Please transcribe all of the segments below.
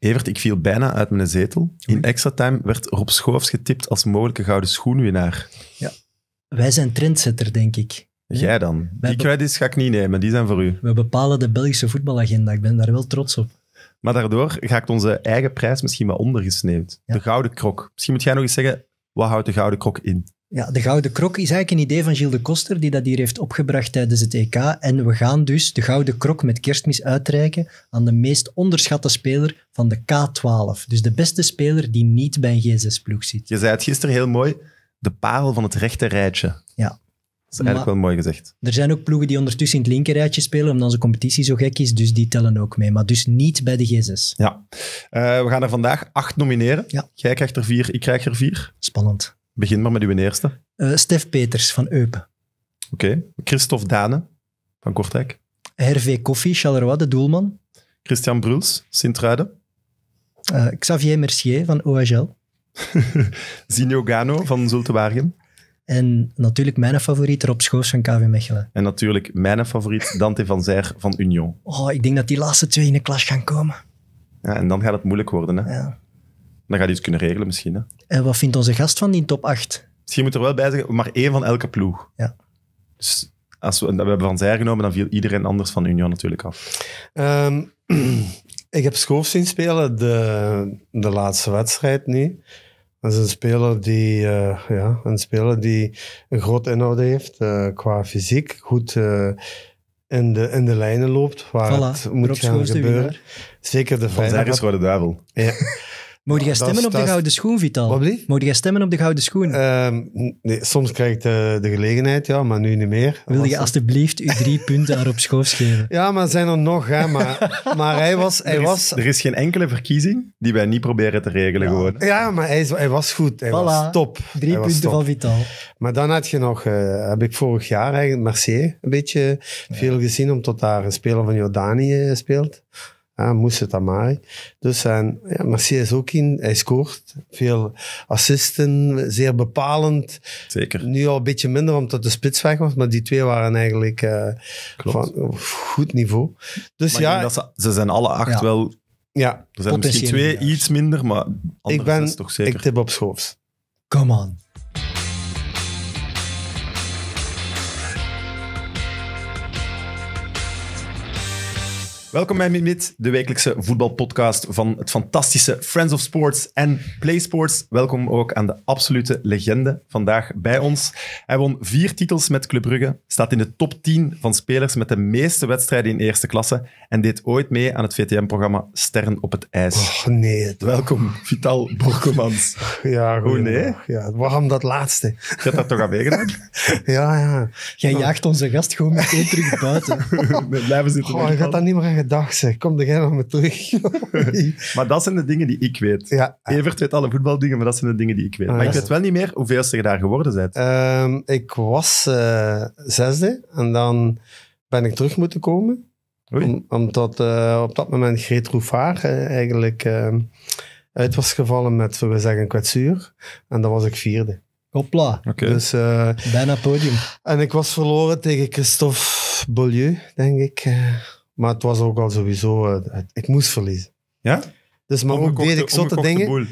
Evert, ik viel bijna uit mijn zetel. In extra time werd Rob Schoofs getipt als mogelijke gouden schoenwinnaar. Wij zijn trendsetter, denk ik. Jij dan? Die credits ga ik niet nemen, die zijn voor u. We bepalen de Belgische voetbalagenda. Ik ben daar wel trots op. Maar daardoor gaat onze eigen prijs misschien wat ondergesneeuwd. Ja. De Gouden Krok. Misschien moet jij nog eens zeggen, wat houdt de Gouden Krok in? Ja, de Gouden Krok is eigenlijk een idee van Gilles de Koster, die dat hier heeft opgebracht tijdens het EK. En we gaan dus de Gouden Krok met kerstmis uitreiken aan de meest onderschatte speler van de K12. Dus de beste speler die niet bij een G6-ploeg zit. Je zei het gisteren heel mooi, de parel van het rechte rijtje. Ja. Dat is eigenlijk wel mooi gezegd. Er zijn ook ploegen die ondertussen in het linkerrijtje spelen, omdat onze competitie zo gek is, dus die tellen ook mee. Maar dus niet bij de G6. Ja. Eh, we gaan er vandaag acht nomineren. Ja. Jij krijgt er vier, ik krijg er vier. Spannend. Begin maar met uw eerste. Eh, Stef Peters van Eupen. Oké. Christophe Dane van Kortrijk. Hervé Koffie, Charleroi, de doelman. Christian Bruls, Sint-Truiden. Eh, Xavier Mercier van OHL. Zinio Gano van Zulte Waregem. En natuurlijk mijn favoriet, Rob Schoos van KV Mechelen. En natuurlijk mijn favoriet, Dante van Zijr van Union. Oh, ik denk dat die laatste twee in de klas gaan komen. Ja, en dan gaat het moeilijk worden. Hè? Ja. Dan gaat je iets kunnen regelen misschien. Hè? En wat vindt onze gast van die top 8? Misschien moet er wel bij zeggen, maar één van elke ploeg. Ja. Dus als we, we hebben Van Zijr genomen, dan viel iedereen anders van Union natuurlijk af. Ehm, ik heb Schoof zien spelen, de, de laatste wedstrijd nu. Dat is een speler die, eh, ja, een speler die een groot inhoud heeft eh, qua fysiek. Goed eh, in, de, in de lijnen loopt waar Voilà, het moet Rob gaan de gebeuren. Zeker de Van is Rode Duivel. Ja. Mocht jij stemmen op de gouden schoen, Vital? Wat? Mocht jij stemmen op de gouden schoen? Ehm, nee, soms krijg ik de, de gelegenheid, ja, maar nu niet meer. Wil je alstublieft uw drie punten aan Rob Schoos geven? Ja, maar zijn er nog, hè. Maar, maar hij was... Hij er, is, was er is geen enkele verkiezing die wij niet proberen te regelen. Gewoon. ja, maar hij, is- hij was goed. Hij Voilà. was top. Drie Hij punten top. van Vital. Maar dan had je nog, eh, heb ik vorig jaar eigenlijk Mercier een beetje veel gezien, omdat daar een speler van Jordanië speelt. Ja, moest het Amari. Dus en, ja, Mercier is ook in, hij scoort veel assisten, zeer bepalend. Zeker. Nu al een beetje minder omdat de spits weg was, maar die twee waren eigenlijk eh, van goed niveau. Dus Maar ja, dat ze, ze zijn alle acht Ja. wel... ja, Er zijn misschien twee iets minder, maar ik andere ben, toch zeker. ik tip op Schoofs. Come on. Welkom bij Mid, de wekelijkse voetbalpodcast van het fantastische Friends of Sports en Play Sports. Welkom ook aan de absolute legende vandaag bij ons. Hij won vier titels met Club Brugge, staat in de top 10 van spelers met de meeste wedstrijden in eerste klasse en deed ooit mee aan het VTM-programma Sterren op het IJs. Oh nee, Welkom, Vital Borkomans. ja, Oh, nee? Ja, waarom dat laatste? Je hebt dat toch aan meegedaan? Ja, ja. Jij jaagt onze gast gewoon meteen terug buiten. We blijven zitten. Oh, ik had daar niet meer gedacht, zeg. Kom er jij nog maar terug. Maar dat zijn de dingen die ik weet. ja. Evert weet alle voetbaldingen, maar dat zijn de dingen die ik weet. Ah, Maar ik weet wel niet meer hoeveel je daar geworden bent. Ehm, ik was eh, zesde en dan ben ik terug moeten komen. Om- omdat eh, op dat moment Greet Roefaar eh, eigenlijk eh, uit was gevallen met, zullen we zeggen, een kwetsuur. En dan was ik vierde. Hopla. Oké. Dus, eh, Bijna podium. en ik was verloren tegen Christophe Beaulieu, denk ik. Maar het was ook al sowieso... het- ik moest verliezen. Ja? Dus, maar ook deed ik zotte dingen. boel.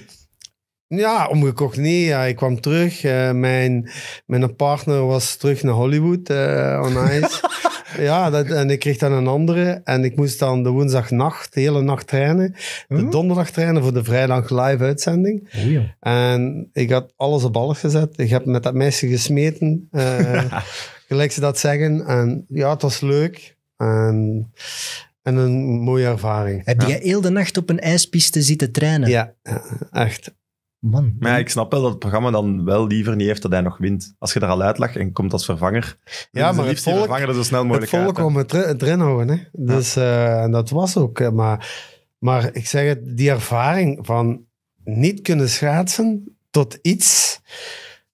Ja, omgekocht niet. Ja, ik kwam terug. Eh, mijn, mijn partner was terug naar Hollywood uh, on ice. ja, dat, en ik kreeg dan een andere. En ik moest dan de woensdagnacht, de hele nacht trainen. De donderdag trainen voor de vrijdag live uitzending. Oei, En ik had alles op alles gezet. Ik heb met dat meisje gesmeten. gelijk ze dat zeggen. En ja, het was leuk. En, en een mooie ervaring. Heb Ja. jij heel de nacht op een ijspiste zitten trainen? Ja, ja, echt. Man. Maar ja, ik snap wel dat het programma dan wel liever niet heeft dat hij nog wint. Als je er al uit lag en komt als vervanger, Ja, maar het het volk- vervanger er zo snel Het mogelijk volk uit. hè. om het, erin- het houden. Hè? Dus, eh, en dat was ook. eh, Maar, maar ik zeg het, die ervaring van niet kunnen schaatsen tot iets.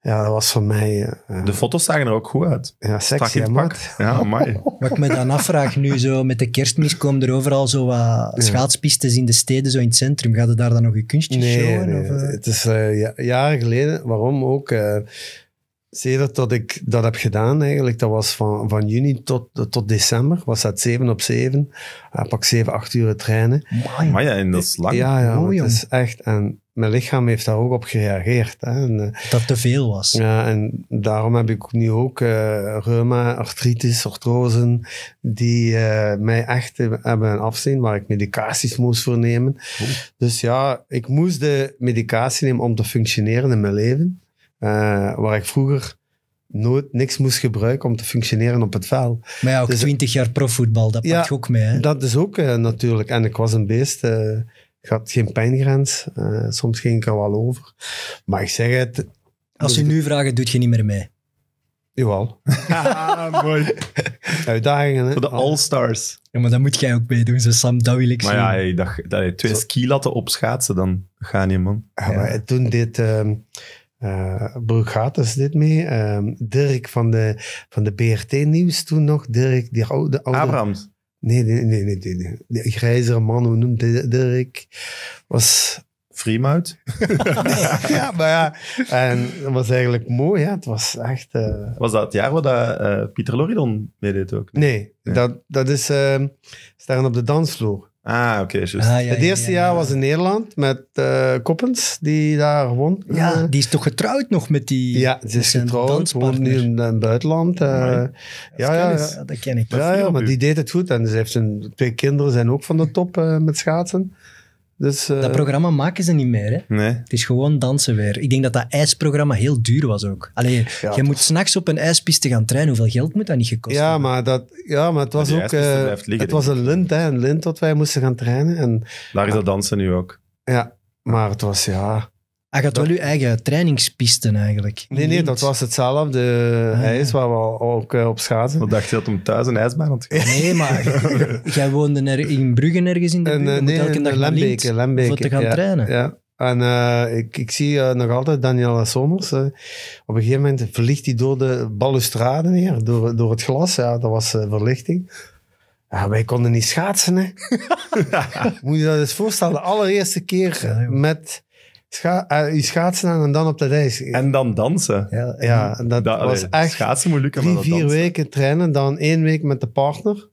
Ja, dat was voor mij eh, De foto's zagen er ook goed uit. ja, sexy. hè, maat? Ja, amai. Wat ik me dan afvraag nu, zo met de kerstmis komen er overal zo wat schaatspistes in de steden, zo in het centrum. Gaat het daar dan nog je kunstjes Nee, showen? nee, of, eh? het is eh, ja- jaren geleden. Waarom ook? eh, Sedert dat ik dat heb gedaan eigenlijk, dat was van, van juni tot, tot december, was dat 7 op 7. Uh, pak 7, 8 uur trainen. Amai. Maar ja, en dat is lang. Ja, ja, Oh, het is echt... En mijn lichaam heeft daar ook op gereageerd. Hè. En, eh, Dat te veel was. ja, en daarom heb ik nu ook eh reuma, artritis, artrosen, die eh, mij echt hebben afzien, waar ik medicaties moest voor nemen. Dus ja, ik moest de medicatie nemen om te functioneren in mijn leven. Waar ik vroeger nooit niks moest gebruiken om te functioneren op het veld. Maar ja, ook Dus- 20 jaar profvoetbal, dat Ja, pakt je ook mee. Hè? Dat is ook natuurlijk. En ik was een beest. Ik had geen pijngrens. Eh, soms ging ik er wel over. Maar ik zeg het, Als ze nu vragen, doet je niet meer mee. jawel. Ah, mooi. Uitdagingen. Hè? Voor de All-Stars. Ja, maar dat moet jij ook meedoen, zo Sam, dat wil ik Maar ja, hey, dat, dat je twee Zo. skilatten opschaatsen, dan ga niet, man. Ja, maar toen deed ehm eh Bruggatus dit mee. Ehm, Dirk van de, van de BRT Nieuws toen nog. Dirk, die oude... oude Abrahams. Nee, nee, nee, nee, nee, nee. Die grijzere man, hoe noemt hij Dirk? Was... Freemout. ja, maar ja. En dat was eigenlijk mooi, ja. Het was echt... eh, Was dat het jaar waar dat, eh, Pieter Loridon meedeed ook? Nee, Nee. Dat, dat is ehm staan op de dansvloer. Ah, oké, juist. Ah, ja, het eerste ja, jaar ja. was in Nederland met eh Koppens, die daar won. Ja, Eh, die is toch getrouwd nog met die... ja, ze is zijn getrouwd, woont nu in het buitenland. eh, ja, ja. Ja, dat ken ik. Ja, maar die deed het goed. En ze heeft een, twee kinderen, zijn ook van de top met schaatsen. Dus, eh, Dat programma maken ze niet meer, hè. Nee. Het is gewoon dansen weer. Ik denk dat dat ijsprogramma heel duur was ook. Allee, Ja, je moet s'nachts op een ijspiste gaan trainen. Hoeveel geld moet dat niet gekost ja, hebben? maar dat, ja, maar het was ook... eh, liggen, het was een lint, hè, een lint dat wij moesten gaan trainen. En, Daar is dat dansen nu ook. ja, maar het was, ja... Hij gaat wel uw eigen trainingspisten eigenlijk. Nee, nee, dat was hetzelfde Ah, ijs waar we ook eh, op schaatsen. Wat dacht je dat om thuis een ijsbaan had? Nee, maar jij woonde er in Brugge ergens in de En, buurt. eh, nee, elke in dag Lembeke, Lembeke. voor te gaan ja, trainen. Ja. En eh, ik, ik zie nog altijd Daniela Sommers. eh, op een gegeven moment vliegt hij door de balustrade neer, door, door het glas. Ja, dat was verlichting. Ja, wij konden niet schaatsen, hè. Moet je dat eens voorstellen. De allereerste keer Ja, joh. met scha eh, je schaatsen aan en dan op dat ijs. En dan dansen. Ja, ja, dat, Dat, was allee, echt Schaatsen moet lukken, maar drie, vier dansen. weken trainen. Dan één week met de partner.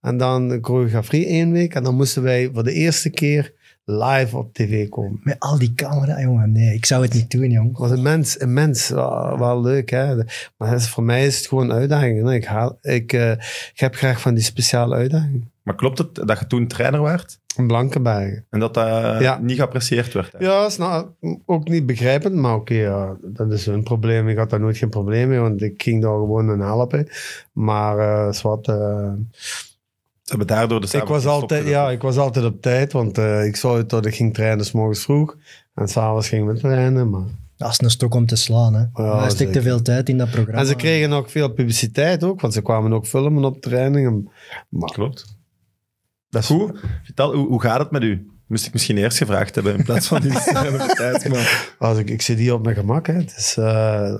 En dan choreografie één week. En dan moesten wij voor de eerste keer live op tv komen. Met al die camera, jongen. Nee, ik zou het niet doen, jong. Het was immens, immens. Wel, wel leuk, hè. Maar het is- voor mij is het gewoon een uitdaging. hè. Ik, haal, ik, eh, ik heb graag van die speciale uitdagingen. Maar klopt het dat je toen trainer werd In Blankenbergen. en dat dat Ja. niet geapprecieerd werd? hè? Ja, is nou ook niet begrijpend, maar oké, ja, dat is hun probleem. Ik had daar nooit geen probleem mee, want ik ging daar gewoon in helpen. Maar eh is wat, eh, Ze hebben daardoor de ik, was altijd, ja, ik was altijd op tijd, want eh, ik zou het dat ik ging trainen s morgens vroeg. En s'avonds gingen we trainen, maar... Dat is een stok om te slaan, hè. Ja, Hij steekt te zeker. veel tijd in dat programma. En ze kregen ook veel publiciteit ook, want ze kwamen ook filmen op trainingen. Maar Klopt. Dat is goed. Vertel, hoe, hoe gaat het met u? Moest ik misschien eerst gevraagd hebben in plaats van die tijd. Maar... als ik, ik zit hier op mijn gemak. Hè. Het is eh,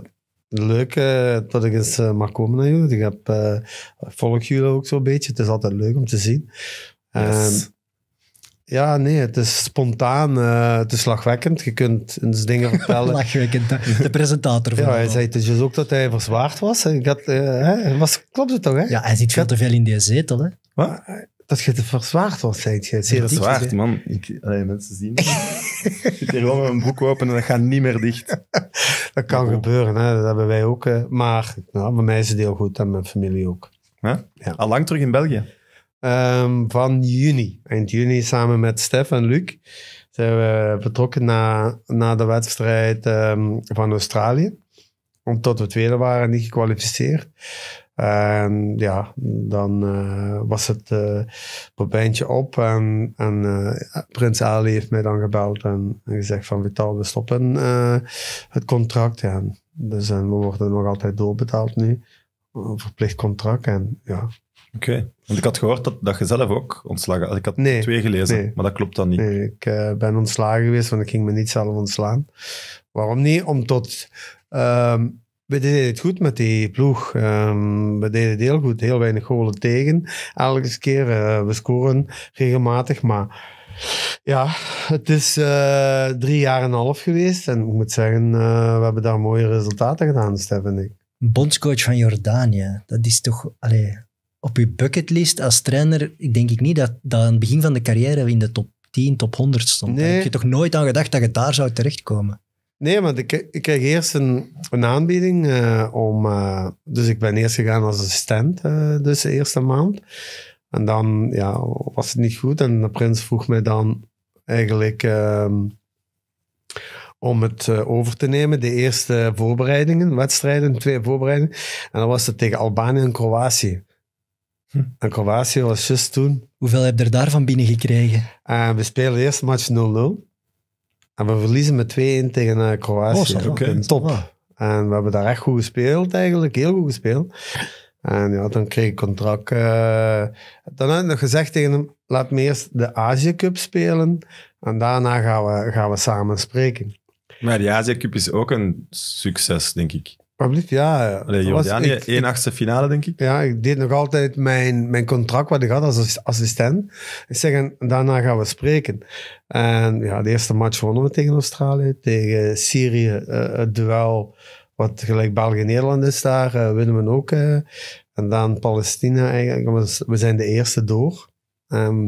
leuk eh, dat ik eens eh, mag komen naar jullie. Ik heb, eh, volg jullie ook zo'n beetje. Het is altijd leuk om te zien. En, Yes. ja, nee, het is spontaan. eh, het is slagwekkend. Je kunt eens dingen vertellen. Lachwekkend. De de presentator van ja, hij het zei dus ook dat hij verzwaard was. Ik had, hè, was klopt het toch, hè? Ja, hij zit veel te veel in die zetel, hè. Wat? Dat je te verzwaard was, zei je. Gezegd. man. Ik, allee, mensen zien. ik zit hier gewoon met mijn boek open en dat gaat niet meer dicht. Dat kan Ja, gebeuren, hè. dat hebben wij ook. maar nou, bij mij is het heel goed en mijn familie ook. Ja? Ja. Al lang terug in België. Ehm, van juni. Eind juni samen met Stef en Luc zijn we vertrokken na, na de wedstrijd ehm, van Australië. Omdat we tweede waren, niet gekwalificeerd. En ja, dan eh, was het eh Bobijntje op en, en eh, Prins Ali heeft mij dan gebeld en, en gezegd van Vital, we stoppen het contract. Ja, dus en we worden nog altijd doorbetaald nu. Een verplicht contract en ja, Oké. Want ik had gehoord dat, dat je zelf ook ontslagen had. Ik had Nee. twee gelezen, Nee. maar dat klopt dan niet. Nee, ik ben ontslagen geweest, want ik ging me niet zelf ontslaan. Waarom niet? Om tot... ehm, we deden het goed met die ploeg. Ehm, we deden het heel goed. Heel weinig golen tegen. Elke keer. eh, we scoren regelmatig. Maar Ja, het is eh, drie jaar en een half geweest. En ik moet zeggen, eh, we hebben daar mooie resultaten gedaan, Stef en ik. Bondscoach van Jordanië, dat is toch... Allee, op uw bucketlist als trainer, ik denk ik niet dat dat aan het begin van de carrière in de top 10, top 100 stond. Daar Nee. heb je toch nooit aan gedacht dat je daar zou terechtkomen? Nee, want ik, ik kreeg eerst een, een aanbieding eh, om... eh, dus ik ben eerst gegaan als assistent, eh, dus de eerste maand. En dan ja, was het niet goed. En de prins vroeg mij dan eigenlijk ehm, om het over te nemen. De eerste voorbereidingen, wedstrijden, twee voorbereidingen. En dan was het tegen Albanië en Kroatië. Hm. En Kroatië was juist toen Hoeveel heb je er daarvan binnengekregen? en we spelen de eerste match 0-0. En we verliezen met 2-1 tegen eh, Kroatië. Oh. Top. Ah. En we hebben daar echt goed gespeeld eigenlijk. Heel goed gespeeld. En ja, dan kreeg ik contract. eh, dan had ik nog gezegd tegen hem, laat me eerst de Azië Cup spelen. En daarna gaan we, gaan we samen spreken. Maar die Azië Cup is ook een succes, denk ik. Alsjeblieft, ja. Allee, Jordanië, ik- 1 achtste finale, denk ik. Ja, ik deed nog altijd mijn, mijn contract wat ik had als ass- assistent. Ik zeg, en daarna gaan we spreken. En ja, de eerste match wonnen we tegen Australië. Tegen Syrië, eh, het duel wat gelijk België-Nederland is daar, eh, winnen we ook. eh. en dan Palestina eigenlijk. We- zijn de eerste door. Ehm,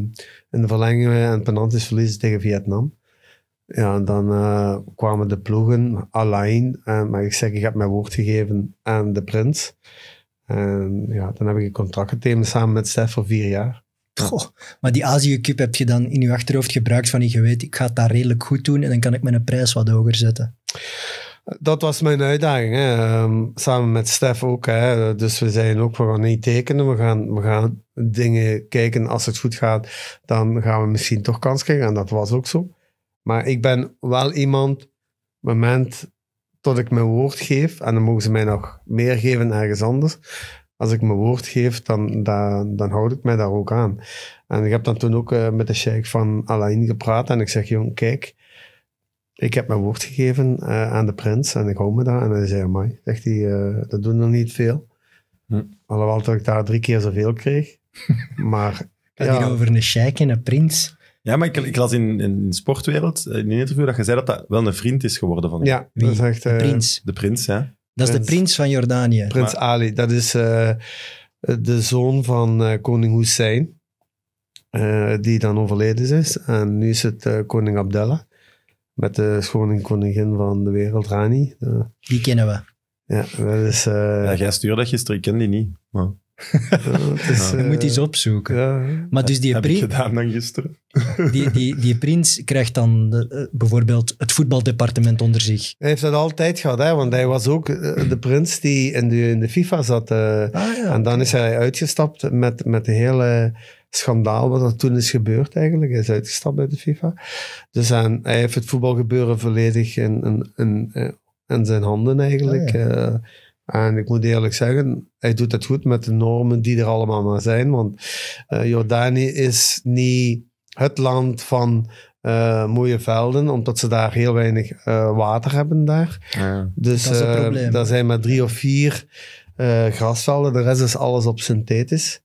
in de verlengingen en penalties verliezen tegen Vietnam. Ja, en dan eh, kwamen de ploegen alleen. eh, maar ik zeg, ik heb mijn woord gegeven aan de prins. En ja, dan heb ik een contract getekend samen met Stef voor vier jaar. Goh, maar die Azië Cup heb je dan in je achterhoofd gebruikt van je weet, ik ga het daar redelijk goed doen en dan kan ik mijn prijs wat hoger zetten. Dat was mijn uitdaging. Hè. Ehm, samen met Stef ook. Hè. Dus we zeiden ook, we gaan niet tekenen. We gaan, we gaan dingen kijken. Als het goed gaat, dan gaan we misschien toch kans krijgen. En dat was ook zo. Maar ik ben wel iemand, op het moment tot ik mijn woord geef, en dan mogen ze mij nog meer geven ergens anders. Als ik mijn woord geef, dan, dan, dan houd ik mij daar ook aan. En ik heb dan toen ook eh, met de sheik van Alain gepraat. En ik zeg, jong, kijk, ik heb mijn woord gegeven eh, aan de prins en ik hou me daar. En hij zei, amai, zegt hij, eh, dat doen er niet veel. Hm. Alhoewel dat ik daar drie keer zoveel kreeg. maar ja, hier over een sheik en een prins. Ja, maar ik, ik las in, in de sportwereld, eh, in een interview, dat je zei dat dat wel een vriend is geworden van ja Wie? dat is echt De eh, prins. de prins. Ja. Dat is de prins. van Jordanië. prins Maar- Ali. Dat is eh, de zoon van eh, koning Hussein, eh, die dan overleden is. En nu is het eh, koning Abdallah, met de schone koningin van de wereld, Rani. Die kennen we. ja, dat is... eh, Ja, jij stuurde dat gisteren, ik ken die niet. Maar, is. Je eh, moet die eens opzoeken. Maar dus die, heb ik gedaan dan gisteren. die, die, die prins krijgt dan de, eh, bijvoorbeeld het voetbaldepartement onder zich. Hij heeft dat altijd gehad, hè? want hij was ook eh, de prins die in de, in de FIFA zat. eh, Ah ja. En dan is hij uitgestapt met, met de hele schandaal wat er toen is gebeurd eigenlijk. Hij is uitgestapt uit de FIFA. Dus en, hij heeft het voetbalgebeuren volledig in, in, in, eh, in zijn handen eigenlijk. Ah, Eh, en ik moet eerlijk zeggen, hij doet het goed met de normen die er allemaal maar zijn. Want eh, Jordanië is niet het land van eh, mooie velden, omdat ze daar heel weinig eh, water hebben daar. Ja. Dus Dat is eh, daar zijn maar drie of vier eh, grasvelden. De rest is alles op synthetisch.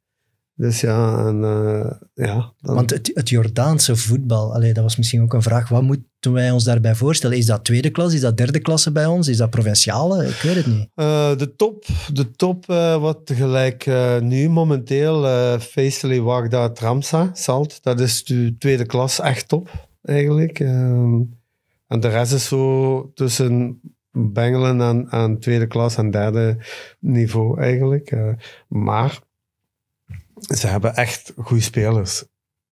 Dus ja, en, eh, ja dan- Want het, het Jordaanse voetbal, allee, dat was misschien ook een vraag. Wat moeten wij ons daarbij voorstellen? Is dat tweede klas? Is dat derde klasse bij ons? Is dat provinciale? Ik weet het niet. Eh, de top, de top eh, wat gelijk eh, nu momenteel, Faisali Wagda Tramsa, Salt, dat is de tweede klas, echt top eigenlijk. Ehm, en de rest is zo tussen bengelen aan, aan tweede klas en derde niveau eigenlijk. Maar ze hebben echt goede spelers.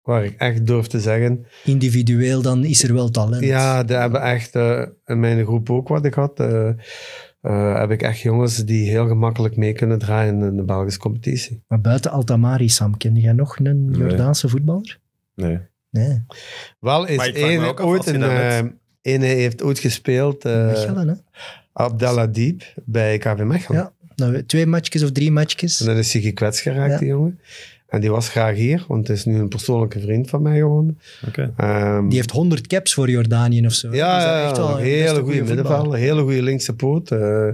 Waar ik echt durf te zeggen, Individueel dan is er wel talent. ja, die hebben echt, eh, in mijn groep ook wat ik had, eh, eh, heb ik echt jongens die heel gemakkelijk mee kunnen draaien in de Belgische competitie. Maar buiten Altamari, Sam, ken jij nog een Nee. Jordaanse voetballer? Nee. Nee. Wel is één ooit een, eh, ene heeft ooit gespeeld, eh Mechelen, hè? Abdallah Diep, bij KV Mechelen. Ja. Nou, twee matchjes of drie matchjes. En dan is hij gekwetst geraakt, Ja. die jongen. En die was graag hier, want het is nu een persoonlijke vriend van mij geworden. Oké. Ehm, Die heeft 100 caps voor Jordanië of zo. Ja, dat ja, is echt wel een hele goede middenvelder, hele goede linkse poot. eh,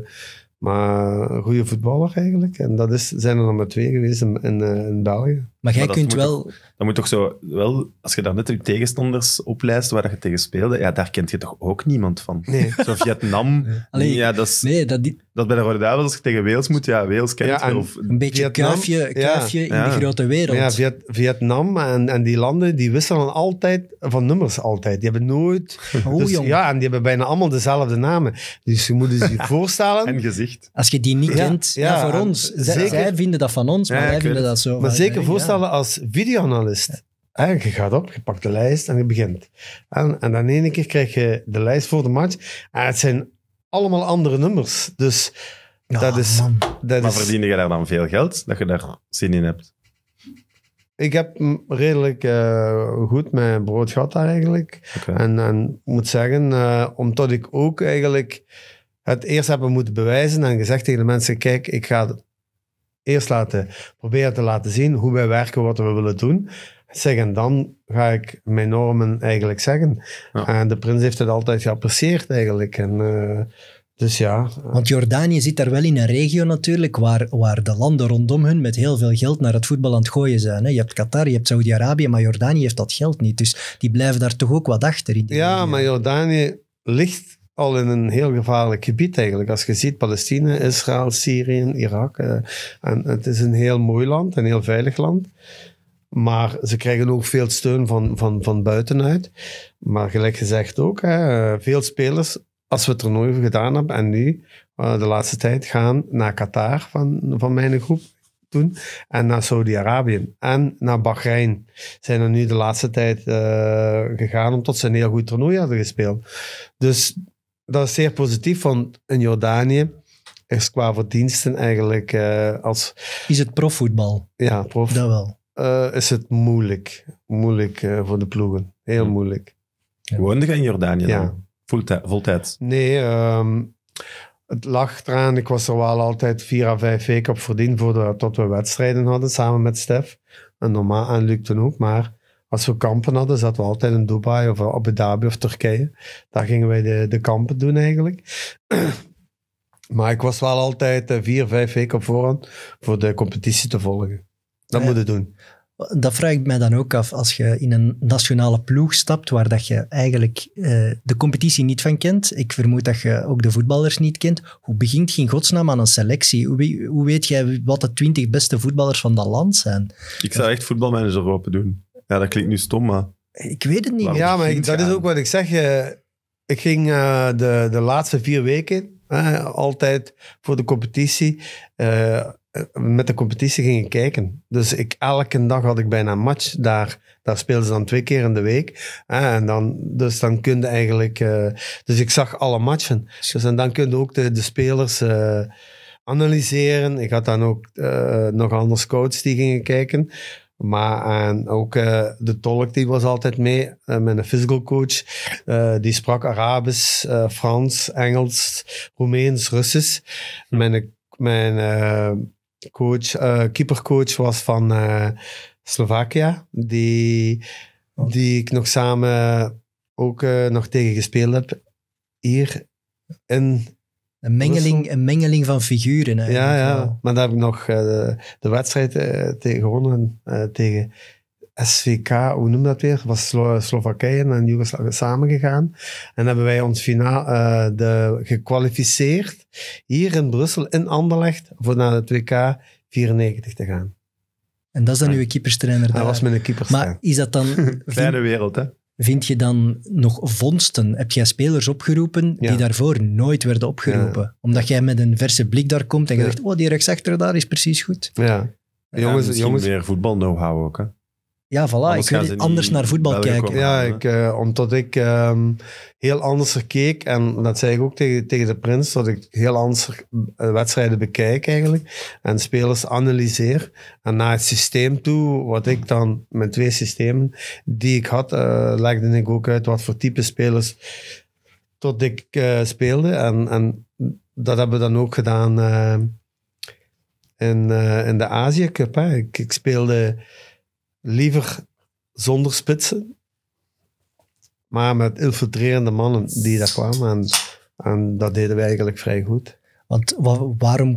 Maar een goede voetballer eigenlijk. En dat is, zijn er nog maar twee geweest in, in, eh, in België. Maar jij Maar kunt wel... Dan moet toch zo, wel, als je daar net je tegenstanders oplijst waar je tegen speelde, ja, daar kent je toch ook niemand van. Nee. Zo Vietnam, Allee, ja, dat is, Nee, dat, die- dat bij de Rode Duivels, als je tegen Wales moet, ja, Wales kent Ja, je. Of, een beetje Vietnam, kuifje, ja. in Ja. de grote wereld. Maar ja, Viet- Vietnam en, en die landen, die wisselen altijd van nummers altijd. Die hebben nooit... Oh, dus, jong. ja, en die hebben bijna allemaal dezelfde namen. Dus je moet je zich voorstellen... en gezicht. Als je die niet Ja, kent, ja, ja, voor en ons. Zij, zeker- zij vinden dat van ons, maar Ja, wij vinden dat zo. Maar zeker ja. Voorstellen als videoanalist. Hè, je gaat op, je pakt de lijst en je begint. En, en dan ene keer krijg je de lijst voor de match. En het zijn allemaal andere nummers. Dus dat is... man. Dat Maar is verdien je daar dan veel geld, dat je daar zin in hebt? ik heb redelijk eh, goed mijn brood gehad daar eigenlijk. En, en ik moet zeggen, eh, omdat ik ook eigenlijk het eerst heb moeten bewijzen en gezegd tegen de mensen, kijk, ik ga het eerst laten, proberen te laten zien hoe wij werken, wat we willen doen. Zeg, en dan ga ik mijn normen eigenlijk zeggen. Ja. En de prins heeft het altijd geapprecieerd eigenlijk. En, eh, dus ja, Want Jordanië zit daar wel in een regio natuurlijk, waar, waar de landen rondom hun met heel veel geld naar het voetbal aan het gooien zijn. Hè. Je hebt Qatar, je hebt Saudi-Arabië, maar Jordanië heeft dat geld niet. Dus die blijven daar toch ook wat achter. In die Ja, regio. maar Jordanië ligt al in een heel gevaarlijk gebied eigenlijk. Als je ziet Palestina, Israël, Syrië, Irak. eh, en het is een heel mooi land, een heel veilig land. Maar ze krijgen ook veel steun van, van, van buitenuit. Maar gelijk gezegd ook, hè, eh, veel spelers, als we het toernooi gedaan hebben en nu, eh, de laatste tijd, gaan naar Qatar van, van mijn groep toen. En naar Saudi-Arabië. En naar Bahrein zijn er nu de laatste tijd eh, gegaan, omdat ze een heel goed toernooi hadden gespeeld. Dus dat is zeer positief, want in Jordanië is qua verdiensten eigenlijk eh, als Is het profvoetbal? ja, prof, Dat wel. eh, is het moeilijk. Moeilijk eh, voor de ploegen. Heel moeilijk. Woonde je in Jordanië Ja. dan? Voltij- Voltijds? Nee, ehm, het lag eraan. Ik was er wel altijd vier à vijf weken op verdiend voordat tot we wedstrijden hadden, samen met Stef. En normaal en Luc toen ook. Maar als we kampen hadden, zaten we altijd in Dubai of Abu Dhabi of Turkije. Daar gingen wij de, de kampen doen eigenlijk. maar ik was wel altijd eh, vier, vijf weken op voorhand voor de competitie te volgen. Dat Ja. moet je doen. Dat vraag ik mij dan ook af. Als je in een nationale ploeg stapt waar dat je eigenlijk eh, de competitie niet van kent. Ik vermoed dat je ook de voetballers niet kent. Hoe begint je in godsnaam aan een selectie? Hoe, hoe weet jij wat de twintig beste voetballers van dat land zijn? Ik zou echt voetbalmanager open doen. Ja, dat klinkt nu stom, maar... Ik weet het niet. Waarom? Ja, maar ik- dat is ook wat ik zeg. eh, ik ging eh, de, de laatste vier weken eh, altijd voor de competitie. eh, met de competitie ging ik kijken. Dus ik, elke dag had ik bijna een match. Daar, daar speelden ze dan twee keer in de week. En dan, dus dan kun je eigenlijk... eh, dus ik zag alle matchen. Dus en dan kun je ook de, de spelers eh, analyseren. Ik had dan ook eh, nog andere scouts die gingen kijken. Maar en ook eh, de tolk die was altijd mee, eh, met een physical coach. Eh, die sprak Arabisch, eh, Frans, Engels, Roemeens, Russisch. Mijn, mijn eh, coach, eh, keepercoach was van eh Slovakia, die, die ik nog samen ook eh, nog tegen gespeeld heb. Hier in Een mengeling, een mengeling van figuren. ja, eigenlijk ja. wel. Maar daar heb ik nog eh, de, de wedstrijd eh, tegen gewonnen eh, tegen SVK, hoe noem dat weer? Was Slo Slowakije en Joegoslavië samengegaan. En hebben wij ons finaal de, gekwalificeerd hier in Brussel, in Anderlecht, voor naar het WK 94 te gaan. En dat is dan uw keeperstrainer Dat was mijn keeper. Maar is dat dan... Kleine vind, wereld, hè? Vind je dan nog vondsten? Heb jij spelers opgeroepen die daarvoor nooit werden opgeroepen? Omdat jij met een verse blik daar komt en je Ja. zegt, oh, die rechtsachter daar is precies goed. Ja. Jongens, jongens, meer voetbal-know-how ook, hè? Ja, voilà. Anders ik wil gaan ze anders naar voetbal België kijken. komen. Ja, ik, eh, omdat ik ehm, heel anders er keek, en dat zei ik ook tegen, tegen de prins, dat ik heel anders eh, wedstrijden bekijk eigenlijk, en spelers analyseer, en naar het systeem toe, wat ik dan, met twee systemen die ik had, eh, legde ik ook uit wat voor type spelers tot ik eh, speelde, en, en dat hebben we dan ook gedaan eh, in, eh, in de Azië Cup. Hè. Ik, ik speelde liever zonder spitsen, maar met infiltrerende mannen die daar kwamen. En, en dat deden wij eigenlijk vrij goed. Want wa- waarom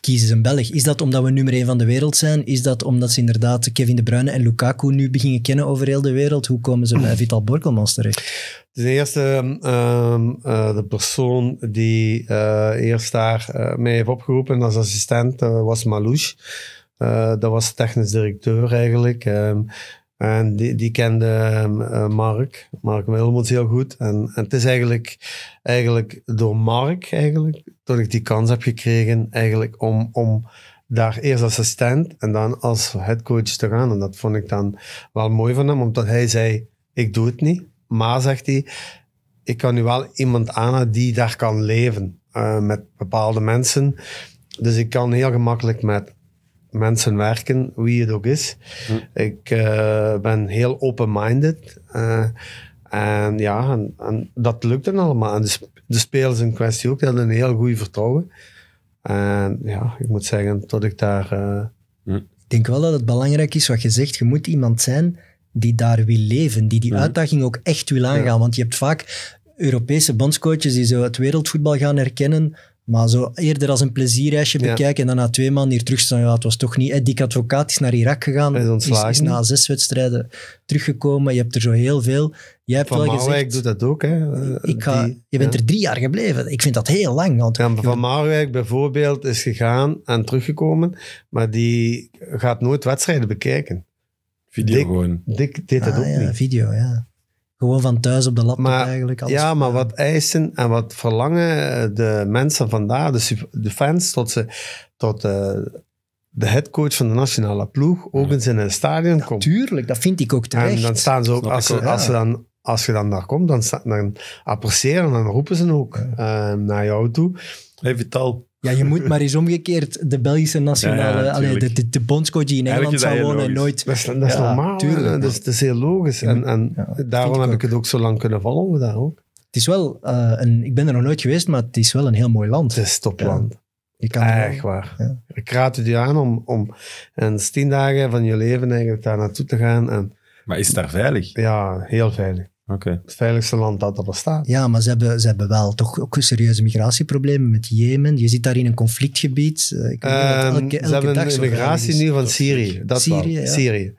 kiezen ze een Belg? Is dat omdat we nummer één van de wereld zijn? Is dat omdat ze inderdaad Kevin De Bruyne en Lukaku nu beginnen kennen over heel de wereld? Hoe komen ze bij Vital Borkelmans terecht? Ten eerste, ehm, eh, de persoon die eh, eerst daar eh, mij heeft opgeroepen als assistent was Malouche. Eh, dat was technisch directeur eigenlijk. Ehm, en die, die kende eh, Mark, Mark Wilmots heel goed. En, en het is eigenlijk, eigenlijk door Mark eigenlijk, dat ik die kans heb gekregen eigenlijk om, om daar eerst assistent en dan als headcoach te gaan. En dat vond ik dan wel mooi van hem, omdat hij zei, ik doe het niet. Maar, zegt hij, ik kan nu wel iemand aan die daar kan leven eh, met bepaalde mensen. Dus ik kan heel gemakkelijk met mensen werken, wie het ook is. Ik eh, ben heel open-minded. eh, en ja, en, en dat lukt dan allemaal. En de, sp- de spelers in kwestie ook, die hadden een heel goed vertrouwen. En ja, ik moet zeggen dat ik daar... eh, Ik denk wel dat het belangrijk is wat je zegt. Je moet iemand zijn die daar wil leven, die die Mhm. uitdaging ook echt wil aangaan. Want je hebt vaak Europese bondscoaches die zo het wereldvoetbal gaan herkennen, maar zo eerder als een plezierreisje Ja. bekijken en dan na twee maanden hier terugstaan. Ja, het was toch niet... Hè, Dick Advocaat is naar Irak gegaan, Hij is is, ontslagen. is na zes wedstrijden teruggekomen. Je hebt er zo heel veel. Jij hebt van wel Marwijk gezegd... doet dat ook. Hè. Ik ga, die- je bent ja. er drie jaar gebleven. Ik vind dat heel lang. Want Ja, Van Marwijk bijvoorbeeld is gegaan en teruggekomen, maar die gaat nooit wedstrijden bekijken. Video Dik- gewoon. Dick deed dat Ah, ook ja, niet. video, ja. Gewoon van thuis op de laptop Maar- eigenlijk. Alles Ja, maar wat eisen en wat verlangen eh, de mensen vandaar, de, fans, tot, ze, tot eh, de headcoach van de nationale ploeg ook eens in een stadion komt. Tuurlijk, dat vind ik ook terecht. En dan staan ze ook, als, ze, ook, als, ze dan, als je dan daar komt, dan, dan appreciëren en dan roepen ze ook eh, naar jou toe. Hey, Vital. Ja, je moet maar eens omgekeerd de Belgische nationale... Ja, ja, allee, de, de, de bondscoach die in Engeland dat zou wonen nooit... Dat is, dat is Ja, normaal, dat, is, dat is heel logisch. En, en daarom ik heb ook. ik het ook zo lang kunnen volgen daar ook. Het is wel eh, een... Ik ben er nog nooit geweest, maar het is wel een heel mooi land. Het is topland. Je kan wel- Echt waar. Ja. Ik raad het je aan om, om in tien dagen van je leven eigenlijk daar naartoe te gaan. En Maar is het daar veilig? ja, heel veilig. Oké. Het veiligste land dat er bestaat. Ja, maar ze hebben, ze hebben wel toch ook serieuze migratieproblemen met Jemen. Je zit daar in een conflictgebied. Eh, Ik Ehm, elke, ze hebben dag een is. nu van Syrië. Dat Syrië, wel. ja. Syrië.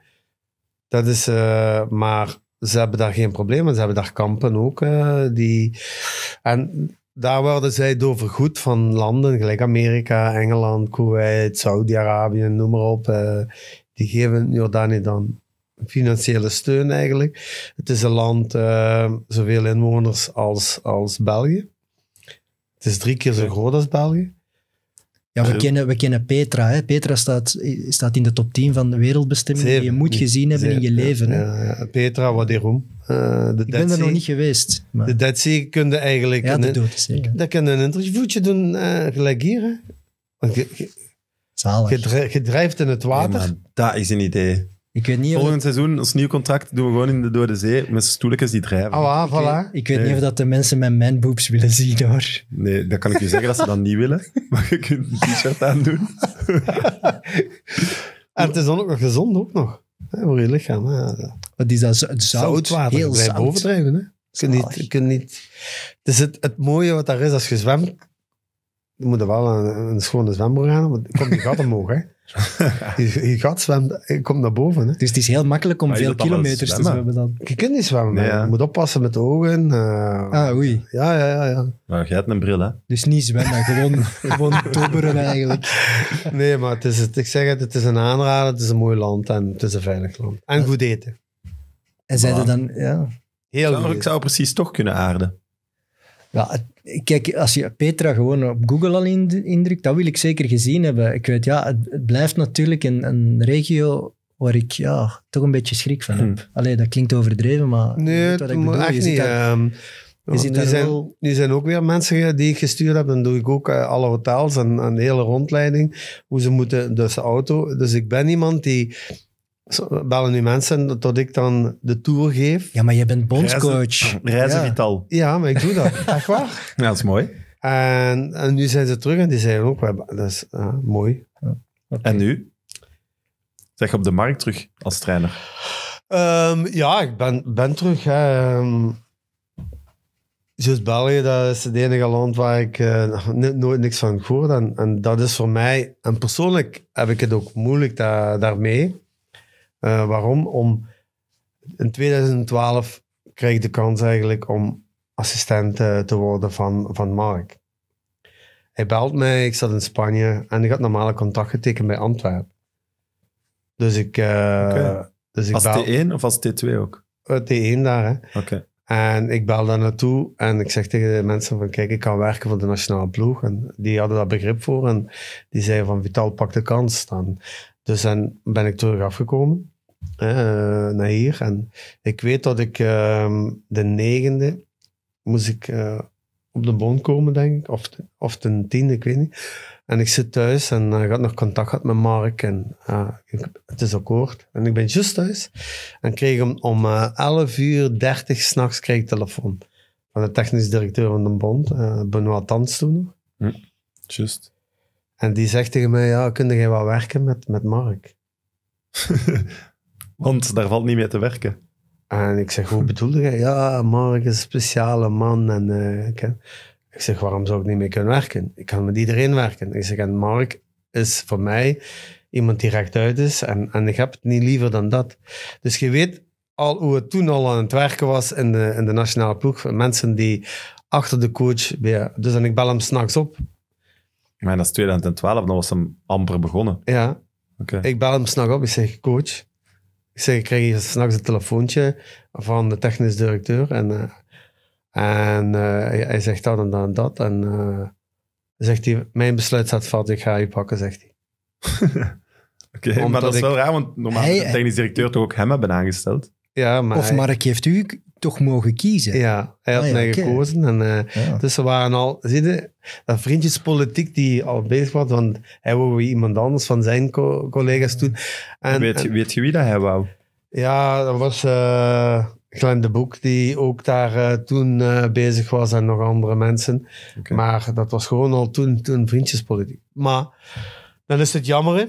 Dat is, eh, maar ze hebben daar geen problemen. Ze hebben daar kampen ook. eh, die, en daar worden zij door vergoed van landen, gelijk Amerika, Engeland, Kuwait, Saudi-Arabië, noem maar op. die geven Jordanië dan financiële steun eigenlijk. Het is een land, eh, zoveel inwoners als, als België. Het is drie keer zo groot als België. Ja, we kennen, we kennen Petra. Hè. Petra staat, staat in de top 10 van de wereldbestemmingen die je moet gezien hebben in je leven. hè. Ja. Petra, Wadirum. Uh, de Ik ben er Dead nog niet geweest. Maar, De Dead Sea kun je eigenlijk... ja, de is zeker. dat kun je een interviewtje doen, eh, gelijk hier. Hè? Want je, je, Zalig. je dri- je drijft in het water. Nee, dat is een idee. Ik weet niet of, Volgend seizoen, ons nieuw contract, doen we gewoon in de Dode Zee met stoeltjes die drijven. ah, ik, voilà. weet, ik weet Nee. niet of dat de mensen mijn manboobs willen zien, hoor. Nee, dat kan ik je zeggen dat ze dat niet willen. Maar je kunt een t-shirt aandoen. En het is dan ook nog gezond, ook nog. Hè, voor je lichaam. Hè. Wat is dat? Zo- Zout. Zoutwater, Heel blijf overdrijven. Hè. Je kunt niet, je kunt niet... Het is het, het mooie wat daar is als je zwemt. Je moet er wel een, een schone zwembroek aan, want er komt je gat omhoog. Hè. Je, je gat zwemt, je komt naar boven. Hè. Dus het is heel makkelijk om Maar veel dat dan wel kilometers te zwemmen? zwemmen dan. Je kunt niet zwemmen. Nee, ja. Je moet oppassen met de ogen. eh. Ah, oei. Ja, ja, ja, ja. Maar jij hebt een bril, hè? Dus niet zwemmen, gewoon, gewoon dobberen eigenlijk. Nee, maar het is, het, ik zeg het, het is een aanrader, het is een mooi land en het is een veilig land. En goed eten. En zeiden dan, ja, Heel Zou- goed ik eten. zou precies toch kunnen aarden. Ja, kijk, als je Petra gewoon op Google al in- indrukt, dat wil ik zeker gezien hebben. Ik weet, ja, het, het blijft natuurlijk een, een regio waar ik ja, toch een beetje schrik van heb. Hm. Allee, dat klinkt overdreven, maar Nee, wat ik bedoel. echt Je niet. daar- ehm, je zit nu, zijn, wel- nu zijn ook weer mensen die ik gestuurd heb. Dan doe ik ook eh, alle hotels en, en de hele rondleiding. Hoe ze moeten, dus de auto. Dus ik ben iemand die... zo- Bellen nu mensen tot ik dan de tour geef. Ja, maar je bent bondscoach. Reizen Ja. Vital. Ja, maar ik doe dat. Echt waar. Ja, dat is mooi. En, en nu zijn ze terug en die zeiden ook, dat is ah, mooi. Oké. En nu? Zeg je op de markt terug als trainer. Ehm, ja, ik ben, ben terug. hè. Ehm, Juist België, dat is het enige land waar ik eh, no- nooit niks van gehoord. En, en dat is voor mij, en persoonlijk heb ik het ook moeilijk da- daarmee. Eh, waarom? Om, in 2012 kreeg ik de kans eigenlijk om assistent eh, te worden van, van Mark. Hij belt mij, ik zat in Spanje en ik had normale contact getekend bij Antwerpen. Dus ik, eh, dus ik Als bel, T1 of als T2 ook? eh, T1 daar, hè. Oké. En ik bel daar naartoe en ik zeg tegen de mensen van kijk, ik kan werken voor de nationale ploeg. En die hadden daar begrip voor en die zeiden van Vital, pak de kans dan. Dus dan ben ik terug afgekomen naar hier. En ik weet dat ik ehm, de negende moest ik eh, op de bond komen, denk ik. Of, de- of de tiende, ik weet niet. En ik zit thuis en eh, ik had nog contact gehad met Mark. En ik- het is akkoord. En ik ben juist thuis. En kreeg om, om eh 11 uur 30 s'nachts kreeg ik telefoon. Van de technisch directeur van de bond, eh Benoit Tans toen nog. Just. En die zegt tegen mij, ja, kun jij wel werken met, met Mark? Want daar valt niet mee te werken. En ik zeg, hoe bedoelde jij? Ja, Mark is een speciale man. En, eh, ik, ik zeg, waarom zou ik niet mee kunnen werken? Ik kan met iedereen werken. Ik zeg, en Mark is voor mij iemand die rechtuit is. En, en ik heb het niet liever dan dat. Dus je weet al hoe het toen al aan het werken was in de, in de nationale ploeg. Mensen die achter de coach weer... Dus en ik bel hem s'nachts op. Maar dat is 2012, dan was hem amper begonnen. Ja, Oké. Ik bel hem s'nachts op. Ik zeg, coach. Ik zeg, ik krijg hier s'nachts een telefoontje van de technisch directeur. En, eh, en eh, hij, hij zegt dat en dat en dat. En eh, zegt hij, mijn besluit staat vast. Ik ga je pakken, zegt hij. Oké, maar dat is ik- wel raar, want normaal Hij- de technisch directeur toch ook hem hebben aangesteld. Ja, maar Of hij, Mark heeft u toch mogen kiezen. ja, hij had Ah, ja, mij gekozen. En, eh, Ja. dus ze waren al, zie je, dat vriendjespolitiek die al bezig was. Want hij wou weer iemand anders van zijn co- collega's doen. En, weet, en- weet je wie dat hij wou? Ja, dat was eh Glenn de Boek, die ook daar eh, toen eh, bezig was en nog andere mensen. Maar dat was gewoon al toen, toen vriendjespolitiek. Maar dan is het jammer, hè.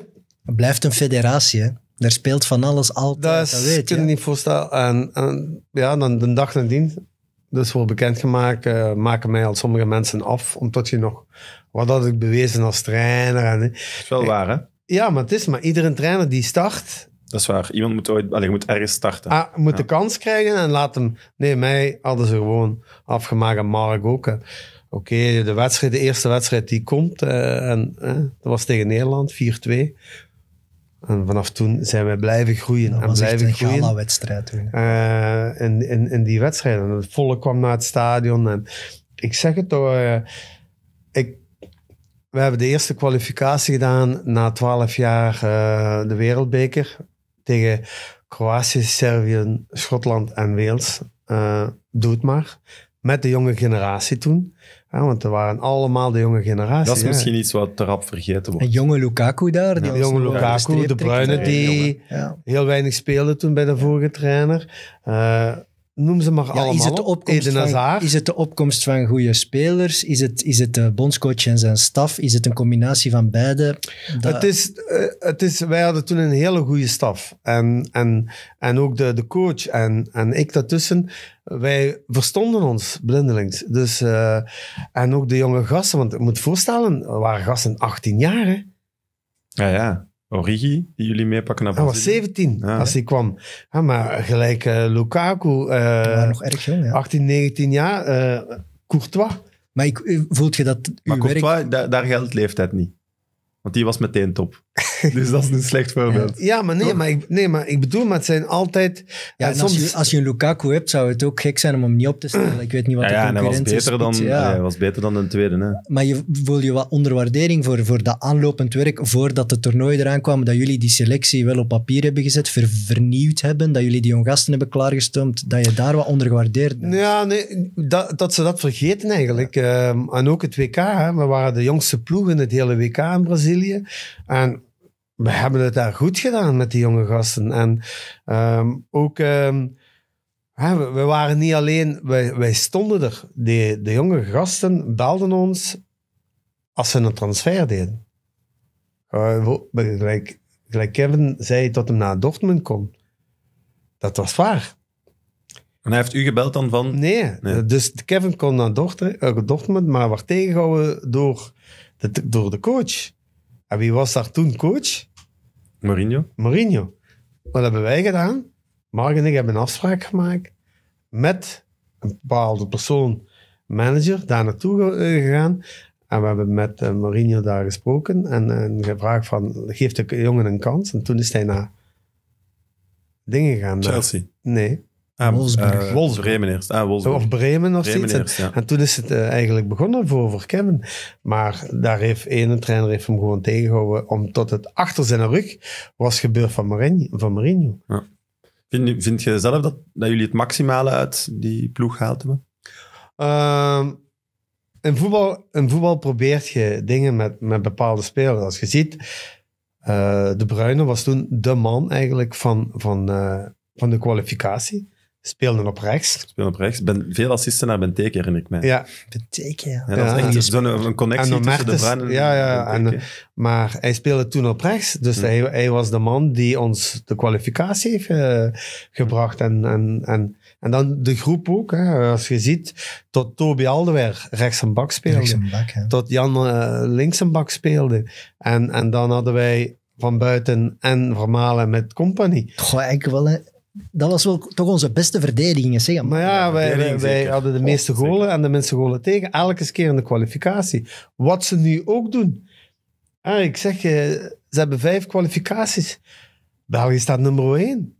Het blijft een federatie, hè. Daar speelt van alles altijd, Dat, dat, is, weet kun je. niet voorstellen. En, en ja, dan de dag nadien, dus wordt bekendgemaakt, eh, maken mij al sommige mensen af, omdat je nog, wat had ik bewezen als trainer. En, Dat is wel waar, hè? ja, maar het is maar iedere trainer die start, Dat is waar. Iemand moet ooit... Allee, je moet ergens starten. Ah, moet de kans krijgen en laat hem... Nee, mij hadden ze gewoon afgemaakt en Mark ook. Oké, de wedstrijd, de eerste wedstrijd die komt, eh, en, dat was tegen Nederland, 4-2. En vanaf toen zijn wij blijven groeien Dat en was echt blijven een groeien. gala-wedstrijd toen. eh, in, in, in die wedstrijd. En het volk kwam naar het stadion. En ik zeg het toch, eh, ik, we hebben de eerste kwalificatie gedaan na twaalf jaar eh, de wereldbeker tegen Kroatië, Servië, Schotland en Wales. Doe het maar. Met de jonge generatie toen. Ja, want er waren allemaal de jonge generatie. dat is hè. misschien iets wat te rap vergeten wordt. Een jonge Lukaku daar. Die jonge over Lukaku, de Ja, die Ja. heel weinig speelde toen bij de vorige trainer. Eh, noem ze maar Ja, allemaal is, het de op. opkomst Eden van, is het de opkomst van goede spelers? Is het, is het de bondscoach en zijn staf? Is het een combinatie van beide? Dat- Het is, eh, het is, wij hadden toen een hele goede staf. En, en, en ook de, de coach en, en ik daartussen. Wij verstonden ons blindelings. Dus, eh, en ook de jonge gasten. Want je moet je voorstellen, er waren gasten 18 jaar. Hè? Ja, ja. Origi, die jullie meepakken naar Hij was Brazilië. 17 Ja. als hij kwam. Ja, maar gelijk eh, Lukaku, die waren eh nog erg jong, ja. 18, 19 jaar. eh, Courtois. Maar ik, eh, voelt je dat Maar uw werk... Courtois, daar, daar geldt leeftijd niet. Want die was meteen top. dus dat is een slecht voorbeeld. Ja, maar nee, Toch? maar ik, nee, maar ik bedoel, maar het zijn altijd... Ja, en en als, soms, je, als je een Lukaku hebt, zou het ook gek zijn om hem niet op te stellen. Ik weet niet wat Ja, de ja, en hij was concurrentie beter dan, is. Ja. allee, hij was beter dan de tweede. Hè. Maar je voel je wat onderwaardering voor, voor dat aanlopend werk voordat het toernooi eraan kwam, dat jullie die selectie wel op papier hebben gezet, ver- vernieuwd hebben, dat jullie die jong gasten hebben klaargestoomd, dat je daar wat onder gewaardeerd bent. Ja, nee, dat, dat ze dat vergeten eigenlijk. Ehm, en ook het WK. Hè. We waren de jongste ploeg in het hele WK in Brazilië. En we hebben het daar goed gedaan met die jonge gasten. En ehm, ook, ehm, we, we waren niet alleen, wij, wij stonden er. De, de jonge gasten belden ons als ze een transfer deden. Wo- gelijk, gelijk Kevin zei dat hem naar Dortmund kon. Dat was waar. En hij heeft u gebeld dan van... Nee, Nee. dus Kevin kon naar Dortmund, eh, Dortmund maar werd tegengehouden door de, door de coach. En wie was daar toen coach? Mourinho? Mourinho. Wat hebben wij gedaan? Mark en ik hebben een afspraak gemaakt met een bepaalde persoon, manager, daar naartoe eh, gegaan. En we hebben met eh, Mourinho daar gesproken en, en gevraagd van, geef de jongen een kans. En toen is hij naar dingen gegaan. Chelsea. Nee. Ah, Wolfsburg. eh, Wolfsburg. Bremen eerst. Ah, Wolfsburg. Of Bremen of Bremen zoiets. En- eerst, ja. En toen is het eh, eigenlijk begonnen voor, voor Kevin. Maar daar heeft ene trainer heeft hem gewoon tegengehouden, omdat het achter zijn rug was gebeurd van Mourinho. Van Mourinho. Vind, vind je zelf dat, dat jullie het maximale uit die ploeg gehaald hebben? Ehm, in, voetbal, in voetbal probeert je dingen met, met bepaalde spelers. Als je ziet, eh, De Bruyne was toen de man eigenlijk van, van, eh, van de kwalificatie. Speelde op rechts. Speel op rechts. Ben, veel assisten naar Benteke, herinner ik mij. Ja, Beteken, ja. Ja, dat Ja. is echt zo'n een connectie En tussen de en ja, ja, en- Benteke. maar hij speelde toen op rechts. Dus Hm. hij, hij was de man die ons de kwalificatie heeft eh, gebracht. En, en, en, en dan de groep ook. Hè. Als je ziet, tot Toby Alderweir rechts een bak speelde. Rechts een bak, hè. tot Jan eh, links een bak speelde. En, en dan hadden wij van buiten en Vermalen met Company. Goh, eigenlijk wel, hè. Dat was wel toch onze beste verdediging, zeg. Maar ja, wij, wij, hadden de Oh, meeste zeker. golen en de minste golen tegen. Elke keer in de kwalificatie. Wat ze nu ook doen. Ah, ik zeg, je, ze hebben vijf kwalificaties. België staat nummer één.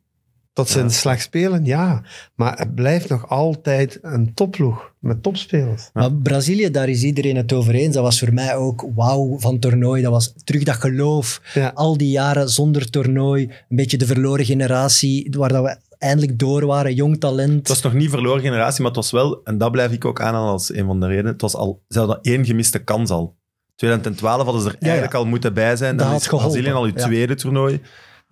Tot ze Ja. slecht spelen, ja. Maar het blijft nog altijd een topploeg met topspelers. Maar Brazilië, daar is iedereen het over eens. Dat was voor mij ook wauw van toernooi. Dat was terug dat geloof. Ja. Al die jaren zonder toernooi. Een beetje de verloren generatie, waar dat we eindelijk door waren. Jong talent. Het was nog niet verloren generatie, maar het was wel, en dat blijf ik ook aanhalen als een van de redenen, het was al, ze hadden één gemiste kans al. 2012 hadden ze er ja. eigenlijk al moeten bij zijn. Dat Dan had is geholpen, Brazilië al je ja. tweede toernooi.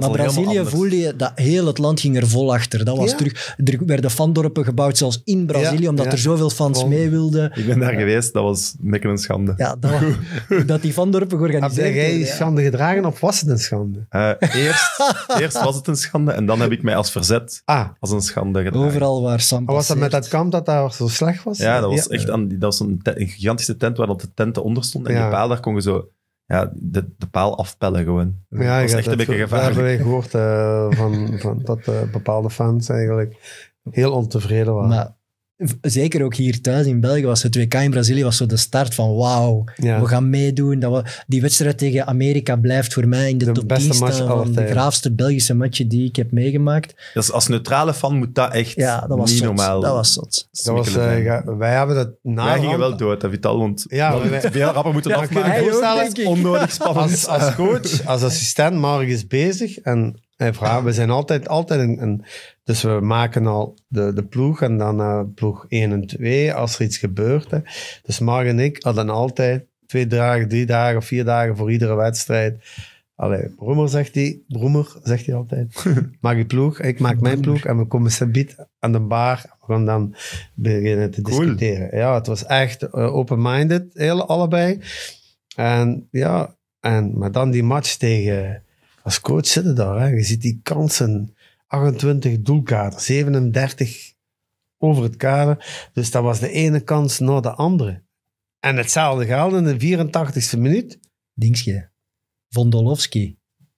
Maar Brazilië voelde je dat heel het land ging er vol achter. Dat was Ja. terug, er werden fandorpen gebouwd, zelfs in Brazilië, Ja, omdat ja. er zoveel fans Vol. mee wilden. Ik ben daar geweest, dat was mekken een schande. Ja, dat, dat die fandorpen Heb georganiseerd jij werden. ja. schande gedragen of was het een schande? Eh, eerst, eerst was het een schande en dan heb ik mij als verzet Ah, als een schande gedaan. Overal waar Sam was dat met dat kamp dat daar zo slecht was? Ja, dat was echt aan, dat was een, gigantische tent waar dat de tenten onder stonden. En Ja. die paal, daar kon je zo ja, de, de paal afpellen gewoon. Ja, dat ik echt een beetje gevaarlijk. wij gehoord eh, van, van dat eh, bepaalde fans eigenlijk heel ontevreden waren. Maar zeker ook hier thuis in België was het WK in Brazilië was zo de start van wauw, ja. we gaan meedoen. Dat we, die wedstrijd tegen Amerika blijft voor mij in de, De top beste 10 match staan aller van de graafste Belgische matchen die ik heb meegemaakt. Dus als neutrale fan moet dat echt Ja, dat was niet zot. normaal Dat was zot. dat was, ga- wij hebben dat na Wij gingen wel dood, hè, Vital, want Ja, we veel rapper moeten Ja, afmaken. spannend. als, als coach, als assistent, Mark is bezig en hij vraagt, we zijn altijd, altijd een, een- dus we maken al de, de ploeg en dan eh, ploeg 1 en 2 als er iets gebeurt. Hè. Dus Mark en ik hadden altijd twee dagen, drie dagen vier dagen voor iedere wedstrijd. Allee, Broemer zegt hij, Broemer zegt hij altijd, maak je ploeg, ik maak mijn ploeg en we komen sabiet aan de bar. We gaan dan beginnen te Cool. discussiëren. Ja, het was echt eh, open-minded, allebei. En ja, en, maar dan die match tegen, als coach zitten daar, hè. je ziet die kansen, 28 doelkader, 37 over het kader. Dus dat was de ene kans na de andere. En hetzelfde geldt in de 84ste minuut. Dingske. Vondolowski.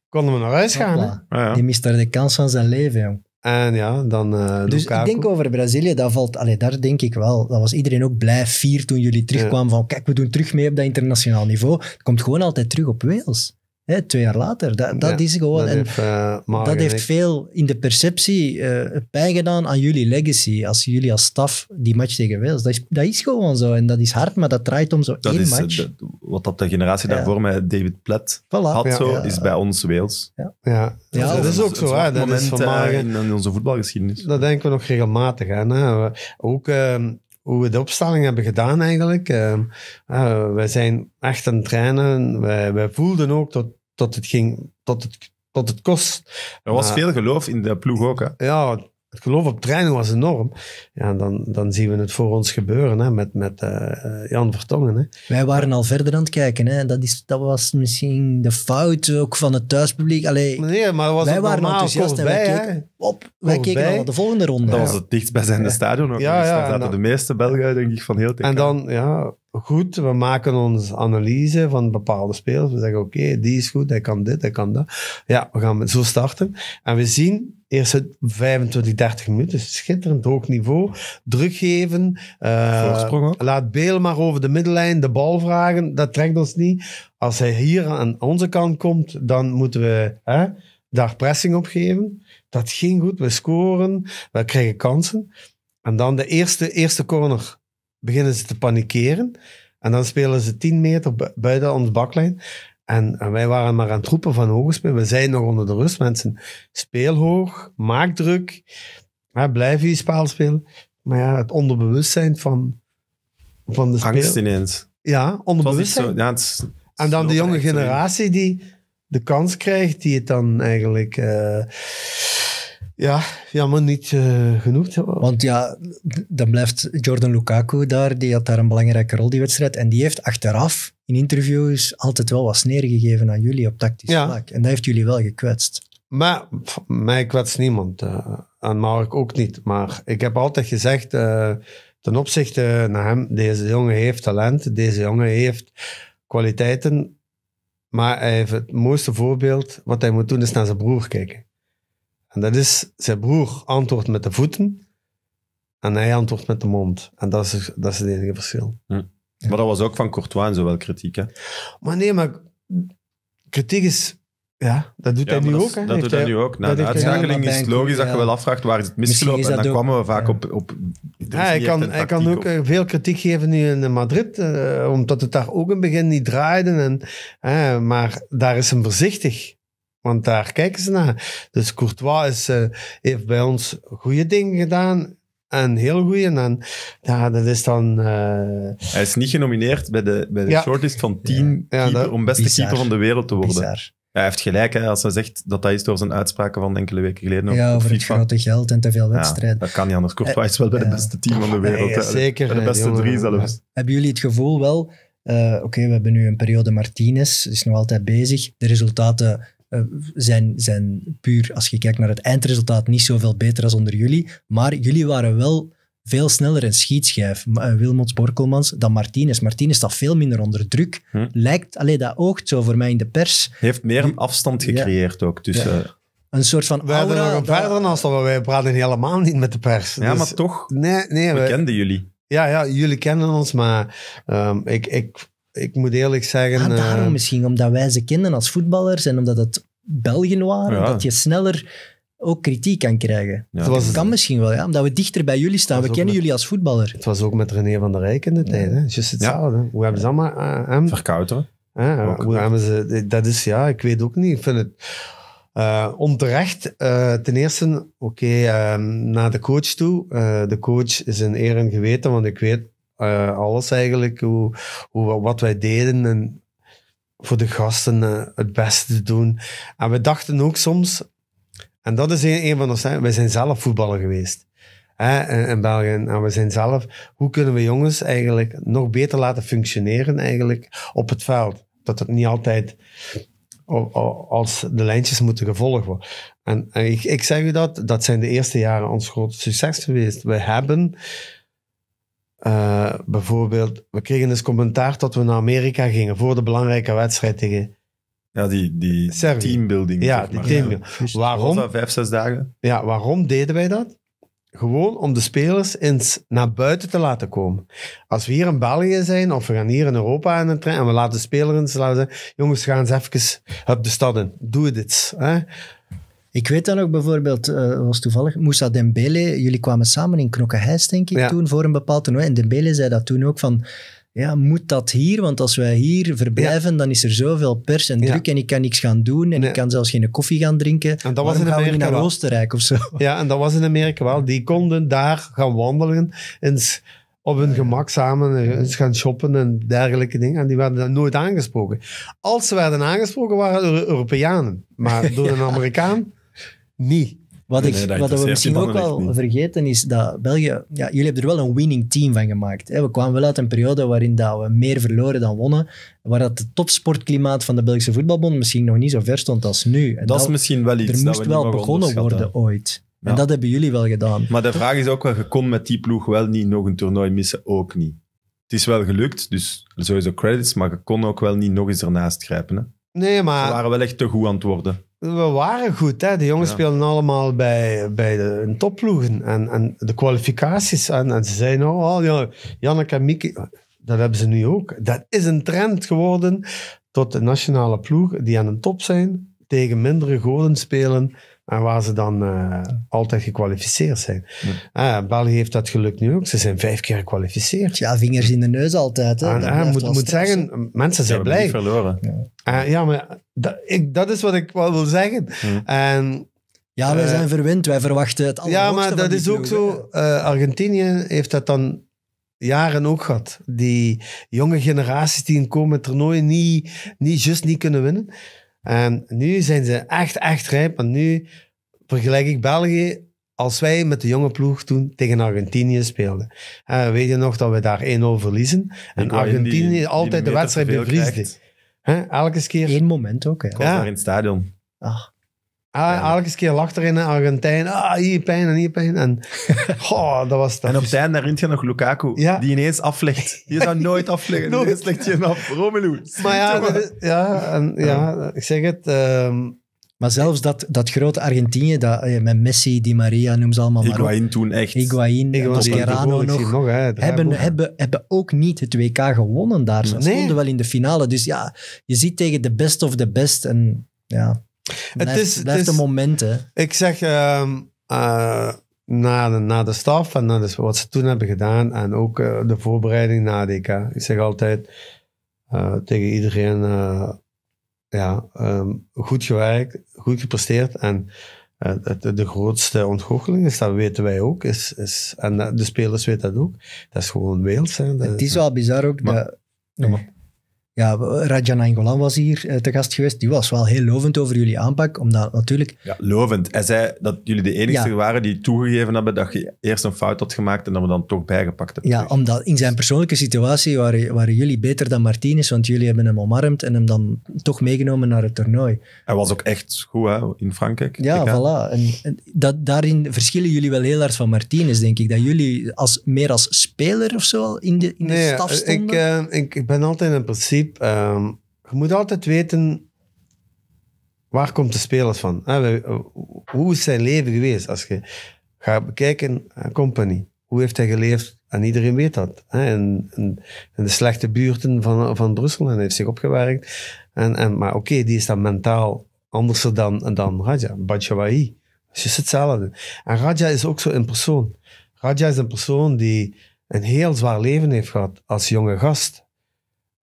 Konden we naar huis gaan. Ja, ja. Die mist daar de kans van zijn leven, jong. En ja, dan eh Dus Lukaku. ik denk over Brazilië, dat valt, allee, daar denk ik wel. Dat was iedereen ook blij, fier toen jullie terugkwamen van kijk, we doen terug mee op dat internationaal niveau. Het komt gewoon altijd terug op Wales. Hè, twee jaar later. Dat, dat Ja, is gewoon... Dat en heeft, eh, dat heeft veel in de perceptie eh pijn gedaan aan jullie legacy. Als jullie als staf die match tegen Wales, dat is, dat is gewoon zo. En dat is hard, maar dat draait om zo Dat één is eh, match. de- wat dat de generatie Ja. daarvoor met David Platt Voilà. had, Ja. zo, Ja. is bij ons Wales. Ja, Ja, dat is dat ook zo. Hè. Dat is moment van en- in, in onze voetbalgeschiedenis. Dat denken we nog regelmatig aan. Hè. We- Ook ehm, hoe we de opstelling hebben gedaan eigenlijk. Ehm, eh, wij zijn echt aan het trainen. Wij, wij voelden ook tot, tot het ging, tot het, tot het kost. Er was veel geloof in de ploeg ook. Hè. Ja, het geloof op training was enorm. Ja, en dan, dan zien we het voor ons gebeuren hè, met, met eh, eh, Jan Vertongen. Hè. Wij waren al verder aan het kijken. Hè. Dat, is, dat was misschien de fout ook van het thuispubliek. Allee, Nee, maar dat was wij waren normaal enthousiast en wij hè. keken, op, wij keken al naar de volgende ronde. Dat was het dichtstbijzijnde stadion ook. Ja, Dus ja, daar en zaten dan- de meeste Belgen, denk ik, van heel. En dan, ja, goed, we maken onze analyse van bepaalde spelers. We zeggen, oké, die is goed, hij kan dit, hij kan dat. Ja, we gaan zo starten. En we zien, eerst 25, 30 minuten, schitterend hoog niveau. Druk geven. eh, laat Beel maar over de middellijn de bal vragen. Dat trekt ons niet. Als hij hier aan onze kant komt, dan moeten we hè, daar pressing op geven. Dat ging goed, we scoren, we krijgen kansen. En dan de eerste, eerste corner beginnen ze te panikeren. En dan spelen ze 10 meter bu- buiten ons baklijn. En, en wij waren maar aan het roepen van hoog spelen. We zijn nog onder de rust, mensen. Speel hoog, maak druk. Hè, blijf je spel spelen. Maar ja, het onderbewustzijn van, van de Angst speler. ineens. Ja, onderbewustzijn. zo, ja, is- En dan de jonge generatie die de kans krijgt, die het dan eigenlijk eh, ja, jammer niet eh, genoeg. Want ja, dan blijft Jordan Lukaku daar, die had daar een belangrijke rol die wedstrijd. En die heeft achteraf in interviews altijd wel wat sneer gegeven aan jullie op tactisch Ja. vlak. En dat heeft jullie wel gekwetst. Maar pff, mij kwetst niemand. eh en Mark ook niet. Maar ik heb altijd gezegd, eh, ten opzichte naar hem, deze jongen heeft talent, deze jongen heeft kwaliteiten. Maar hij heeft het mooiste voorbeeld, wat hij moet doen, is naar zijn broer kijken. En dat is, zijn broer antwoordt met de voeten en hij antwoordt met de mond. En dat is, dat is het enige verschil. Maar dat was ook van Courtois en zo wel kritiek. Hè? Maar nee, maar kritiek is, ja, dat doet Ja, hij nu dat ook. hè. Dat doet hij nu ook. Na de uitschakeling Ja, is het logisch dat je wel ja. afvraagt waar is het misgelopen. is En dan ook- kwamen we vaak ja. op... op Ja, hij kan, hij kan ook eh, veel kritiek geven nu in Madrid, eh, omdat het daar ook in het begin niet draaide. En, eh, maar daar is hem voorzichtig, want daar kijken ze naar. Dus Courtois is, eh, heeft bij ons goede dingen gedaan. En heel goede. En dan, ja, dat is dan... eh, Hij is niet genomineerd bij de, bij de Ja. shortlist van 10 Ja, keeper om beste bizar. keeper van de wereld te worden. Bizar. Hij heeft gelijk hè, als hij zegt dat dat is door zijn uitspraken van enkele weken geleden. op- Ja, over het grote geld en te veel Ja, wedstrijden. dat kan niet anders. Courtois is wel bij de Ja. beste team van de wereld. Nee, hè. zeker, Bij de beste jongen. drie zelfs. Hebben jullie het gevoel wel, eh, oké, we hebben nu een periode Martinez, is nog altijd bezig. De resultaten eh, zijn, zijn puur, als je kijkt naar het eindresultaat, niet zoveel beter als onder jullie. Maar jullie waren wel veel sneller een schietschijf, eh, Wilmots Borkelmans, dan Martinez. Martinez staat veel minder onder druk. Hm. Lijkt, alleen dat oogt zo voor mij in de pers, heeft meer een afstand Ja. gecreëerd ook. Ja. ja, een soort van we hebben aura. nog een dat- verder dan dan wij praten helemaal niet met de pers. ja Dus- maar toch, Nee, nee. we we- kenden jullie. ja, ja, jullie kennen ons, maar ehm, ik, ik, ik moet eerlijk zeggen... Ah, eh, daarom misschien, omdat wij ze kennen als voetballers en omdat het Belgen waren, Ja. dat je sneller ook kritiek kan krijgen. Ja, Het was- Dat kan misschien wel, ja, omdat we dichter bij jullie staan. We kennen met- jullie als voetballer. Het was ook met René van der Rijk in de tijd. Hè? Just hetzelfde. Hoe hebben ze allemaal eh, hem? Verkouteren. Hoe hebben ze... Dat is, ja, ik weet ook niet. Ik vind het eh, onterecht. Eh, ten eerste, oké, ehm, naar de coach toe. Eh, de coach is een eer en geweten, want ik weet eh, alles eigenlijk, hoe, wat wij deden en voor de gasten eh, het beste te doen. En we dachten ook soms, en dat is een, een van ons, wij zijn zelf voetballer geweest. Hè, in, België. En we zijn zelf, hoe kunnen we jongens eigenlijk nog beter laten functioneren eigenlijk op het veld? Dat het niet altijd als de lijntjes moeten gevolgd worden. En, ik, ik zeg u dat, dat zijn de eerste jaren ons grote succes geweest. We hebben eh, bijvoorbeeld, we kregen eens commentaar dat we naar Amerika gingen voor de belangrijke wedstrijd tegen Ja, die, die Servië. teambuilding. Ja, zeg die teambuilding. Waarom? dat vijf, zes dagen? Ja, waarom deden wij dat? Gewoon om de spelers eens naar buiten te laten komen. Als we hier in België zijn, of we gaan hier in Europa aan het trein, en we laten de spelers eens laten zeggen, jongens, ga eens even op de stad in. Doe dit. Hè? Ik weet dan ook bijvoorbeeld, dat was toevallig, Moussa Dembele, jullie kwamen samen in Knokke-Heist, denk ik, Ja. toen, voor een bepaald toernooi. En Dembele zei dat toen ook van, ja, moet dat hier? Want als wij hier verblijven, dan is er zoveel pers en Ja. druk en ik kan niks gaan doen en Nee. ik kan zelfs geen koffie gaan drinken. En dat was in gaan we niet Amerika naar wel. Oostenrijk of zo? Ja, en dat was in Amerika wel. Die konden daar gaan wandelen, eens op hun gemak samen eh, eens gaan shoppen en dergelijke dingen. En die werden dan nooit aangesproken. Als ze werden aangesproken, waren het Euro- Europeanen. Maar door een Amerikaan, niet. Wat, Nee, ik, nee, wat we misschien ook wel vergeten is dat België... Ja, jullie hebben er wel een winning team van gemaakt. Hè. We kwamen wel uit een periode waarin dat we meer verloren dan wonnen. Waar dat het topsportklimaat van de Belgische voetbalbond misschien nog niet zo ver stond als nu. En Dat is misschien wel iets er dat moest we wel begonnen worden ooit. En dat hebben jullie wel gedaan. Maar de vraag is ook wel, je kon met die ploeg wel niet nog een toernooi missen, ook niet. Het is wel gelukt, dus sowieso credits, maar je kon ook wel niet nog eens ernaast grijpen. Hè. Nee, Ze maar waren wel echt te goed aan het worden. We waren goed. Hè? De jongens Ja. speelden allemaal bij, bij de een topploegen. En, en de kwalificaties. En, en ze zeiden, oh, ja, Janneke en Mieke, dat hebben ze nu ook. Dat is een trend geworden tot de nationale ploeg die aan de top zijn, tegen mindere goden spelen en waar ze dan eh, altijd gekwalificeerd zijn. Ah, België heeft dat geluk nu ook. Ze zijn vijf keer gekwalificeerd. Ja, vingers in de neus altijd. Hè. En, Dat blijft moet, moet zeggen, mensen Ze zijn hebben blij. niet verloren. Ah, ja, maar dat, ik, dat is wat ik wel wil zeggen. Hmm. En Ja, wij Eh, zijn verwend. Wij verwachten het Ja, maar dat is ook zo. Eh, Argentinië heeft dat dan jaren ook gehad. Die jonge generaties die in komend toernooi niet, niet just niet kunnen winnen. En nu zijn ze echt, echt rijp. En nu vergelijk ik België als wij met de jonge ploeg toen tegen Argentinië speelden. Eh, weet je nog dat we daar 1-0 verliezen? En Argentinië die altijd de wedstrijd bevriesde. Elke keer. Eén moment ook. Hè. Ik was Ja. daar in het stadion. Ah, Ah, elke keer lacht er in Argentijn. Ah, hier pijn en hier pijn. En, goh, dat was dat. En op het einde herinnert je nog Lukaku, Ja. die ineens aflegt. Die zou nooit afleggen. Nooit. Ineens legt je hem af. Romelu. Maar ja, is- ja, en, ja, ik zeg het. ehm, Maar zelfs dat, dat grote Argentinië, dat, eh, met Messi, Di Maria, noem ze allemaal maar toen echt. Die Mascherano nog. nog hè, hebben, hebben, hebben ook niet het WK gewonnen daar. Ze Nee. stonden wel in de finale. Dus ja, je ziet tegen de best of the best. En ja, het blijft, is- het blijft is- een moment. Hè. Ik zeg, ehm, eh, na, de, na de staf en na de, wat ze toen hebben gedaan en ook eh, de voorbereiding na DK. Ik zeg altijd eh, tegen iedereen, eh, ja, ehm, goed gewerkt, goed gepresteerd en eh, het- de grootste ontgoocheling is, dat weten wij ook, is, is, en de spelers weten dat ook, dat is gewoon Wales. Hè. Dat- Het is wel bizar ook. Maar- dat, nee. Ja, Rajan Angolan was hier eh, te gast geweest. Die was wel heel lovend over jullie aanpak. Omdat natuurlijk, Ja, lovend. Hij zei dat jullie de enige Ja. waren die toegegeven hebben dat je eerst een fout had gemaakt en dat we dan toch bijgepakt hebben. ja, omdat in zijn persoonlijke situatie waren, waren jullie beter dan Martinez. Want jullie hebben hem omarmd en hem dan toch meegenomen naar het toernooi. Hij was ook echt goed hè, in Frankrijk. Ja, voilà. En, en dat, daarin verschillen jullie wel heel hard van Martinez, denk ik. Dat jullie als, meer als speler of zo in de, in de Nee, staf ik, stonden. eh, ik, ik ben altijd in principe... ehm, je moet altijd weten... Waar komt de speler van? Eh, hoe is zijn leven geweest? Als je gaat bekijken, uh, Company. Hoe heeft hij geleefd? En iedereen weet dat. In, in, de slechte buurten van, van Brussel. En heeft zich opgewerkt. En, en, maar oké, die is dan mentaal anders dan, dan Raja. Batshuayi. Het is hetzelfde. En Raja is ook zo een persoon. Raja is een persoon die een heel zwaar leven heeft gehad als jonge gast.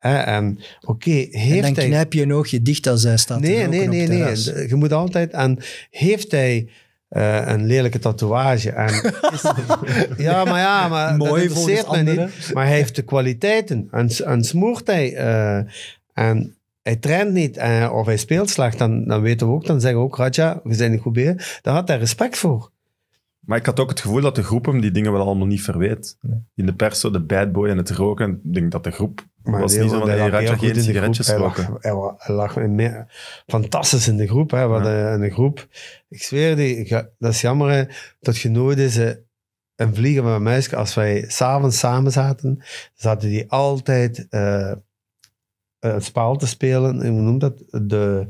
Hè, en oké, heeft dan hij... knijp je een oogje dicht als hij staat te Nee, roken nee, nee, nee. Je moet altijd... En heeft hij eh, een lelijke tatoeage? En is- ja, maar ja, maar Mooi dat interesseert mij anderen. niet. Maar hij heeft de kwaliteiten. En, en smoort hij... eh, en hij traint niet eh, of hij speelt slecht, dan, dan weten we ook, dan zeggen we ook, Raja, we zijn niet goed bezig. Daar had hij respect voor. Maar ik had ook het gevoel dat de groep hem die dingen wel allemaal niet verweet. In de pers, zo de bad boy en het roken. Ik denk dat de groep was niet zo van, hij hey, goed geen in de sigaretjes groep. Hij roken. lag, hij, lag meer- fantastisch in de groep. Hè. We hadden in de groep, ik zweer die, dat is jammer hè, dat je nooit eens eh, een vliegen met een muisje, als wij s'avonds samen zaten, zaten die altijd eh het spel te spelen. Hoe noemt dat? De,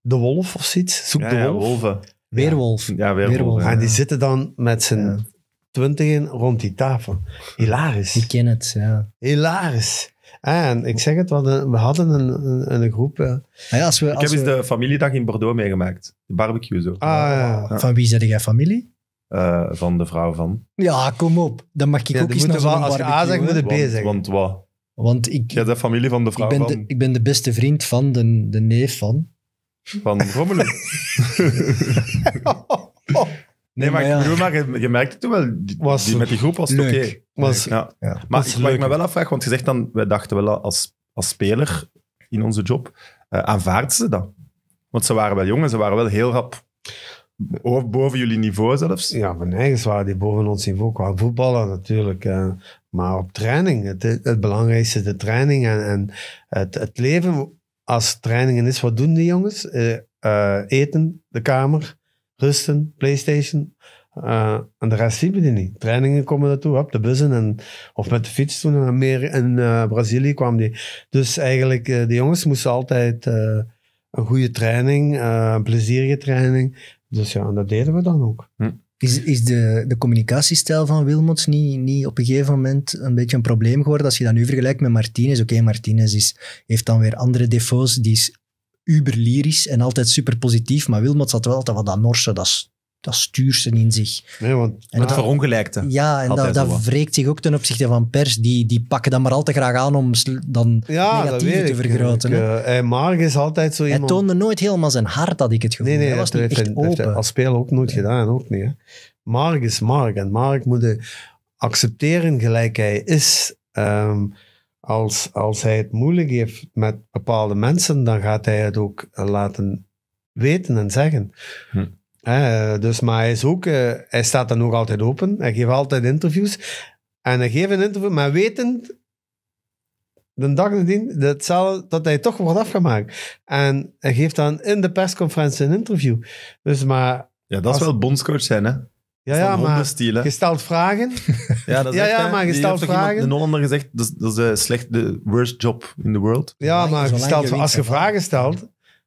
de wolf of zoiets. Zoek Ja, de ja, wolf. wolven. Weerwolf. Ja, weer Weerwolf. wolven. En die Ja. zitten dan met z'n Ja. twintigen rond die tafel. Hilarisch. Ik ken het, ja. Hilarisch. En ik zeg het, we hadden, we hadden een, een, een groep. eh, Ah ja, als we, Ik als heb eens we- de familiedag in Bordeaux meegemaakt. De barbecue zo. ah, ja. Ja. Van wie zit jij familie? Eh, van de vrouw van. Ja, kom op. Dan mag ik Ja, ook eens naar zo'n als je A zegt, moet je B Want, zeggen. want wat? Want ik, Jij bent familie van de ik, vrouw ben van, de, ik ben de beste vriend van de, de neef van. van Romelu. Nee, maar, ik bedoel, maar je, je merkte toen wel, die, Was die- met die groep was het oké. leuk. Was, Ja. Ja. Maar was ik, wat ik me wel afvraag, want je zegt dan, wij dachten wel als, als speler in onze job, eh aanvaarden ze dat? Want ze waren wel jong en ze waren wel heel rap boven jullie niveau zelfs. Ja, mijn eigen waren die boven ons niveau qua voetballen natuurlijk. eh, maar op training, het, het belangrijkste de training en, en het, het leven als trainingen is. Wat doen die jongens? Eh, eh, eten, de kamer, rusten, Playstation. eh, en de rest zien we die niet. Trainingen komen naartoe, op de bussen en, of met de fiets toen in, Amer- in eh, Brazilië kwam die. Dus eigenlijk, eh, de jongens moesten altijd eh, een goede training, eh, een plezierige training. Dus ja, en dat deden we dan ook. Is, is de, de communicatiestijl van Wilmots niet, niet op een gegeven moment een beetje een probleem geworden? Als je dat nu vergelijkt met Martinez. Oké, Martinez is, heeft dan weer andere defo's. Die is uber lyrisch en altijd super positief. Maar Wilmots had wel altijd wat dat Norse, dat, dat stuurse in zich. Nee, want En dat- verongelijkte. Ja, en dat, dat wreekt zich ook ten opzichte van pers. Die, die pakken dat maar al te graag aan om dan ja, negatieve te vergroten. Ik, eh, Mark is altijd zo Hij iemand... toonde nooit helemaal zijn hart, had ik het gevoel. Nee, nee, hij was dat niet heeft echt hij, dat heeft hij open. als speler ook nooit gedaan. Ook niet, hè. Mark is Mark. En Mark moet je accepteren gelijk hij is. Ehm, als, als hij het moeilijk heeft met bepaalde mensen, dan gaat hij het ook laten weten en zeggen. Hm. Eh, dus, maar hij, is ook, eh, hij staat dan ook altijd open. Hij geeft altijd interviews. En hij geeft een interview, maar wetend, de dag nadien, hetzelfde, dat hij toch wordt afgemaakt. En hij geeft dan in de persconferentie een interview. Dus maar, Ja, dat is Als- wel bondscoach zijn, hè? Ja, ja, maar stelt vragen. Ja, dat is Ja, echt, ja, maar iemand- vragen. Een Hollander gezegd, dat is, dat is de, slecht, de worst job in the world. Ja, maar wint, als je vragen stelt,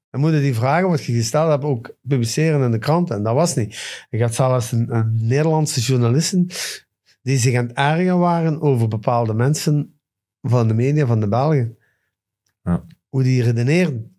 dan moeten die vragen wat je gesteld hebt ook publiceren in de krant. En dat was niet. Je had zelfs een, een Nederlandse journalisten die zich aan het ergen waren over bepaalde mensen van de media, van de Belgen. Ja. Hoe die redeneerden.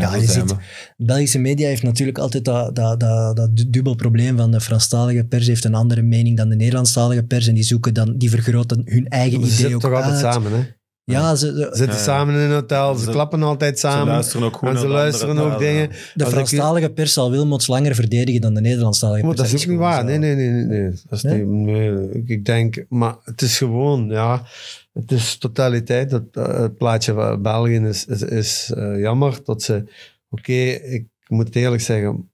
Ja, je ziet-. Belgische media heeft natuurlijk altijd dat, dat, dat, dat du- dubbel probleem van de Franstalige pers heeft een andere mening dan de Nederlandstalige pers en die zoeken dan, die vergroten hun eigen Ze idee zitten ook toch altijd samen, hè? Ja, ze, Ze zitten Ja, ja. samen in een hotel, ze Ze- klappen altijd Ze samen. luisteren ook goed en ze luisteren ook dingen. de ik- Franstalige pers zal Wilmots langer verdedigen dan de Nederlandstalige Maar pers. dat is ook niet waar. zo. Nee, nee, nee. nee, nee. Dat is Nee? niet, nee. Ik- Ik denk, maar het is gewoon, ja, het is totaliteit. Dat, eh, het plaatje van België is, is, is eh, jammer dat ze, oké, ik moet eerlijk zeggen,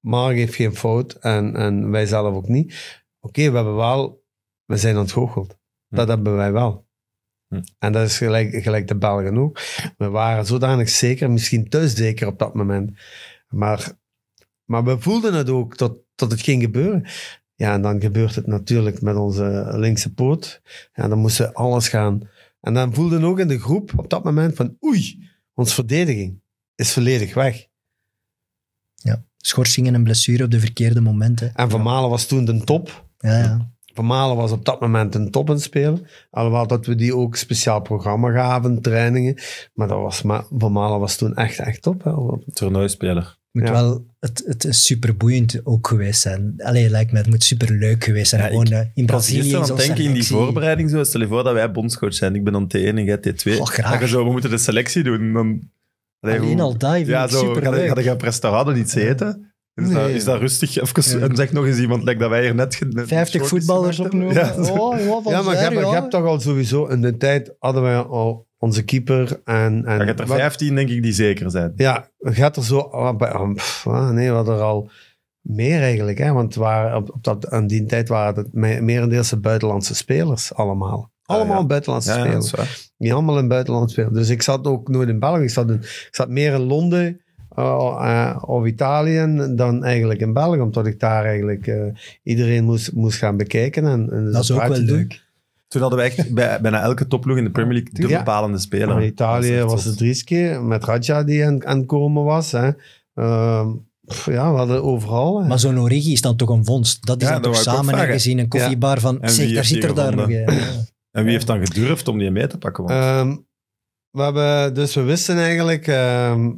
Mark heeft geen fout en, en wij zelf ook niet. Oké, we hebben wel, we zijn ontgoocheld. Dat hebben wij wel. Hm. En dat is gelijk, gelijk de Belgen ook. We waren zodanig zeker, misschien te zeker op dat moment. Maar, maar we voelden het ook tot, tot het ging gebeuren. Ja, en dan gebeurt het natuurlijk met onze linkse poot. Ja, dan moesten we alles gaan. En dan voelden we ook in de groep op dat moment van oei, onze verdediging is volledig weg. Schorsingen en blessure op de verkeerde momenten. En Van Malen was toen de top. Ja, ja. Van Malen was op dat moment een top spelen. Alhoewel dat we die ook speciaal programma gaven, trainingen. Maar dat was, maar Van Malen was toen echt, echt top. Hè. Toernooispeler. Moet Ja. wel, het, het is super boeiend ook geweest zijn. Allee, lijkt me, het moet super leuk geweest zijn. Ja, Gewoon eh, in Ik Brazilië. het denken in die voorbereiding. Zo. Stel je voor dat wij bondscoach zijn. Ik ben dan T1 en jij T2. Goh, graag. Dat je zo, we moeten de selectie doen. Dan, Allee, Alleen hoe- al dat vind Ja, ik zo, super ga, je- leuk. ga je op restaurant iets eten? Is, dat, Nee. is dat rustig? Even, Ja. En zeg nog eens iemand like dat wij hier net... ge- net 50 shorties voetballers opnoemen. Ja. Oh, ja, maar je hebt toch al sowieso... In de tijd hadden wij al onze keeper en... en Je hebt er wat- 15, denk ik, die zeker zijn. Ja, je gaat er zo... ah, ah, pff, ah, nee, we hadden er al meer eigenlijk. Hè, want het waren, op, op dat, aan die tijd waren het me- merendeels buitenlandse spelers allemaal. Allemaal ja. buitenlandse Ja, ja, dat spelers. is waar. Die allemaal in buitenland spelen. Dus ik zat ook nooit in België. Ik zat, in, ik zat meer in Londen uh, uh, of Italië dan eigenlijk in België. Omdat ik daar eigenlijk uh, iedereen moest, moest gaan bekijken. En, en Dat is ook wel leuk. Toen hadden we echt bij, bijna elke topploeg in de Premier League de Ja. bepalende speler. In Italië was het Drieske met Raja die aan, aan het komen was. Hè. Ehm, pff, ja, we hadden overal. hè. Maar zo'n Origi is dan toch een vondst. Dat is Ja, dan dat toch samen gezien een koffiebar van... Zeg, daar zit er daar nog. Ja. En wie heeft dan gedurfd om die mee te pakken? Want Ehm, we hebben, dus we wisten eigenlijk, ehm,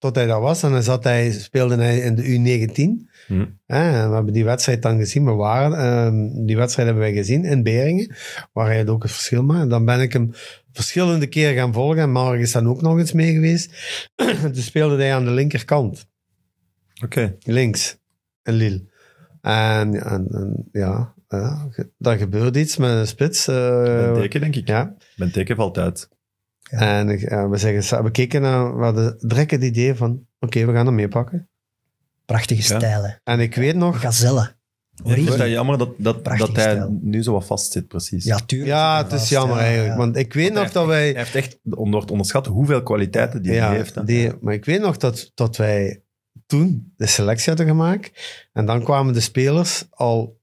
tot hij dat was, en dan zat hij, speelde hij in de U19. Hm. Hè, en we hebben die wedstrijd dan gezien. We waren, ehm, die wedstrijd hebben wij gezien in Beringen, waar hij het ook het verschil maakt. En dan ben ik hem verschillende keren gaan volgen. En Mark is dan ook nog eens mee geweest. Toen speelde hij aan de linkerkant, Oké. links, in Lille. En, en, en ja, ja, ge- daar gebeurde iets met een spits. eh, Benteke, denk ik. ja. Benteke valt uit. En eh, we, zeggen, we keken naar, we hadden direct het idee van, oké, we gaan hem meepakken. Prachtige Ja. stijlen. En ik weet nog... Gazelle. Ja, ik vind dat jammer dat, dat, Prachtig dat hij stijl. nu zo wat vast zit, precies. Ja, tuurlijk. Ja, het is vast, jammer ja, eigenlijk. ja. Want ik weet nog dat wij... Hij heeft echt onder, onderschat hoeveel kwaliteiten die ja, hij heeft. die- maar ik weet nog dat, dat wij toen de selectie hadden gemaakt. En dan kwamen de spelers al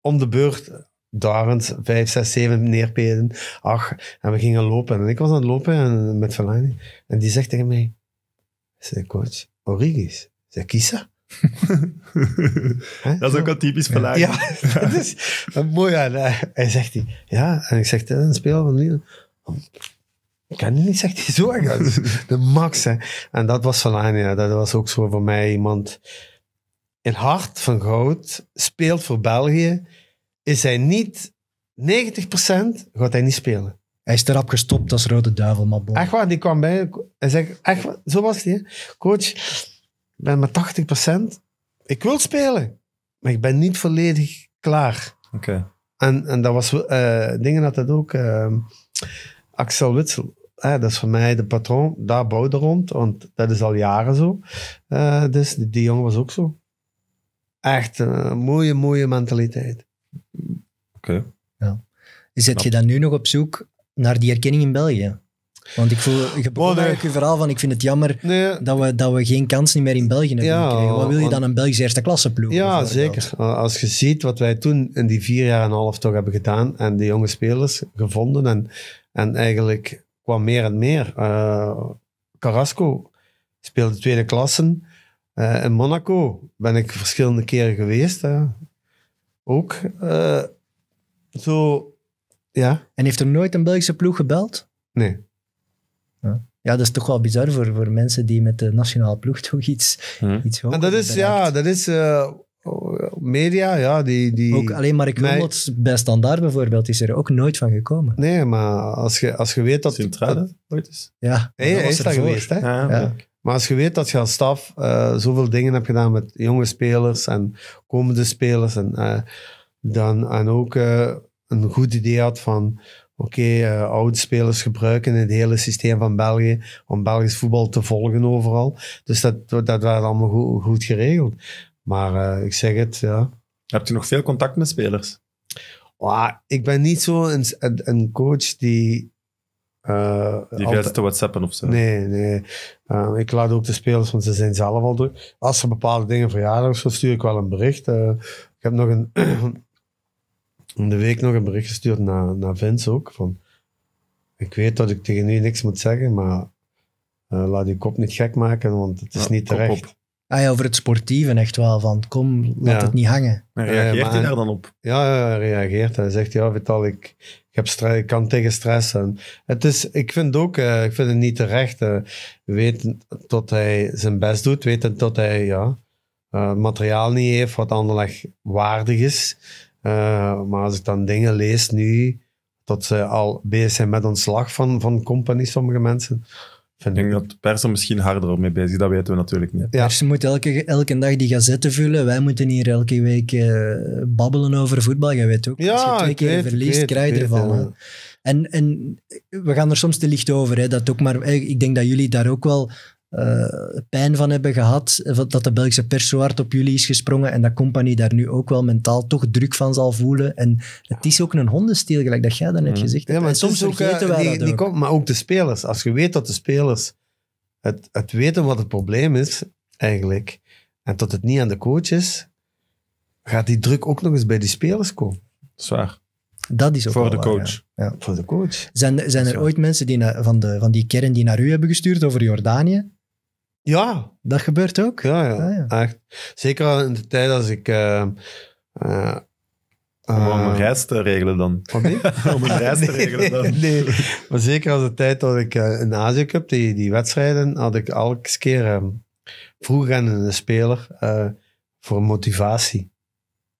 om de beurt. Darend, vijf, zes, zeven neerpeden. Ach, en we gingen lopen. En ik was aan het lopen en, met Fellaini. En die zegt tegen mij... Zei, coach, Origis. Zei, Kisa? Dat is ook wel typisch Verlaag. Ja, dat is mooi. Eh, hij zegt die, ja, en ik zeg, dat is een speler van Lille. Ik die niet, zegt hij zo. erg. De max, hè. En dat was Fellaini, ja. dat was ook zo voor mij iemand in hart van goud, speelt voor België, is hij niet 90% gaat hij niet spelen. Hij is erop gestopt als rode duivel, maar bon. Echt waar, die kwam bij. Hij zegt, echt waar, zo was hij. hè. Coach, ik ben met 80%. Ik wil spelen, maar ik ben niet volledig klaar. Oké. En, en dat was, eh dingen had dat ook, eh, Axel Witsel. hè, dat is voor mij de patroon, daar bouwde rond, want dat is al jaren zo. Eh, dus die, die jongen was ook zo. Echt een mooie, mooie mentaliteit. Oké. Zit je dan nu nog op zoek naar die erkenning in België? Want ik voel, je begon Oh, nee. je verhaal van, ik vind het jammer Nee, dat we, dat we geen kans niet meer in België hebben Ja, gekregen. Wat wil je dan een Belgische eerste klasse ploeg? Ja, zeker. Als je ziet wat wij toen in die vier jaar en een half toch hebben gedaan en die jonge spelers gevonden en, en eigenlijk kwam meer en meer. Eh, Carrasco speelde tweede klassen. Eh, in Monaco ben ik verschillende keren geweest. hè. Ook. eh, zo, ja, En heeft er nooit een Belgische ploeg gebeld? nee. Ja, dat is toch wel bizar voor, voor mensen die met de nationale ploeg toch iets, Hm. iets hoger En dat is, bereikt. ja, dat is eh, media, ja, die... die Ook alleen Mark mij- Wilmots bij Standaard bijvoorbeeld is er ook nooit van gekomen. Nee, maar als je, als je weet dat... Sint-Truiden, ooit eens? Ja, Hij, dat hij is ervoor. geweest, hè? Ja, Ja. Maar als je weet dat je als staf eh, zoveel dingen hebt gedaan met jonge spelers en komende spelers en, eh, dan, en ook eh, een goed idee had van oké, eh, oude spelers gebruiken het hele systeem van België om Belgisch voetbal te volgen overal. Dus dat, dat werd allemaal goed, goed geregeld. Maar ik zeg het, ja. Heb je nog veel contact met spelers? Wauw, ik ben niet zo een, een coach die... Die altijd- gaat te whatsappen of zo? Nee, nee. Eh, ik laat ook de spelers, want ze zijn zelf al druk. Als er bepaalde dingen verjaardag of zo, stuur ik wel een bericht. Eh, ik heb nog een, in de week nog een bericht gestuurd naar, naar Vince ook. Van, ik weet dat ik tegen u niks moet zeggen, maar laat je kop niet gek maken, want het is Ja, niet terecht. op. Ah ja, over het sportieve echt wel. Van kom, laat Ja. het niet hangen. Ja, reageert maar- hij daar dan op? Ja, ja, hij reageert. Hij zegt, ja, Vital, ik, ik, heb stress, ik kan tegen stress. En het is, ik vind ook, eh, ik vind het niet terecht. eh weten dat hij zijn best doet, weten dat hij ja, eh, materiaal niet heeft wat anderleg waardig is. Eh, maar als ik dan dingen lees nu, dat ze al bezig zijn met ontslag van, van company, sommige mensen. Vind Ik denk dat de pers er misschien harder mee bezig is, dat weten we natuurlijk niet. Ja. Je moet elke, elke dag die gazetten vullen. Wij moeten hier elke week eh, babbelen over voetbal. Je weet ook, als Ja, je twee keer weet, verliest, weet, krijg je ervan. ja. En, en we gaan er soms te licht over. Hè, dat ook maar, ik denk dat jullie daar ook wel eh, pijn van hebben gehad. eh, Dat de Belgische pers zo hard op jullie is gesprongen. En dat Company daar nu ook wel mentaal toch druk van zal voelen. En het is ook een hondenstiel, gelijk dat jij dan net Mm. gezegd hebt. Ja, maar en soms ook, vergeten eh, wij die, dat die ook. komt- maar ook de spelers. Als je weet dat de spelers het, het weten wat het probleem is, eigenlijk, en dat het niet aan de coach is, gaat die druk ook nog eens bij die spelers komen. Zwaar. Dat is ook Voor de waar, coach. ja. Voor de coach. Zijn, zijn er ooit mensen die na- van, de, van die kern die naar u hebben gestuurd over Jordanië? Ja, Dat gebeurt ook? ja, ja. Ah, ja. Echt. Zeker in de tijd als ik... eh eh, Om een eh, reis te regelen dan. nee? Om een reis te regelen dan. nee, maar zeker als de tijd dat ik eh, in Azië Cup, die, die wedstrijden, had ik elke keer eh, vroeg aan een speler eh, voor motivatie.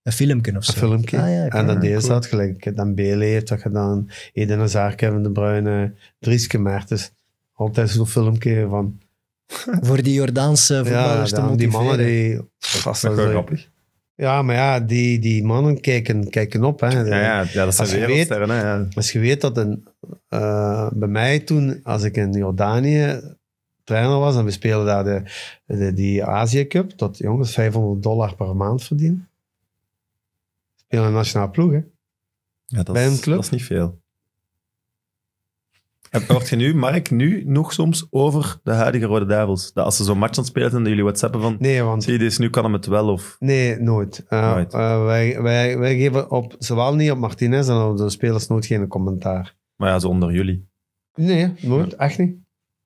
Een filmpje of zo? Een filmpje. Ah, ja, en dan deed ze Cool. gelijk. Dan Bele heeft dat gedaan. Eden Hazard, Kevin De Bruyne, Drieske Mertens. Altijd zo'n filmpje van... Voor die Jordaanse voetballers te dan die mannen motiveren. die... pff, Dat is wel grappig. Ja, maar ja, die, die mannen kijken, kijken op. Hè. Ja, ja, ja, dat zijn wereldsterren. hè, ja. Als je weet dat een, eh, bij mij toen, als ik in Jordanië trainer was en we spelen daar de, de, die Azië Cup, dat jongens 500 dollar per maand verdienen. Spelen een nationaal ploeg, hè? Ja, dat, Bij een club? dat is niet veel. Hoort je nu, Mark, nu nog soms over de huidige Rode Duivels? Dat als ze zo'n match aan het spelen zijn, dat jullie whatsappen van... Nee, want Zie je deze, nu kan hem het wel, of... Nee, nooit. Uh, Nooit. uh, wij, wij, wij geven op, zowel niet op Martinez en op de spelers nooit geen commentaar. Maar ja, zo onder jullie. Nee, nooit. Echt niet.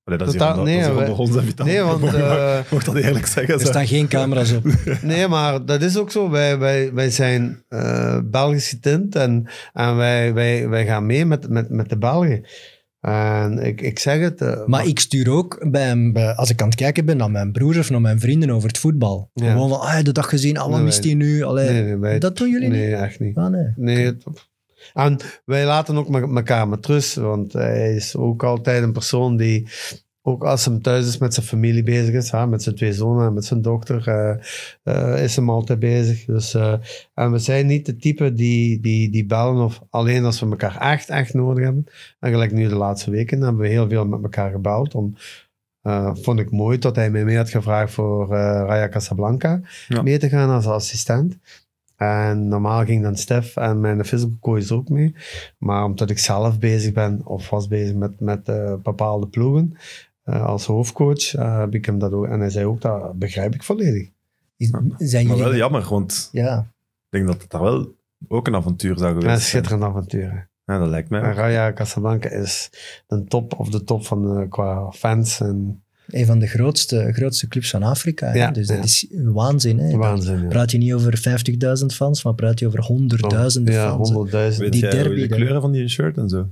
Allee, dat is Totaal- nee, onder, dat is hier wij- onder ons, Vital. Nee, want... eh, Mocht dat eerlijk zeggen. Er zo. staan geen camera's op. nee, maar dat is ook zo. Wij, wij, wij zijn eh, Belgisch getint en, en wij, wij, wij gaan mee met, met, met de Belgen. En ik, ik zeg het... eh, Maar ik stuur ook, bij, hem- bij, als ik aan het kijken ben, naar mijn broers of naar mijn vrienden over het voetbal. Ja. Gewoon van, ah, de dag gezien, ah, wat Nee, mist hij nu? Allee, nee, nee, wij- dat doen jullie Nee, niet? echt niet. Ah, nee. Nee, het- en wij laten ook elkaar met rust, want hij is ook altijd een persoon die, ook als hij thuis is met zijn familie bezig is, hè, met zijn twee zonen en met zijn dochter, eh, eh, is hem altijd bezig. Dus, eh, en we zijn niet de type die, die, die bellen of alleen als we elkaar echt, echt nodig hebben. En gelijk nu de laatste weken hebben we heel veel met elkaar gebeld om... vond ik mooi dat hij mij mee had gevraagd voor Raya Casablanca Ja. mee te gaan als assistent. En normaal ging dan Stef en mijn physical coach ook mee. Maar omdat ik zelf bezig ben, of was bezig met, met bepaalde ploegen, eh, als hoofdcoach, eh, heb ik hem dat ook. En hij zei ook, dat begrijp ik volledig. Is- Zijn Maar jullie... wel jammer, want Ja. ik denk dat het daar wel ook een avontuur zou geweest zijn. schitterend avontuur. Ja, dat lijkt mij En. Raya Casablanca is de top of de top van eh, qua fans en Een van de grootste, grootste clubs van Afrika. hè. Ja, dus dat ja. is waanzin. Hè? waanzin. ja. Praat je niet over 50.000 fans, maar praat je over honderdduizenden Ja, fans. honderdduizend. Weet die jij derby de kleuren van die shirt en zo?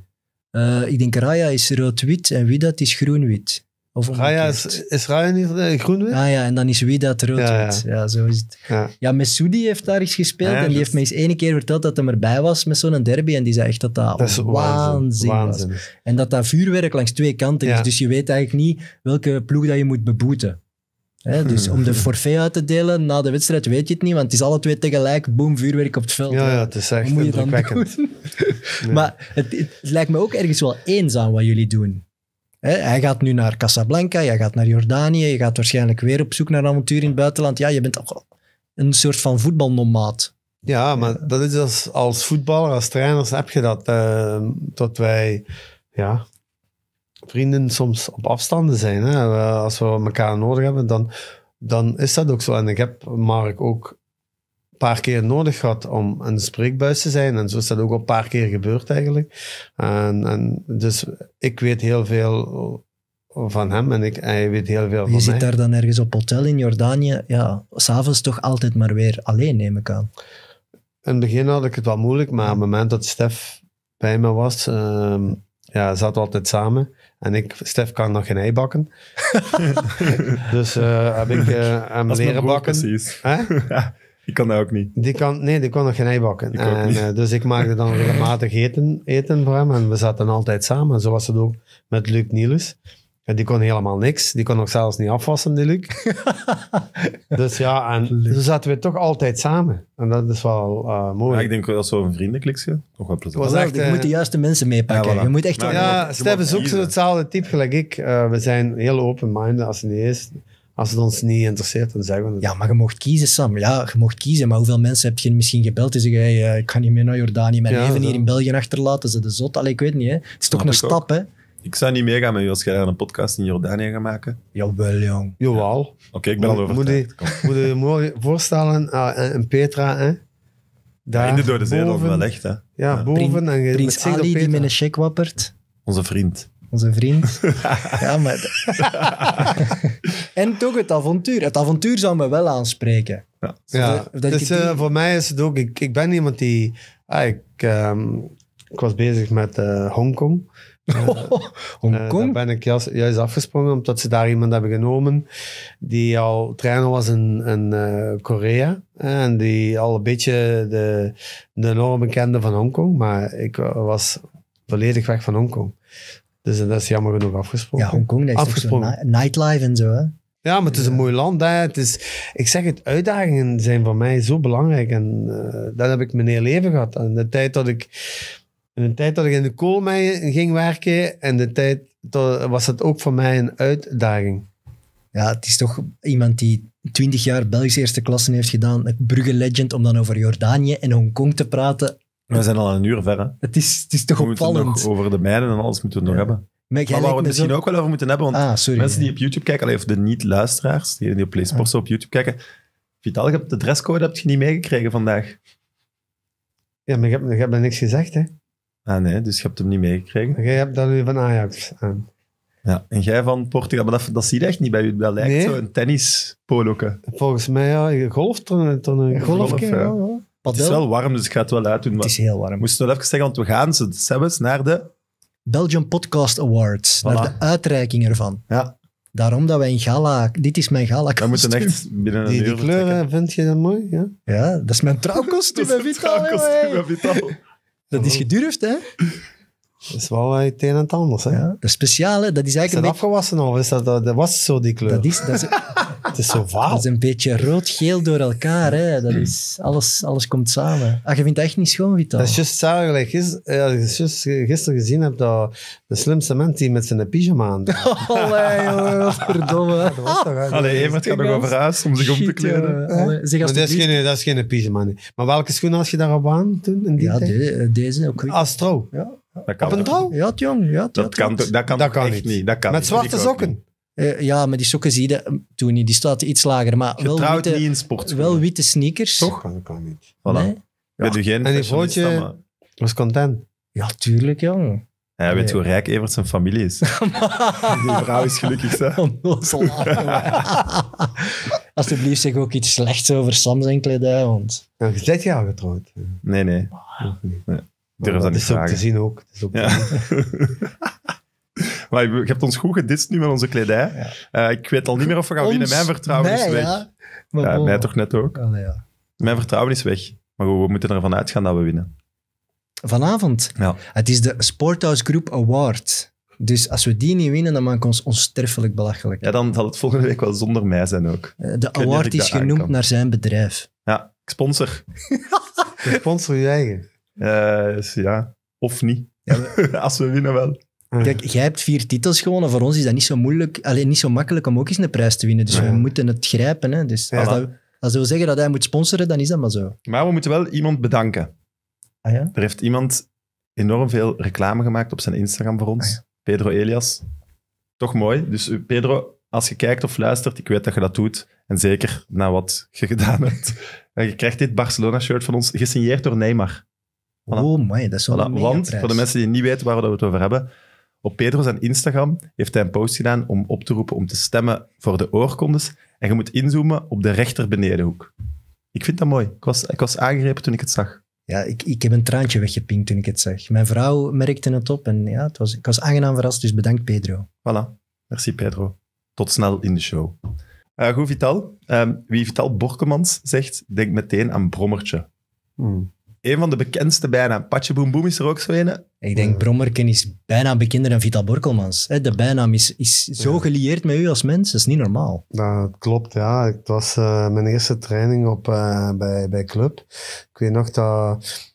Eh, ik denk Raya is rood-wit en Widat is groen-wit. Of Raya omgekeerd. is, is Raya niet eh, groen-wit? Ah ja, en dan is Widat rood-wit. Ja, Ja, zo is het. Ja. Ja, Messoudi heeft daar eens gespeeld Ja, en die heeft me eens ene keer verteld dat hij erbij was met zo'n derby en die zei echt dat dat, Dat is waanzin, waanzin. was. En dat dat vuurwerk langs twee kanten Ja. is, dus je weet eigenlijk niet welke ploeg dat je moet beboeten. Hè, dus om de forfait uit te delen na de wedstrijd weet je het niet, want het is alle twee tegelijk, boom, vuurwerk op het veld. Ja, ja, het is echt indrukwekkend. Maar het, het lijkt me ook ergens wel eenzaam wat jullie doen. Hij gaat nu naar Casablanca, jij gaat naar Jordanië, je gaat waarschijnlijk weer op zoek naar een avontuur in het buitenland. Ja, je bent toch een soort van voetbalnomaat. Ja, maar dat is als, als voetballer, als trainers heb je dat. eh, dat wij, ja, vrienden soms op afstanden zijn. Hè. We- Als we elkaar nodig hebben, dan, dan is dat ook zo. En ik heb Mark ook paar keer nodig gehad om een spreekbuis te zijn. En zo is dat ook al een paar keer gebeurd eigenlijk. En, en dus ik weet heel veel van hem en ik, hij weet heel veel Je van zit mij. daar dan ergens op hotel in Jordanië. Ja, s'avonds toch altijd maar weer alleen, neem ik aan. In het begin had ik het wel moeilijk, maar op het moment dat Stef bij me was, ehm, ja, zaten we altijd samen. En ik, Stef kan nog geen ei bakken. dus eh, heb ik eh, hem leren bakken. precies. Ja, ik kan dat ook niet. Die kan, nee, die kon nog geen ei bakken. Ik ook En, niet. eh, dus ik maakte dan regelmatig eten, eten voor hem. En we zaten altijd samen. En zo was het ook met Luc Niels. En die kon helemaal niks. Die kon nog zelfs niet afwassen, die Luc. dus ja, en zo zaten we toch altijd samen. En dat is wel eh, mooi. Ja, ik denk dat zo'n vriendenkliksje toch wel plezant. Was Wel, echt, je eh, moet de juiste mensen meepakken. ja, voilà. Je moet echt wel- ja, Stef is ook hetzelfde type gelijk ik. Eh, we zijn heel open-minded. Als het niet is, als het ons niet interesseert, dan zeggen we het. Ja, maar je mocht kiezen, Sam. Ja, je mocht kiezen. Maar hoeveel mensen heb je misschien gebeld die zeggen, hey, eh, ik ga niet meer naar Jordanië, mijn Ja, leven hier in België achterlaten. Ze de zot. Allee, ik weet niet, hè. Het is toch een stap, hè. Ik zou niet meegaan met u als jij daar een podcast in Jordanië gaat maken. Jawel, jong. Jawel. Oké, ik ben al overtuigd. moet je je mooi voorstellen, ah, en Petra, hè? Daar in de Dode Zee boven. wel echt, hè. Ja, Ja. boven. en je met Prins Ali die met een check wappert. Onze vriend. Onze vriend. ja, maar... en toch het avontuur. Het avontuur zou me wel aanspreken. Ja. Ja, Dat ik dus eh, voor mij is het ook... Ik, ik ben iemand die... ah, ik, ehm, ik was bezig met eh, Hongkong. Eh, Hongkong? daar ben ik juist, juist afgesprongen, omdat ze daar iemand hebben genomen die al trainer was in, in eh, Korea. En die al een beetje de, de normen kende van Hongkong. Maar ik wa- was volledig weg van Hongkong. Dus dat is jammer genoeg afgesprongen. ja, Hongkong, dat is zo ni- nightlife en zo, hè. Ja, maar het is een mooi land. Hè. Het is, ik zeg het, uitdagingen zijn voor mij zo belangrijk. En eh, dat heb ik mijn hele leven gehad. En de tijd dat ik in de tijd dat ik in de koolmijn ging werken en de tijd to- was het ook voor mij een uitdaging. Ja, het is toch iemand die 20 jaar Belgische eerste klasse heeft gedaan. Het Brugge-legend, om dan over Jordanië en Hongkong te praten. We zijn al een uur ver, hè. Het is, het is toch We moeten opvallend. nog over de mijnen en alles moeten we het nog hebben. Maar Maar waar we het misschien zo- ook wel over moeten hebben, want Ah, sorry. mensen die op YouTube kijken, alleen of de niet-luisteraars, die die op PlaySports op YouTube kijken, Vital, je hebt de dresscode heb je niet meegekregen vandaag. Ja, maar je hebt, je hebt me niks gezegd, hè? Ah nee, dus je hebt hem niet meegekregen. Jij hebt dan nu van Ajax aan. Ja. En jij van Portugal, maar dat, dat zie je echt niet bij u. Dat lijkt Nee. zo een tennispoloke. Volgens mij, ja. Golf, golf, ja. ja. Het is wel warm, dus ik ga het wel uitdoen. Het Maar is heel warm. moest wel even zeggen, want we gaan ze zelfs naar de... Belgian Podcast Awards. Voilà. Naar de uitreiking ervan. Ja, Daarom dat wij een gala... Dit is mijn gala we moeten echt binnen een Die, die uur vertrekken. kleuren, vind je dat mooi? Ja? Ja, dat is mijn trouwkostuum, Dat is het Vital. Vital. Dat is gedurfd, hè? Dat is wel eh, het een en het ander, hè? Ja, dat is speciaal, hè? Dat is Is eigenlijk dat een beetje... afgewassen of is dat, dat, dat was zo die kleur? Dat is, dat, is, Het is zo dat vaal. is een beetje rood-geel door elkaar, hè? Dat is, alles, alles komt samen. Ah, je vindt het echt niet schoon, Vital? Dat is juist ja, je juist gisteren gezien hebt dat de slimste mens die met zijn pyjama aan. Dat Allee, jongen, wat verdomme. was toch, hè? Allee, Evert gaat nog over huis om zich om te kleden. Zeg Maar dat is geen, dat is geen pyjama. nee. Maar welke schoenen had je daarop aan toen? In die Ja, de- deze ook. Als trouw. Dat kan Op een toch? trouw? Ja, het jong. Ja, het- Dat ja, kan, het- dat kan, Dat kan echt niet. niet. Dat kan Met niet. zwarte sokken. Eh, ja, maar die sokken zie je mm, toen niet. Die staat iets lager. Maar Je wel trouwt witte, niet in sport. wel witte sneakers. Toch? Dat kan niet. Voilà. Nee? Ben nu geen En die vrouwtje- was content. Ja, tuurlijk, jong. hij weet Nee. hoe rijk Evert zijn familie is. Die vrouw is gelukkig, hè. Jongen. Alsjeblieft, zeg ook iets slechts over Sam zijn kledij, want... Ja, je bent getrouwd. Nee, nee. nee. Durf dat dat niet is ook te zien ook. Dat is ook te Ja. maar je hebt ons goed gedist nu met onze kledij. Eh, ik weet al niet meer of we gaan winnen. Mijn vertrouwen is weg. Ja, maar Ja, mij toch net ook. Allee, ja. Mijn vertrouwen is weg. Maar goed, we moeten ervan uitgaan dat we winnen. Vanavond. Ja. Het is de Sporthouse Group Award. Dus als we die niet winnen, dan maken we ons onsterfelijk belachelijk. Ja, dan zal het volgende week wel zonder mij zijn ook. Eh, De award is genoemd naar zijn bedrijf. Ja, ik sponsor. Sponsor je eigen. Eh, dus ja, of niet. Als we winnen wel. Kijk, jij hebt vier titels gewonnen. Voor ons is dat niet zo moeilijk, alleen niet zo makkelijk om ook eens een prijs te winnen. Dus we moeten het grijpen. Hè. Dus als, dat, als wil zeggen dat hij moet sponsoren, dan is dat maar zo. Maar we moeten wel iemand bedanken. Ah ja? Er heeft iemand enorm veel reclame gemaakt op zijn Instagram voor ons. Ah, ja. Pedro Elias. Toch mooi. Dus uh, Pedro, als je kijkt of luistert, ik weet dat je dat doet. En zeker na wat je gedaan hebt. En je krijgt dit Barcelona-shirt van ons, gesigneerd door Neymar. Voilà. Oh, man, dat is wel Voilà, een Want, voor de mensen die niet weten waar we het over hebben, op Pedro zijn Instagram heeft hij een post gedaan om op te roepen om te stemmen voor de oorkondes. En je moet inzoomen op de rechter benedenhoek. Ik vind dat mooi. Ik was, ik was aangegrepen toen ik het zag. Ja, ik, ik heb een traantje weggepinkt toen ik het zag. Mijn vrouw merkte het op en ja, het was, ik was aangenaam verrast, dus bedankt Pedro. Voilà. Merci Pedro. Tot snel in de show. Eh goed, Vital. Ehm, wie Vital Borkemans zegt, denk meteen aan Brommertje. Hmm. Een van de bekendste bijna. Patje Boem Boem is er ook zo een. Ik denk, Ja. Brommerken is bijna bekender dan Vital Borkelmans. Hè, De bijnaam is, is zo Ja. gelieerd met u als mens, dat is niet normaal. Dat klopt, ja. Het was eh, mijn eerste training op, eh, bij, bij Club. Ik weet nog dat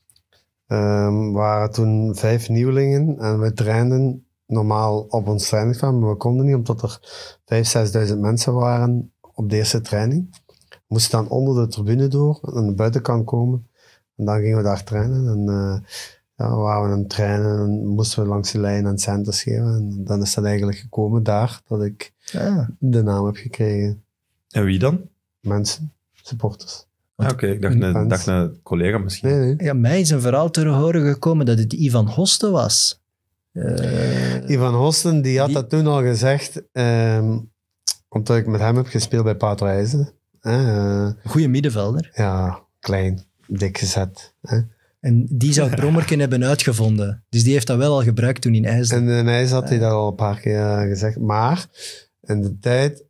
ehm waren toen vijf nieuwelingen en we trainden normaal op ons trainingsveld, maar we konden niet omdat er vijf, zesduizend mensen waren op de eerste training. We moesten dan onder de tribune door, aan de buitenkant komen en dan gingen we daar trainen. En eh, ja, waren we aan het trainen en moesten we langs de lijn aan centers geven. En dan is dat eigenlijk gekomen daar dat ik Ah, de naam heb gekregen. En wie dan? Mensen, supporters. Ah, Oké, ik dacht een, Fans. dacht een collega misschien. Nee, nee. ja, mij is een verhaal te horen gekomen dat het Ivan Hoste was. Eh, Ivan Hosten, die had Die- dat toen al gezegd, ehm, omdat ik met hem heb gespeeld bij Paardrijzen. Eh, goede middenvelder. ja, klein, dik gezet. hè. En die zou Brommerken hebben uitgevonden. Dus die heeft dat wel al gebruikt toen in IJsland. En in IJs had hij dat al een paar keer eh, gezegd. Maar in de tijd,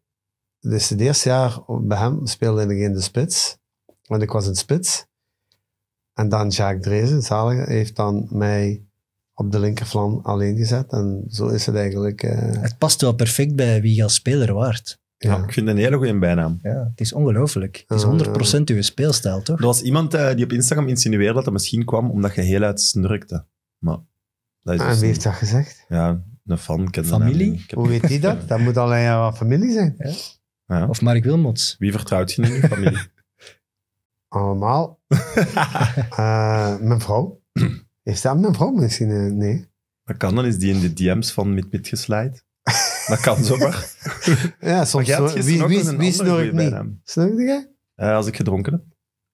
dus het eerste jaar bij hem speelde ik in de spits. Want ik was in spits. En dan Jacques Drezen, zalige, heeft dan mij op de linkerflan alleen gezet. En zo is het eigenlijk. eh, Het past wel perfect bij wie je als speler waart. Ja, ja. ik vind het een hele goede bijnaam. Ja, het is ongelooflijk. Het is Ah, 100% uw speelstijl, toch? Er was iemand eh, die op Instagram insinueerde dat dat misschien kwam omdat je heel uit snurkte. Maar dat is En dus wie niet- heeft dat gezegd? Ja, een fan. ken de Familie? Hoe weet hij dat? Dat moet alleen ja, wat familie zijn. Ja. Of Mark Wilmots. Wie vertrouwt je in je familie? Allemaal. Eh, mijn vrouw. Heeft dat mijn vrouw misschien? eh, nee. Dat kan, dan is die in de DM's van Mit Mit geslide. Dat kan zomaar. Ja, soms wie, wie, wie snurkt goeie niet? Snurkte jij? Eh, als ik gedronken heb.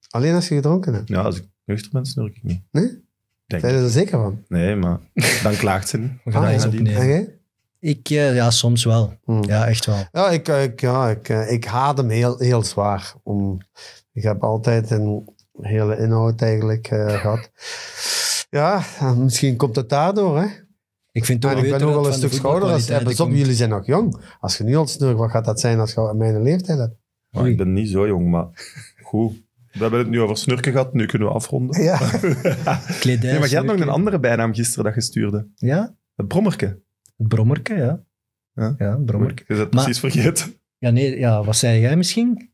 Alleen als je gedronken hebt. Ja, als ik nuchter ben, snurk ik niet. Nee? Denk Ben je ik. er zeker van? Nee, maar dan klaagt ze niet. We gaan Ah, eens opnemen. Ik, eh, ja, soms wel. Hm. Ja, echt wel. Ja, ik, ik, ja ik, eh, ik haat hem heel, heel zwaar. Om, ik heb altijd een hele inhoud eigenlijk eh, gehad. Ja, misschien komt het daardoor. Hè? Ik vind toch ik ben wel een stuk schouder. Als, pas op, jullie zijn nog jong. Als je nu al snurkt, wat gaat dat zijn als je mijn leeftijd hebt? Maar ik ben niet zo jong, maar goed. We hebben het nu over snurken gehad, nu kunnen we afronden. Ja. Kledij, Nee, maar jij had nog een andere bijnaam gisteren dat je stuurde. Ja, Het brommerke. het brommerke, ja. Ja. Ja, het brommerke. Je hebt het Maar- precies vergeten. Ja, nee, ja, wat zei jij misschien?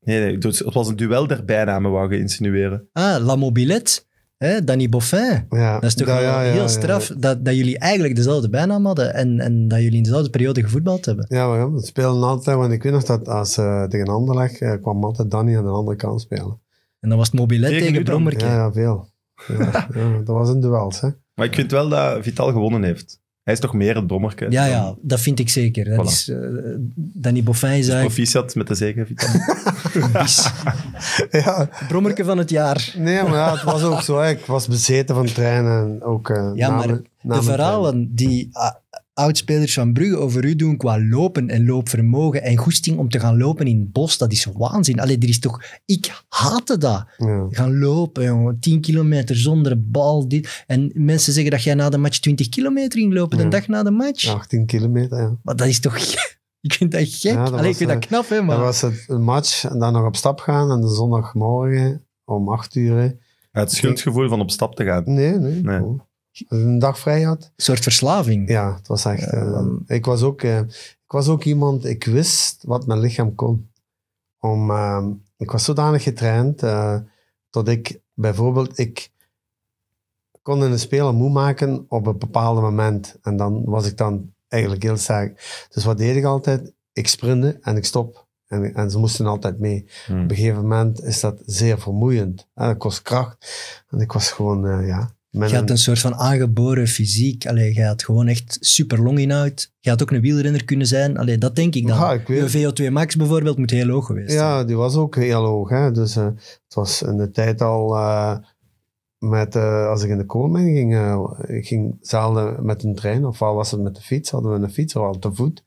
Nee, nee, het het was een duel der bijnamen, wou je insinueren. Ah, La Mobilette, hè, Danny Boffin. ja. Dat is toch Ja, wel ja, ja, heel ja. straf Dat, dat jullie eigenlijk dezelfde bijnaam hadden en, en dat jullie in dezelfde periode gevoetbald hebben. Ja, we spelen altijd, want ik weet nog dat als eh tegen Anderlecht eh, kwam altijd Danny aan de andere kant spelen. En dan was het Mobilette Tegen tegen? Brommerke. Ja, ja, veel. Ja, ja, dat was een duels, hè. Maar ik vind wel dat Vital gewonnen heeft. Hij is toch meer het brommerke. Ja, dan- ja, dat vind ik zeker. Dat Voilà. is, eh, Danny Boffin is Dus eigenlijk proficiat met de bis. Ja, Brommerke van het jaar. nee, maar ja, het was ook zo. Ik was bezeten van trainen en ook eh Ja, na maar De verhalen die ah, oudspelers van Brugge over u doen qua lopen en loopvermogen en goesting om te gaan lopen in het bos, dat is waanzin. Allee, er is toch... Ik haatte dat. Ja. Gaan lopen, jongen. 10 kilometer zonder bal. Dit. En mensen zeggen dat jij na de match 20 kilometer ging lopen, Ja. de dag na de match. 18 kilometer, ja. Maar dat is toch... Ik vind dat gek. Ja, dat Allee, ik vind dat eh, knap, hè, maar... Dat was het een match en dan nog op stap gaan en de zondagmorgen om 8 uur. hè. Het schuldgevoel van op stap te gaan. Nee, nee. Nee. gewoon. Als een dag vrij had. Een soort verslaving. Ja, het was echt... Ja, eh, dan- ik, was ook, eh, ik was ook iemand, ik wist wat mijn lichaam kon. Om, eh, ik was zodanig getraind eh, dat ik bijvoorbeeld... Ik kon een speler moe maken op een bepaald moment. En dan was ik dan eigenlijk heel sterk. Dus wat deed ik altijd? Ik sprinte en ik stop. En, en ze moesten altijd mee. Hm. Op een gegeven moment is dat zeer vermoeiend. En dat kost kracht. En ik was gewoon, ja... met Je had een- een soort van aangeboren fysiek. Allee, je had gewoon echt super longinhoud. Je had ook een wielrenner kunnen zijn. Allee, dat denk ik dan. Ja, ik weet- Je VO2 max bijvoorbeeld moet heel hoog geweest zijn. Ja, die was ook heel hoog. Hè? Dus eh, het was in de tijd al eh, met, eh, als ik in de koolmijn ging, ik ging zelden met een trein, ofwel was het met de fiets, hadden we een fiets, ofwel te voet.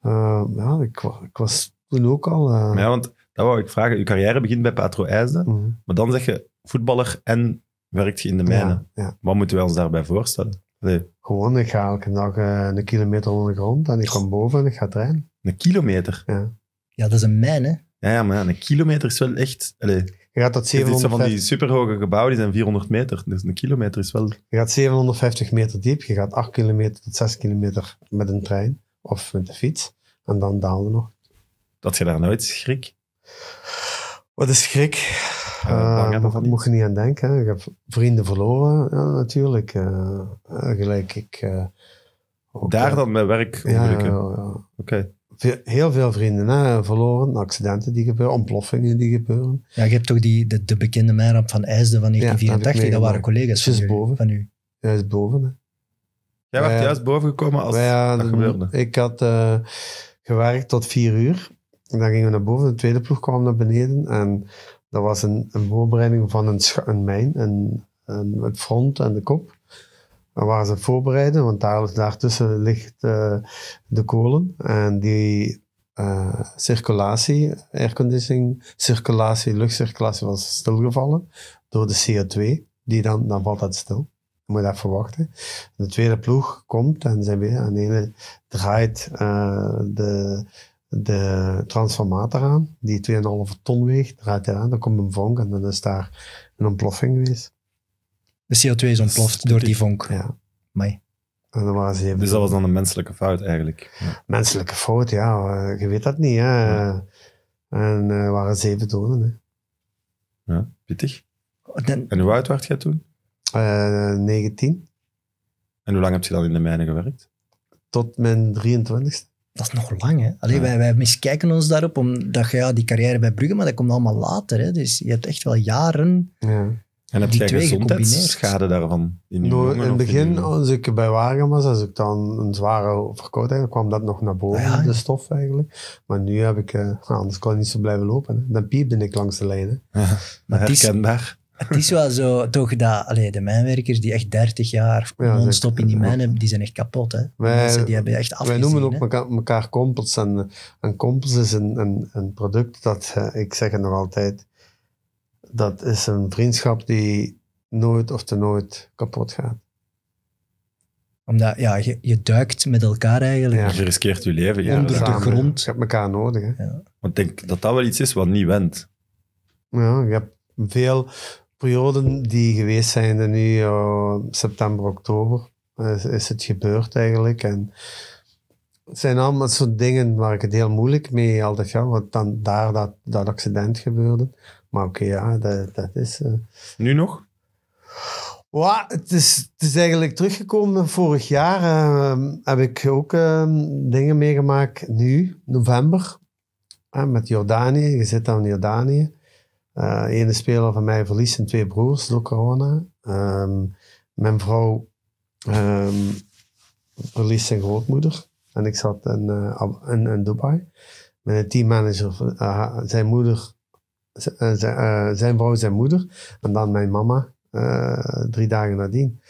Eh, ja, ik, wa- ik was toen ook al... eh, Maar ja, want dat wou ik vragen. Je carrière begint bij Patro IJsden, mhm. maar dan zeg je voetballer en werkt je in de mijnen. ja, ja. Wat moeten wij ons daarbij voorstellen? Allee, Gewoon, ik ga elke dag eh, een kilometer onder de grond en ik kom boven en ik ga trainen. een kilometer. Ja. Ja, dat is een mijn, hè. Ja, ja, maar een kilometer is wel echt... Allee, Je gaat iets zo van die 750, superhoge gebouwen, die zijn 400 meter. Dus een kilometer is wel... je gaat 750 meter diep, je gaat 8 kilometer tot 6 kilometer met een trein of met de fiets. En dan daalde nog. Dat je daar nooit schrik. Wat is schrik? Eh, hebben van moet je niet aan denken. hè. Ik heb vrienden verloren, ja, natuurlijk. Eh, eh, gelijk ik. eh, ook, Daar eh, dan met werk Ja, ja, ongelukken. ja. Oké. Heel veel vrienden hè, verloren, accidenten die gebeuren, ontploffingen die gebeuren. Ja, je hebt toch die, de, de bekende mijnramp van IJsden van dat heb ik 1984. dat waren collega's van u, boven. van u. Juist boven. Hè. Jij was Wij- juist boven gekomen als Wij dat gebeurde. Ik had eh, gewerkt tot vier uur. En dan gingen we naar boven. De tweede ploeg kwam naar beneden. En dat was een, voorbereiding van een, een mijn. En, en het front en de kop. Dan waren ze voorbereiden, want daar, daartussen ligt eh, de kolen. En die eh, circulatie, airconditioning, circulatie, luchtcirculatie was stilgevallen door de CO2. Die dan, dan valt dat stil. Je moet even wachten. De tweede ploeg komt en zijn weer aan de ene draait de, de transformator aan, die 2,5 ton weegt, draait hij aan, dan komt een vonk en dan is daar een ontploffing geweest. De CO2 is ontploft door die vonk. Ja. Amai. En dan waren ze even Dus dat was dan een menselijke fout eigenlijk. Ja. menselijke fout, ja, eh, je weet dat niet. Hè. En er waren zeven doden. Hè. Ja, pittig. Dan, En hoe oud werd jij toen? Eh, 19. En hoe lang heb je dan in de mijnen gewerkt? tot mijn 23ste. Dat is nog lang, hè? Allee, Ja. wij, wij miskijken ons daarop, omdat je ja, die carrière bij Brugge, maar dat komt allemaal later. Hè? Dus je hebt echt wel jaren... Ja. En heb Die jij gezondheidsschade daarvan? In, in het begin, je- als ik bij Wagen was, als ik dan een zware verkoudheid had, kwam dat nog naar boven, Ah, ja. de stof eigenlijk. Maar nu heb ik, eh, anders kon ik niet zo blijven lopen. Hè. Dan piepte ik langs de lijn. Hè. Ja, Maar herkenbaar. Het is wel zo, toch, dat allee, de mijnwerkers die echt 30 jaar Ja, non-stop in die mijn hebben, die zijn echt kapot. Hè? Die Wij- mensen die hebben echt Wij noemen ook hè. elkaar, kompels. En, en kompels is een, een, een product dat, eh, ik zeg het nog altijd, dat is een vriendschap die nooit of te nooit kapot gaat. Omdat ja, je, je duikt met elkaar eigenlijk. Ja. Je riskeert je leven. Ja, Onder dat- de grond. Je hebt elkaar nodig. Hè. Want ik denk dat dat wel iets is wat niet went. Ja, je hebt veel perioden die geweest zijn en nu eh, september, oktober is, is het gebeurd eigenlijk. En het zijn allemaal soort dingen waar ik het heel moeilijk mee altijd ga, want dan daar dat, dat accident gebeurde. Maar oké, ja, dat, dat is... eh, Nu nog? Wa, het, is, het is eigenlijk teruggekomen. Vorig jaar eh, heb ik ook eh, dingen meegemaakt. Nu, november, eh, met Jordanië. Je zit dan in Jordanië. Eh ene speler van mij verliest zijn twee broers door corona. Ehm, mijn vrouw ehm, verliest zijn grootmoeder. En ik zat in, Ab- in, in Dubai. Mijn teammanager, eh, zijn moeder, zijn, zijn vrouw, zijn moeder. En dan mijn mama, drie dagen nadien.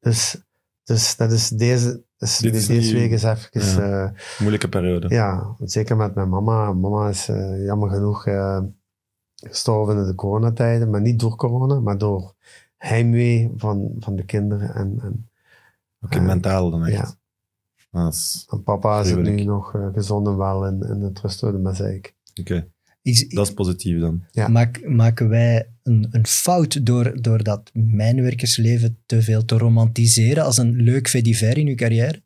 Dus, dus dat is deze, dus Dit is deze week is even... Ja. Moeilijke periode. ja, zeker met mijn mama. Mama is jammer genoeg gestorven in de coronatijden, maar niet door corona, maar door heimwee van, van de kinderen. En, en, Oké, Eh, mentaal dan echt. ja. Dat is- en papa is het nu Gruwelijk. nog eh, gezond en wel in, in het door de mozaïek. Oké, dat is positief dan. Ja. maak, maken wij een, een fout door, door dat mijnwerkersleven te veel te romantiseren als een leuk fediver in uw carrière?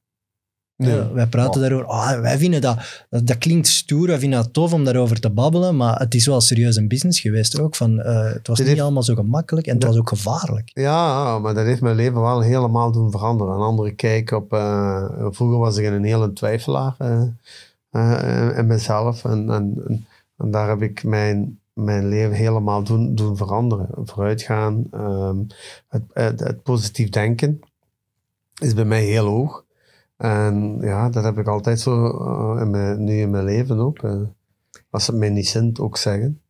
Ja, wij praten daarover. Ah, wij vinden dat, dat, dat klinkt stoer, wij vinden dat tof om daarover te babbelen, maar het is wel serieus een business geweest ook. Van, eh, het was niet heeft- allemaal zo gemakkelijk en het Dat- was ook gevaarlijk. Ja, maar dat heeft mijn leven wel helemaal doen veranderen. Een andere kijk op... eh, vroeger was ik een hele twijfelaar eh, in mezelf. En, en, en, en daar heb ik mijn, mijn leven helemaal doen, doen veranderen. Vooruitgaan. het, het, het positief denken is bij mij heel hoog. En ja, dat heb ik altijd zo eh, in mijn, nu in mijn leven ook. eh. als het mij niet zint, ook zeggen.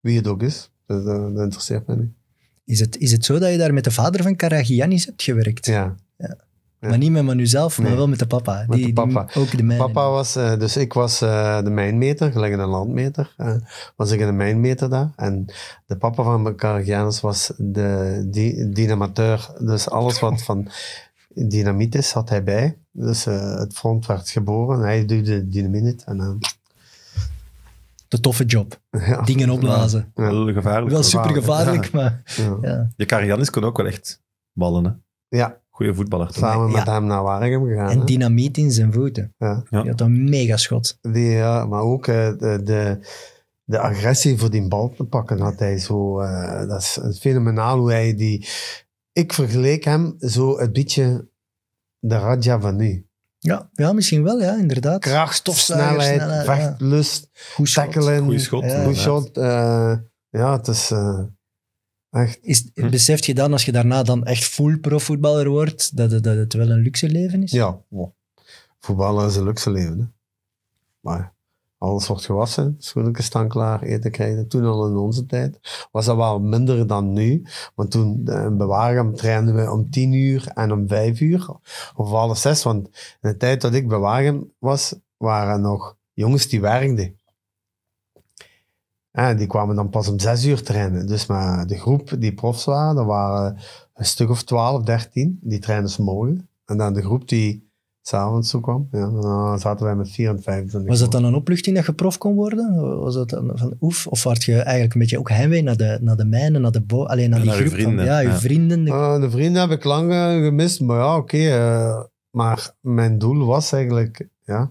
Wie het ook is. Dus, eh, dat interesseert me niet. Is het, is het zo dat je daar met de vader van Karagiannis hebt gewerkt? Ja. Ja. Maar niet met Manu zelf, maar Nee. wel met de papa. Met die, de papa. Die ook de mijnen. Papa was, dus ik was de mijnmeter, gelijk een landmeter. was ik een mijnmeter daar. En de papa van Caragianus was de di dynamateur. Dus alles wat van dynamiet is, had hij bij. Dus eh, het front werd geboren. Hij duwde de dynamiet. En, eh, De toffe job. ja, Dingen opblazen. Ja. Wel gevaarlijk. Wel super gevaarlijk, maar ja. ja. Je Karianis kon ook wel echt ballen, hè. Ja, Goeie voetballer. toch? samen met Ja. hem naar Waregem gegaan. En hè. dynamiet in zijn voeten. Ja. Ja. Die had een mega schot. Die, ja, maar ook eh, de, de, de agressie voor die bal te pakken had hij zo. dat is fenomenaal hoe hij die. Ik vergeleek hem zo een beetje de Raja van nu. Ja, ja misschien wel, ja, inderdaad. Kracht, snelheid, snelheid, ja. vechtlust, Goed schot. tackelen. Goeie schot, Ja, shot. eh, ja, het is eh, echt. Is, beseft je dan, als je daarna dan echt full profvoetballer wordt, dat het, dat het wel een luxe leven is? Ja, wow. voetballen is een luxe leven. Hè. Maar alles wordt gewassen, schoenen staan klaar, eten krijgen. Toen al in onze tijd was dat wel minder dan nu. Want toen eh, in Bewaargem trainden we om tien uur en om vijf uur. Of half zes. Want in de tijd dat ik bij Waregem was, waren nog jongens die werkten. En die kwamen dan pas om zes uur trainen. Dus maar de groep die profs waren, dat waren een stuk of twaalf, dertien. Die trainen ze morgen. En dan de groep die s'avonds zo kwam, ja, dan zaten wij met vier en vijf. Was dat dan een opluchting dat je prof kon worden? Was dat dan van oef? Of had je eigenlijk een beetje ook heimwee naar de, naar de mijnen, naar de bo alleen naar die naar groep? van- vrienden, ja, je ja. vrienden. de- Eh, de vrienden heb ik lang eh, gemist, maar ja, oké. eh, maar mijn doel was eigenlijk, ja,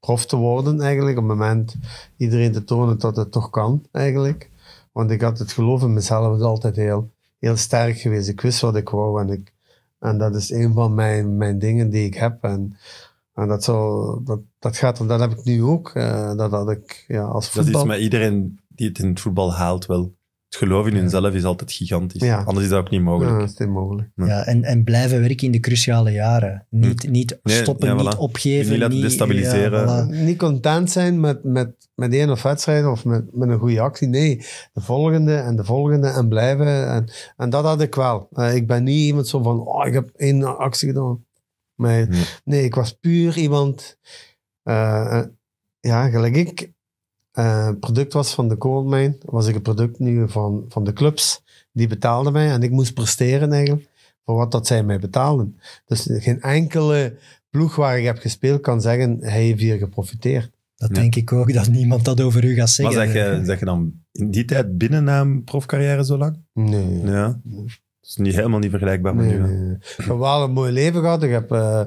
prof te worden eigenlijk. Op het moment iedereen te tonen dat het toch kan, eigenlijk. Want ik had het geloof in mezelf altijd heel, heel sterk geweest. Ik wist wat ik wou en ik, En dat is een van mijn, mijn dingen die ik heb. En, en dat, zal, dat, dat, gaat, dat heb ik nu ook. eh, dat had ik ja, als Dat voetbal... is met iedereen die het in het voetbal haalt wel. Het geloof in hunzelf is altijd gigantisch. Ja. Anders is dat ook niet Ja, mogelijk. dat is niet mogelijk. Ja, en, en blijven werken in de cruciale jaren. Niet, niet Hm. Nee, stoppen, ja, niet opgeven. Niet laten destabiliseren. ja, voilà. Niet content zijn met, met, met één of wedstrijd of met, met een goede actie. Nee, de volgende en de volgende en blijven. En, en dat had ik wel. Eh, ik ben niet iemand zo van, oh, ik heb één actie gedaan. Maar, Nee. nee, ik was puur iemand, eh, eh, ja, gelijk ik eh, product was van de koolmijn, was ik een product nu van, van de clubs. Die betaalden mij en ik moest presteren eigenlijk voor wat dat zij mij betaalden. Dus geen enkele ploeg waar ik heb gespeeld kan zeggen, hij heeft hier geprofiteerd. Dat Ja. denk ik ook, dat niemand dat over u gaat Maar zeggen. zeg je, zeg je dan in die tijd binnen na een profcarrière zo lang? Nee. Ja. Dat is niet, helemaal niet vergelijkbaar met Nee, nu. nee. Ik heb wel een mooi leven gehad. Ik heb, eh,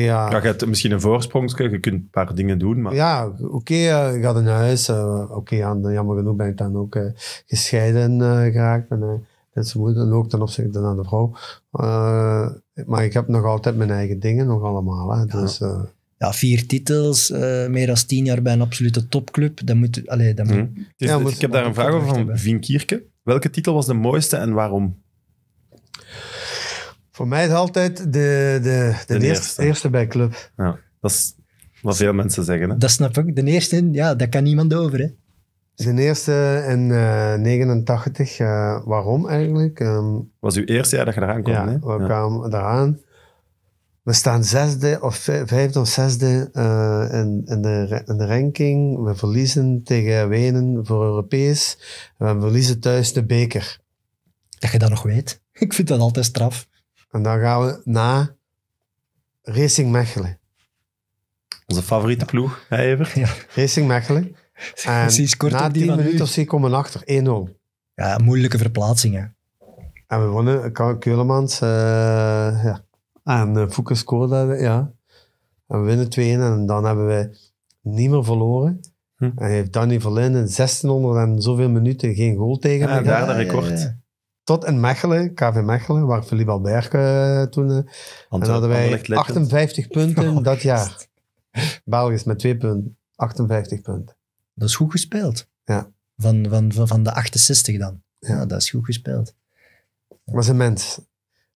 ja, Ja, je hebt misschien een voorsprong, je kunt een paar dingen doen, maar ja, oké, ik had een huis. eh, oké, ja, dan jammer genoeg ben ik dan ook eh, gescheiden eh, geraakt. En, eh, dat en ook ten opzichte van de vrouw. Eh, maar ik heb nog altijd mijn eigen dingen, nog allemaal. Hè. Dus, eh, Ja, vier titels, eh, meer dan tien jaar bij een absolute topclub. Dat moet, allee, dat moet, Hm. Is- Ja, moet- ik heb daar een vraag over van. Vien Kierke. Welke titel was de mooiste en waarom? Voor mij is altijd de, de, de, De eerste, eerste. eerste bij club. Ja, dat is wat veel mensen zeggen. Hè? Dat snap ik. De eerste, ja, dat kan niemand over. Hè. De eerste in eh 89. eh, waarom eigenlijk? Ehm, was uw eerste jaar dat je eraan kwam, Ja, hè? we Ja. kwamen eraan. We staan zesde of vij- vijfde of zesde eh, in, in, de, in de ranking. We verliezen tegen Wenen voor Europees. We verliezen thuis de beker. Dat je dat nog weet. Ik vind dat altijd straf. En dan gaan we na Racing Mechelen. Onze favoriete ploeg, hè, Evert? Racing Mechelen. En Precies, kort na op die tien van minuten u. of zo komen we achter 1-0. Ja, moeilijke verplaatsingen. En we wonnen. Keulemans eh, ja. en uh, Fouke scoorde. Ja. En we winnen 2-1 en dan hebben wij niet meer verloren. Hm. En heeft Danny Verlijn in 1600 en zoveel minuten geen goal tegen Ja, daar de record. ja. Tot in Mechelen, KV Mechelen, waar Philippe Albert eh, toen... eh, en Antwerp- hadden wij Anderlecht Legend. 58 punten Oh, dat jaar. Belgisch met twee punten. 58 punten. Dat is goed gespeeld. Ja. Van, van, van, van de 68 dan. Ja. Ja. dat is goed gespeeld. was een mens.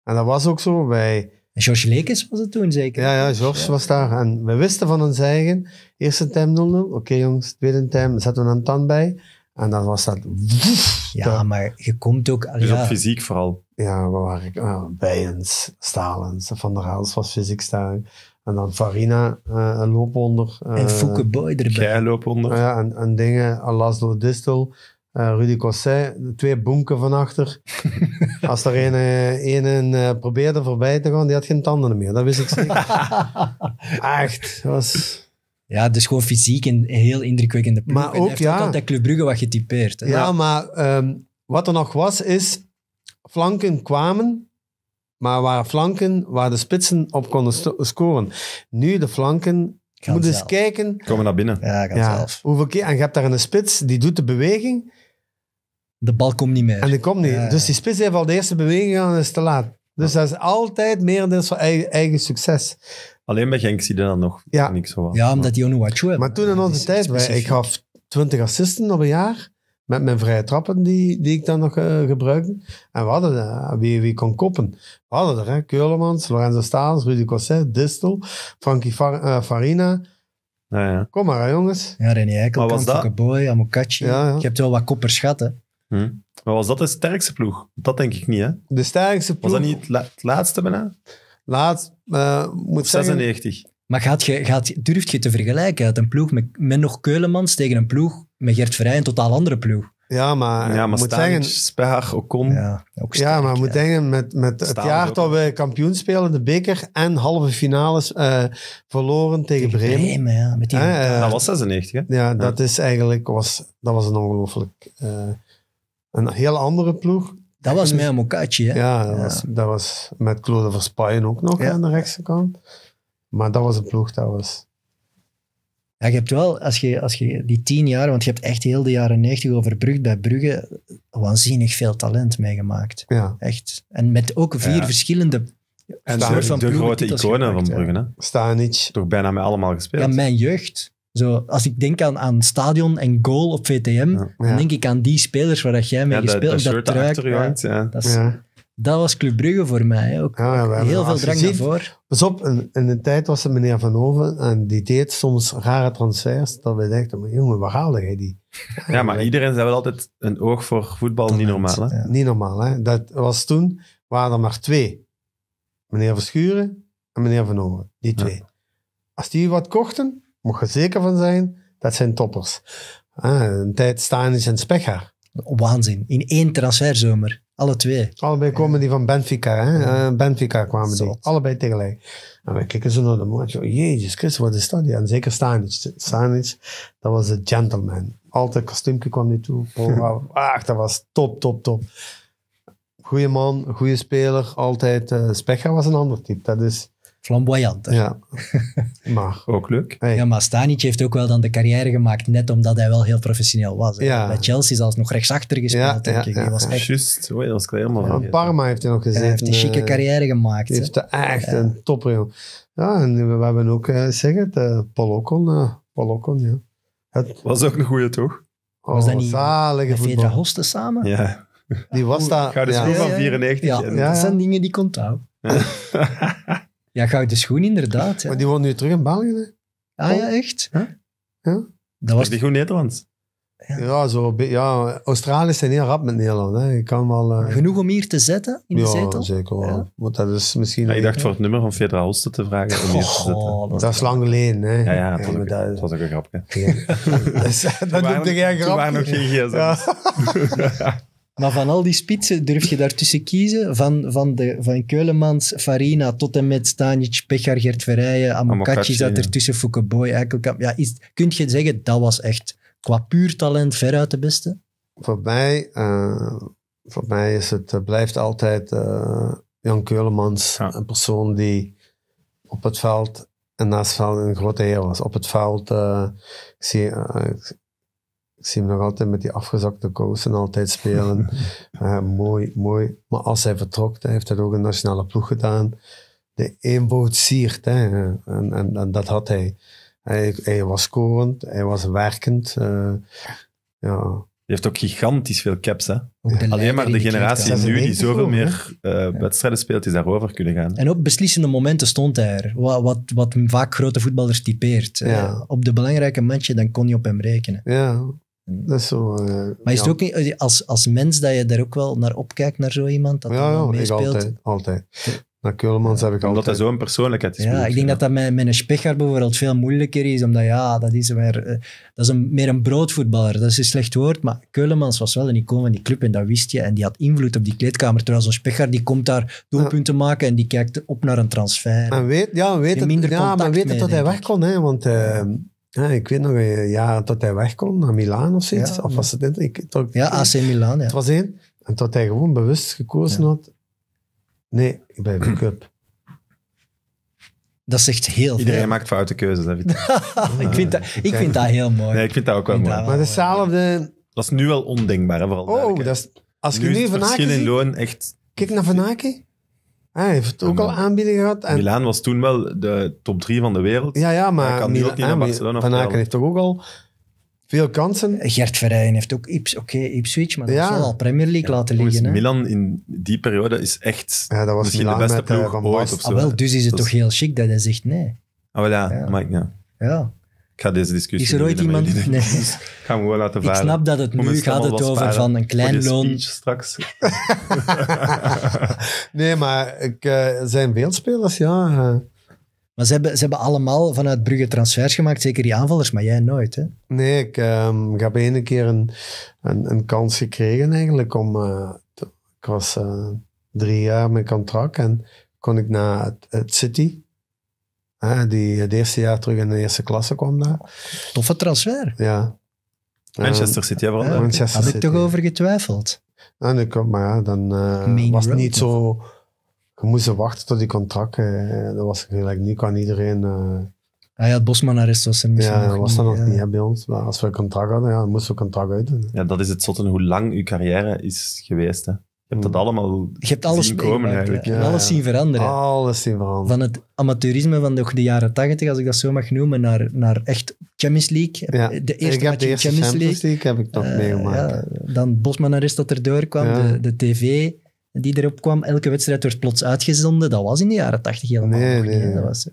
En dat was ook zo. Wij, En George Lekes was het toen zeker? Ja, ja, George Ja. was daar. En we wisten van ons eigen. Eerste time 0-0. Oké jongens, tweede time zetten we een tand bij. En dan was dat... Ja, maar je komt ook... al Dus op ja, fysiek vooral. Ja, waar waren ik? Uh, Bijens, Stalens, Van der Haals was fysiek sterk. En dan Farina, eh, een looponder. eh, en Fouke Boy erbij. Jij onder. ja, en, en dingen, Laszlo Distel, eh, Rudy Cosset, twee bonken van achter. Als er een, een eh, probeerde voorbij te gaan, die had geen tanden meer. Dat wist ik zeker. Echt, dat was... Ja, dus gewoon fysiek een heel indrukwekkende ploeg. Maar En hij ook, heeft ja. altijd Club Brugge wat getypeerd. Hè? Ja, maar ehm, wat er nog was, is flanken kwamen, maar waren flanken waar de spitsen op konden scoren. Nu de flanken, Gaan moet eens zelf. kijken. Komen naar binnen. Ja, gaat Ja, zelf. hoeveel keer, en je hebt daar een spits, die doet de beweging De bal komt niet meer. en die komt niet. Ja. Dus die spits heeft al de eerste beweging en is te laat. Dus dat is altijd meer dan zijn eigen, eigen succes. Alleen bij Genk zie je dan nog Ja. niks zo van. Ja, omdat die Onuachu hebben. Maar toen in onze tijd, wij- ik gaf 20 assisten op een jaar. Met mijn vrije trappen die, die ik dan nog eh, gebruikte. En we hadden eh, wie, wie kon koppen. We hadden er, hè. Keulemans, Lorenzo Staals, Rudy Cosset, Distel, Frankie Far- eh, Farina. Ja, ja. Kom maar, hè, jongens. Ja, René Eikelkamp, was? Fouke Boy, Amokachi. Ja, ja. Je hebt wel wat koppers gehad, hè. Hm. Maar was dat de sterkste ploeg? Dat denk ik niet, hè? De sterkste Was ploeg. dat niet het, la- het laatste bijna? Laatst, eh, moet Of zeggen... 96? Maar gaat je, gaat, durft je te vergelijken uit een ploeg met, met nog Keulemans tegen een ploeg met Gert Verheij, een totaal andere ploeg? Ja, maar, ja, maar moet Stanic, zeggen... Speer, Ocon. Ja, ook Ja, sterk, maar moet denken, met, met het jaar ook. dat we kampioen spelen, de beker en halve finales eh, verloren tegen, Tegen Bremen. Bremen, ja. Met die eh, Dat was 96, hè? Ja, dat is eigenlijk was, dat was een ongelooflijk. eh, een heel andere ploeg. Dat was met Amokachi, hè. Ja, dat, Ja. Was, dat was met Claude Verspayen ook nog Ja. aan de rechtse kant. Maar dat was een ploeg, dat was. Ja, je hebt wel, als je, als je die tien jaar, want je hebt echt heel de jaren negentig overbrugd bij Brugge, waanzinnig veel talent meegemaakt. Ja, Echt. En met ook vier Ja. verschillende En Staan van de grote iconen van ja. Brugge. Hè? Stanic. Toch bijna met allemaal gespeeld. Ja, mijn jeugd. Zo, als ik denk aan, aan stadion en goal op VTM, Ja. dan denk ik aan die spelers waar dat jij mee Ja, dat, gespeeld dat hebt. Dat truik, achter je ja, hangt, ja. dat, is- Ja. dat was Club Brugge voor mij. hè. Ook, heel veel drang daarvoor. Pas op, in, in de tijd was het meneer Van Hoven en die deed soms rare transfers. Dat we dachten, maar jongen, waar haalde hij die? Ja, maar iedereen zei wel altijd een oog voor voetbal, niet normaal. Hè? Ja. Niet normaal, hè? Dat was toen, waren er maar twee. Meneer Verschuren en meneer Van Hoven. Die Ja. twee. Als die wat kochten, mocht je zeker van zijn, dat zijn toppers. Ah, een tijd Stanis en Spechaar. Waanzin. In één transferzomer. Alle twee. Allebei komen die van Benfica. Hè? Eh, Benfica kwamen die. Allebei tegelijk. En wij kijken zo naar de match. Oh, Jezus Christus, wat is dat? En zeker Stanic. Stanic, dat was een gentleman. Altijd kostuumje kwam die toe. Ach, dat was top, top, top. Goeie man, goede speler. Altijd. eh Specha was een ander type. Dat is, Flamboyant. hè. ja. maar, Ook leuk. hey, Ja, maar Stanic heeft ook wel dan de carrière gemaakt, net omdat hij wel heel professioneel was. hè. Ja. Bij Chelsea zelfs nog rechtsachter gespeeld, Ja, denk ja, ik. ja, Die was ja. echt, Juist. Oei, dat was ik helemaal van vergeten. Parma heeft hij nog gezeten. hij heeft een chique eh, carrière gemaakt. Hè. heeft echt een topper, joh. Ja, en we hebben ook, eh, zeg het, Paul Ocon. Paul Ocon, ja. Het, Was ook een goeie, toch? Was dat oh, niet zalige Met Fedra voetbal. Hoste samen? Ja. Die was daar. Gouden ja. schoen Ja, van ja. 94. Ja, Ja, dat ja. zijn dingen die komt houden. Ja, gouden schoen inderdaad. Ja. Maar die woont nu terug in België, hè? Ah ja, echt? Huh? Ja. Dat Was die goed Nederlands? Ja. Ja, zo, ja, Australië zijn heel rap met Nederland. Hè. Je kan wel... eh, genoeg om hier te zetten in de ja, zetel? zeker wel. Ja. Want dat is misschien... Ja, ik dacht voor het nummer van Fedra Holste te vragen om hier te zetten. Oh, dat Dat is lang geleden, hè. Ja, ja, het was, ook, dat- het was ook een grapje. Ja. Dat noemde jij Toen waren nog grappig. geen gsm's. Maar van al die spitsen durf je daartussen kiezen? Van, van, de, van Keulemans, Farina tot en met Stanic, Pechar, Gert Verrijen, Amokachi zat ja. ertussen, Foucault, Eikelkamp. Ja, is, kun je zeggen, dat was echt qua puur talent veruit de beste? voor, mij, eh, voor mij is het, eh, blijft altijd eh, Jan Keulemans Ja. een persoon die op het veld en naast het veld een grote heer was. Op het veld, ik, zie, ik, ik zie hem nog altijd met die afgezakte kousen altijd spelen. Eh, mooi, mooi. Maar als hij vertrok, hij heeft dat ook de nationale ploeg gedaan. De eenvoud siert, hè. En, en, en dat had hij. hij. Hij was scorend, hij was werkend. eh, ja, Die heeft ook gigantisch veel caps. Hè? Alleen maar de generatie nu die 96 zoveel geloof meer eh, wedstrijden speelt, is daarover kunnen gaan. En op beslissende momenten stond hij er. Wat, wat, wat vaak grote voetballers typeert. Ja. Op de belangrijke matchen, dan kon je op hem rekenen. ja dat is zo. eh, Maar is ja. het ook niet eh, als, als mens dat je daar ook wel naar opkijkt, naar zo iemand, dat Ja, ja ik meespeelt? altijd. altijd. Naar Keulemans heb ik Omdat hij altijd. zo'n persoonlijkheid is. Ja, bedoel ik denk dat dat met, met een Specher bijvoorbeeld veel moeilijker is, omdat ja, dat is, meer, eh, dat is een, meer een broodvoetballer. Dat is een slecht woord, maar Keulemans was wel een icoon van die club en dat wist je. En die had invloed op die kleedkamer. Terwijl zo'n Specher, die komt daar doelpunten maken en die kijkt op naar een transfer. En weet, ja, weet het, minder ja, maar contact weet het mee, dat hij weg kon. Hè, want eh, ja, ik weet nog een jaar dat hij weg kon naar Milaan of zoiets. Ja, of was het? Ik, tot, ja, AC Milan, ja. Het was één. En tot hij gewoon bewust gekozen had. Nee, ik blijf de cup. Dat zegt heel Iedereen veel. maakt foute keuzes. Hè, Vito. ik, vind dat, ik vind dat heel mooi. Nee, ik vind dat ook wel mooi. vind Maar hetzelfde. Dat is nu wel ondenkbaar, hè, vooral Oh, dat is, als je nu Van Aken in ziet, loon echt... kijk naar Van Aken. Hij heeft ook Ja, al maar- aanbiedingen gehad. En, Milaan was toen wel de top drie van de wereld. ja, ja, Hij maar kan niet naar Barcelona Van Aken heeft toch ook al veel kansen. Gert Verrijen heeft ook Ips, oké, Ipswich, maar dat Ja. is wel al Premier League laten liggen. Hè? Milan in die periode is echt Ja, dat was misschien Milan de beste eh, ploeg Van ooit Basten. of zo. Ah, wel, dus is het Dat toch heel chic dat hij zegt nee. Ah, wel ja, Ja. maar ik- ja. Ja. Ik ga deze discussie Is er ooit iemand... Nee. ik. Ik ga hem gewoon laten Ik varen. snap dat het nu gaat het over van een klein loon. straks. nee, maar ik, eh, zijn veel spelers, ja. Maar ze hebben, ze hebben allemaal vanuit Brugge transfers gemaakt, zeker die aanvallers, maar jij nooit. Hè? Nee, ik, ehm, ik heb ene keer een, een, een kans gekregen eigenlijk om... eh, te- ik was eh, drie jaar met contract en kon ik naar het, het City. Hè, die het eerste jaar terug in de eerste klasse kwam daar. Toffe transfer. Ja. Manchester City, hè, vooral. Ja, Daar Manchester heb ik toch over getwijfeld. En ik, maar ja, dan eh, was het niet zo... Je moest wachten tot die contract... eh, dat was gelijk niet, kan iedereen... eh, Ah ja, het Bosman-arrest was er misschien ja, nog was dat nog ja. niet hè, bij ons. Maar als we een contract hadden, ja, dan moesten we een contract uitdoen. Ja, dat is het zotte hoe lang uw carrière is geweest. Hè. Je hebt dat allemaal Je hebt alles zien komen eigenlijk. Ja, alles zien veranderen. Alles in veranderd. Van het amateurisme van de, de jaren 80, als ik dat zo mag noemen, naar, naar echt Champions League. Ja. De eerste de eerste Champions League. League heb ik nog Eh, meegemaakt. ja, dan Bosman Arrest dat er doorkwam, Ja. de, de tv die erop kwam. Elke wedstrijd werd plots uitgezonden. Dat was in de jaren 80 helemaal Nee, nog nee, nee. Dat was,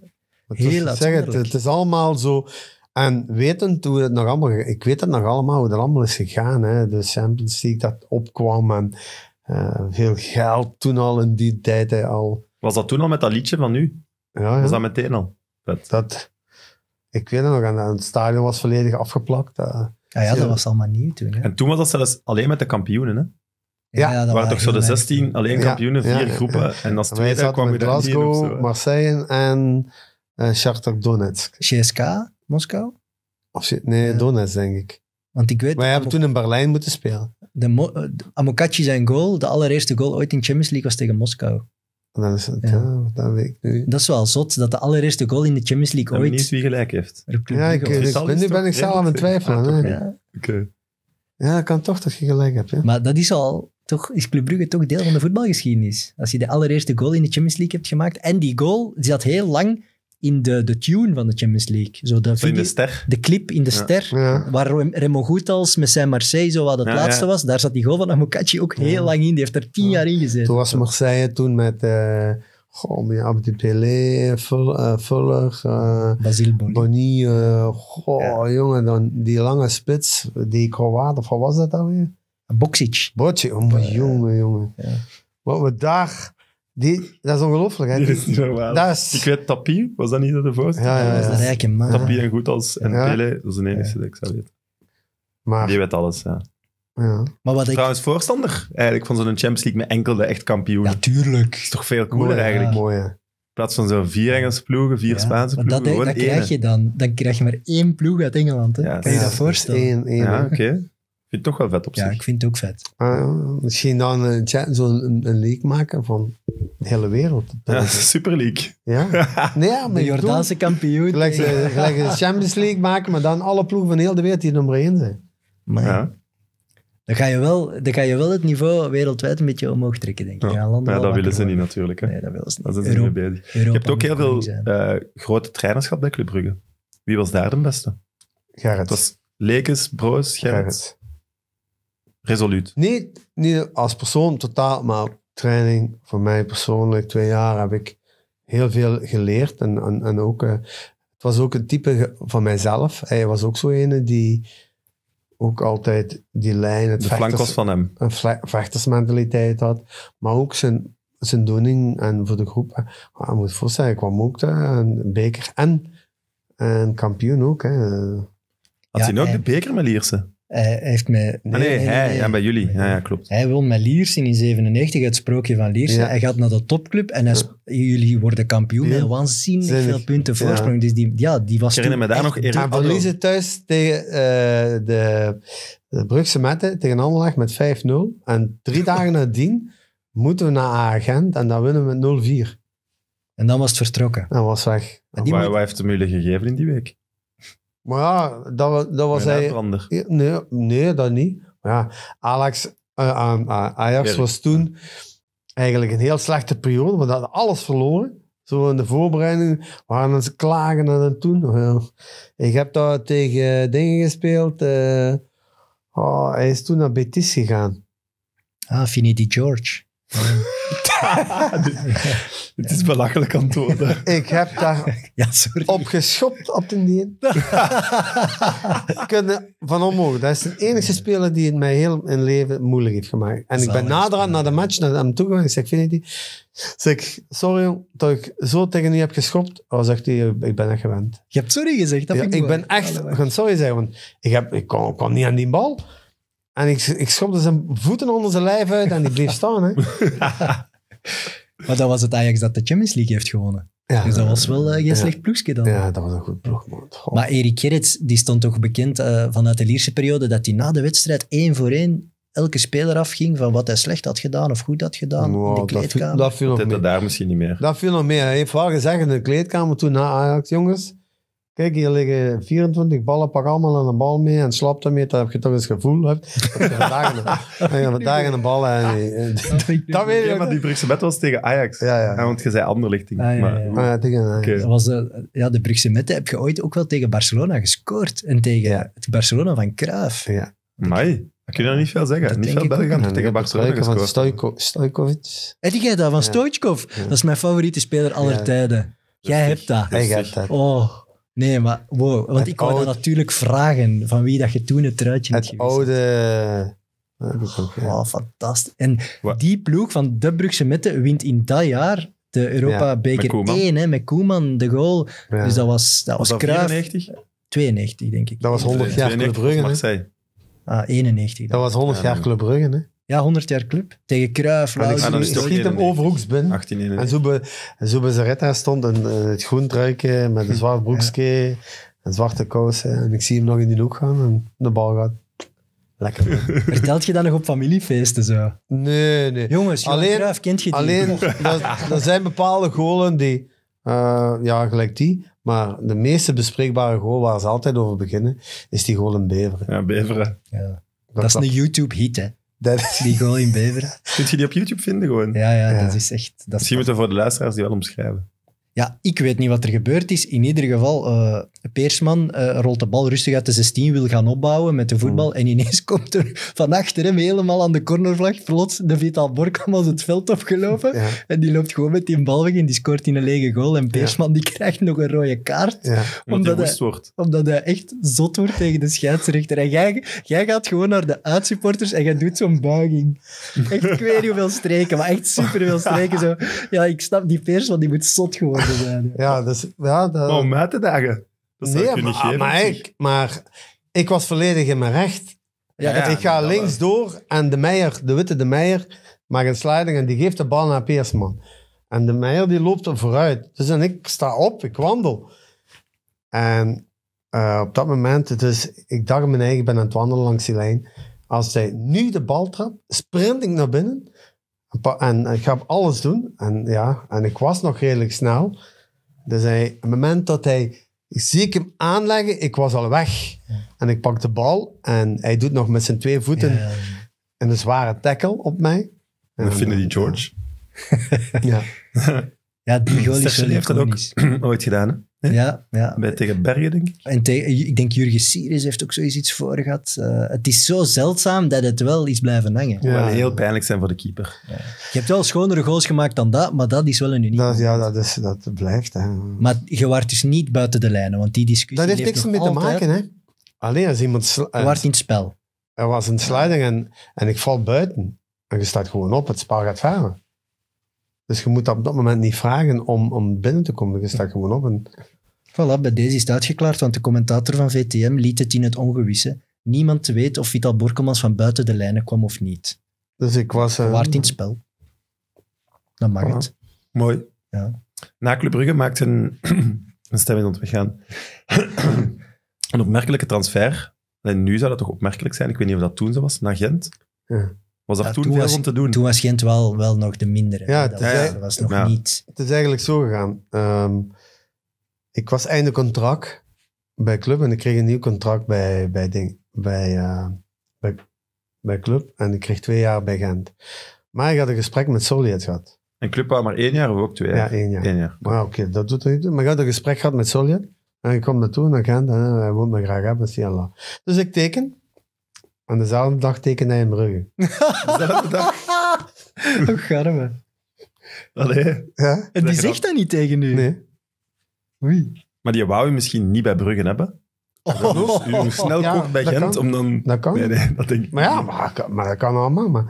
Maar heel het, is, zeg het, het is allemaal zo. En wetend hoe het nog allemaal... Ik weet het nog allemaal, hoe dat allemaal is gegaan. Hè. De Champions League dat opkwam en eh, veel geld toen al in die tijd hè, al. Was dat toen al met dat liedje van nu? Ja, ja. Was dat meteen al? Vet. dat, ik weet het nog, en het stadion was volledig afgeplakt. eh. ah ja, dat was allemaal nieuw toen. Hè. En toen was dat zelfs alleen met de kampioenen. Hè? Ja, dat Er waren toch zo de heel weinig 16 alleen Ja, kampioenen, ja, vier ja, groepen. ja. En als tweede kwam je Glasgow, zo. Marseille en eh Shakhtar Donetsk. CSK, Moskou? Of, nee, Ja. Donetsk, denk ik. Want ik weet, Wij hebben toen in Berlijn moeten spelen. De Mo- de Amokachi zijn goal, de allereerste goal ooit in Champions League was tegen Moskou. En dan is het, Ja. ja. dat weet ik nu. Dat is wel zot, dat de allereerste goal in de Champions Ik League weet niet ooit... wie gelijk heeft. Ja, ik, ik, ben, is nu ben ik zelf aan het twijfelen. Ah, Ja. Oké. Ja, dat kan toch dat je gelijk hebt. Ja. Maar dat is al, toch, is Club Brugge toch deel van de voetbalgeschiedenis. Als je de allereerste goal in de Champions League hebt gemaakt. En die goal die zat heel lang in de, de tune van de Champions League. Zo de, Zo in de ster. de clip in de Ja. ster. Ja. Waar Rem- Remo Goethals met zijn Marseille zo wat het Ja, laatste ja. was. Daar zat die goal van Amokachi ook heel Ja. lang in. Die heeft er tien Ja. jaar in gezeten. Toen was Marseille toen met uh, goh, met Abdi Pelé, Vul- eh, Vuller, eh Basile Boni. Bonny. eh, goh, jongen, dan die lange spits, die Kroaat, of wat was dat alweer? Boksic. Botje, oh jongen, jongen. Ja. Wat we daar, die, dat is ongelooflijk. Hè? Dat is niet normaal. Dat is, Ik weet, Tapie, was dat niet de voorste? Ja, ja, Dat was ja. een rijke man. Tapie en goed als en Ja. Pele, dat is de enige die ik zou weten. maar, Die weet alles, ja. ja. Maar wat ik... Trouwens, voorstander eigenlijk van zo'n Champions League met enkel de echt kampioenen. Ja, tuurlijk. Dat is toch veel cooler Mooi, eigenlijk. Mooi, hè. In plaats van zo'n vier Engelse ploegen, vier Ja, Spaanse maar ploegen, dat, dat krijg je dan. Dan krijg je maar één ploeg uit Engeland. Hè? Ja, kan je ja, dat voorstellen? Eén, één, Ja, oké. Ik vind het toch wel vet op Ja, zich. ik vind het ook vet. Ah, ja. misschien dan een, zo'n een, een league maken van de hele wereld. Ja, Super League. Ja? Nee, ja, maar De Jordaanse kampioen. Gelijk, de- gelijk de Champions League maken, maar dan alle ploegen van heel de wereld die nummer één zijn. Maar Ja. dan, ga je wel, dan ga je wel het niveau wereldwijd een beetje omhoog trekken, denk ik. Ja. Ja, wel dat willen ze niet natuurlijk. Hè. Nee, dat willen ze niet. zijn ze niet Europa- mee bezig. Europa Je hebt ook heel veel eh, grote trainerschap bij Club Brugge. Wie was daar de beste? Gerrit. Het was Lekes, Broos, Gerrit. Gerrit. Resoluut. Niet, niet als persoon totaal, maar training, voor mij persoonlijk, twee jaar heb ik heel veel geleerd. En, en, en ook, eh, het was ook een type van mijzelf. Hij was ook zo ene die ook altijd die lijn, het De flank vechters- was van hem. een vechtersmentaliteit had, maar ook zijn, zijn doening en voor de groep. je moet voorstellen, ik kwam ook daar, een beker en een kampioen ook. Hè. Had hij Ja, ook en- de beker met Lierse? Hij heeft mij... Ah, nee, hij. Ja, bij jullie. Ja, ja, klopt. Hij won met Liersen in 97, het sprookje van Liersen. Ja. Hij gaat naar de topclub en hij jullie worden kampioen met waanzinnig Zinnig. veel punten Ja. voorsprong. Dus die, ja, die was Ik herinner me toen daar echt nog Erik verliezen thuis tegen eh, de, de Brugse Mette, tegen Anderlecht met 5-0. En drie dagen nadien moeten we naar Agent en dan winnen we met 0-4. En dan was het vertrokken. Dat was weg. Die moet- wat heeft hem jullie gegeven in die week? Maar ja, dat, dat was hij... uitbrander. Nee, nee, dat niet. Maar ja, Alex, eh, Ajax was toen eigenlijk een heel slechte periode. We hadden alles verloren. Zo in de voorbereiding waren ze klagen en dan toen. Ja. Ik heb daar tegen dingen gespeeld. eh, oh, hij is toen naar Betis gegaan. Ah, Finity George. Het is belachelijk antwoorden. Ik heb daar Ja, sorry. op geschopt op de dien. Van omhoog. Dat is de enige speler die het mij heel in leven moeilijk heeft gemaakt. En ik ben naderhand naar de match naar hem toe gegaan. Ik zeg, vind je die? Zeg sorry dat ik zo tegen u heb geschopt. Oh, zegt hij, ik ben echt gewend. Je hebt sorry gezegd. Dat Ja, ik ben echt, Allee, ik ga sorry zeggen, want ik, heb, ik kwam niet aan die bal. En ik, ik schopte zijn voeten onder zijn lijf uit en die bleef staan. Hè. Maar dat was het Ajax dat de Champions League heeft gewonnen. Ja, Dus dat was wel eh, geen Ja. slecht ploegje dan. Ja, dat was een goed ploeg, man. Maar Erik Gerrits, die stond toch bekend eh, vanuit de Lierse periode dat hij na de wedstrijd één voor één elke speler afging van wat hij slecht had gedaan of goed had gedaan Wow, in de dat, viel, kleedkamer. dat viel nog Dat mee. dat daar misschien niet meer. Dat viel nog meer. Hij heeft wel gezegd in de kleedkamer toen na Ajax, jongens. Kijk, hier liggen 24 ballen, pak allemaal een bal mee en slap ermee, dan heb je toch eens gevoel hebt. Dat je vandaag een, dat je vandaag een bal en... en- dat weet Ja, je maar ook. die Brugse bet was tegen Ajax. Ja, ja. want je zei anderlichting. Ah, ja, maar, ja. Ah, ja, tegen, Oké. Dat was, eh, ja, de Brugse Mette heb je ooit ook wel tegen Barcelona gescoord. En tegen Ja. het Barcelona van Cruijff. ja. Amai, dat kun je nog niet veel zeggen. Dat niet veel ik. Belgen tegen ik Barcelona van gescoord. Stojko, Stojkovic. Heb jij dat van? Ja. Dat is mijn favoriete speler aller Ja. tijden. Jij hebt dat. Hij Rustig. gaat dat. Oh, nee, maar wow. Want Het ik wou oude- natuurlijk vragen van wie dat je toen het truitje hebt Het gewisseld. oude... Oh, fantastisch. En Wat? die ploeg van de Brugse Mette wint in dat jaar de Europa met Beker Koeman. 1 hè, met Koeman, de goal. Ja. Dus dat was, dat Was was dat Cruijff. 94? 92, denk ik. Dat was 100 jaar Club 92 Brugge. Ah, 91. Dat was 100 Ja, jaar. Club Brugge. Hè. Ja, 100 jaar club. Tegen Cruijff, En Ah, Laudrup. schiet, hem 91. overhoeks binnen. 1891. En zo, en bij Zaretta stond in eh, het groen truikje met een zwart broekje en zwarte kousen. En ik zie hem nog in die hoek gaan en de bal gaat. Lekker. Vertelt je dat nog op familiefeesten zo? Nee, nee. Jongens, Johan Alleen- Cruijff, kent je die? Alleen, dat- er zijn bepaalde golen die, eh, ja, gelijk die, maar de meeste bespreekbare goal waar ze altijd over beginnen, is die goal in Beveren. Ja, Beveren. Ja. Dat is een YouTube-hit, hè. Dat is- Die goal in Beveren. Kun je die op YouTube vinden gewoon? Ja, ja, Ja. dat is echt... Dat is Misschien moeten we voor de luisteraars die wel omschrijven. Ja, ik weet niet wat er gebeurd is. In ieder geval, eh, Peersman eh, rolt de bal rustig uit de 16, wil gaan opbouwen met de voetbal. En ineens komt er van achter hem helemaal aan de cornervlag plots de Vital Borkamans het veld opgelopen. ja, En die loopt gewoon met die bal weg en die scoort in een lege goal. En Peersman die krijgt nog een rode kaart. ja. Omdat hij Omdat hij- woest wordt. Omdat hij echt zot wordt tegen de scheidsrechter. En jij, jij gaat gewoon naar de uitsupporters en jij doet zo'n buiging. Echt, ik weet niet hoeveel streken, maar echt superveel streken. Zo. Ja, ik snap die Peersman, die moet zot geworden zijn. ja, dus, ja dat, Maar om uit te dagen. Dat zou nee, ik je niet maar, geven. maar, ik, maar ik was volledig in mijn recht. Ja, Ja, ik ga links door en de Meijer, de witte de Meijer, maakt een sliding en die geeft de bal naar Peersman. En de Meijer die loopt er vooruit. Dus en ik sta op, ik wandel. En eh, op dat moment, dus ik dacht in mijn eigen, ik ben aan het wandelen langs die lijn. Als hij nu de bal trapt, sprint ik naar binnen. En ik ga alles doen. En ja, en ik was nog redelijk snel. Dus hij, op het moment dat hij, zie ik hem aanleggen, ik was al weg. En ik pak de bal en hij doet nog met zijn twee voeten Ja. een zware tackle op mij. En dat vinden die George. Ja. Ja, die goal is Stersen wel heeft dat ook ooit gedaan. Hè? Ja, ja. Bij tegen Bergen, denk ik. En tegen- ik denk Jurgen Sires heeft ook zoiets iets voor gehad. Eh, het is zo zeldzaam dat het wel is blijven hangen. Ja. Wel heel pijnlijk zijn voor de keeper. Je hebt wel schonere goals gemaakt dan dat, maar dat is wel een uniek. Dat, ja, dat, is, dat blijft. Hè. Maar je waart dus niet buiten de lijnen, want die discussie Dat heeft niks mee te maken. Hè. Alleen als iemand... Je waart in het spel. Er was een sliding en, en ik val buiten. En je staat gewoon op, het spel gaat verder. Dus je moet dat op dat moment niet vragen om, om binnen te komen. Je staat gewoon op. En, Voilà, bij deze is het uitgeklaard, want de commentator van VTM liet het in het ongewisse. Niemand weet of Vital Borkelmans van buiten de lijnen kwam of niet. dus ik was... Je eh, waart in het spel. Dan mag Voilà. het. Mooi. Ja. Na Club Brugge maakte een, een stem in een opmerkelijke transfer. En nu zou dat toch opmerkelijk zijn? Ik weet niet of dat toen zo was. Naar Gent. Ja. Was daar Ja, toen, toen veel was- om te doen? Toen was Gent wel, wel nog de mindere. Ja, dat, het was, dat was nog ja. niet... Het is eigenlijk zo gegaan. Ehm, ik was einde contract bij Club en ik kreeg een nieuw contract bij, bij, ding, bij, eh, bij, bij Club. En ik kreeg twee jaar bij Gent. Maar ik had een gesprek met Soliet gehad. En Club wou maar één jaar of ook twee Ja, jaar? één jaar. Eén jaar. Maar oké, dat doet er niet toe. Maar ik had een gesprek gehad met Soliet. En ik kom naartoe naar Gent en hij wil me graag hebben. Siala. Dus ik teken. En dezelfde dag tekende hij in Brugge. Dezelfde dag. Oh, garme. Allee. Ja? En die je zegt dat niet tegen u? Nee. Oei. Maar die wou je misschien niet bij Brugge hebben. Oh. Dus u snel Ja, bij dat Gent kan. om dan... Dat kan. Nee, nee, dat denk ik Maar ja, maar, maar dat kan allemaal. Maar.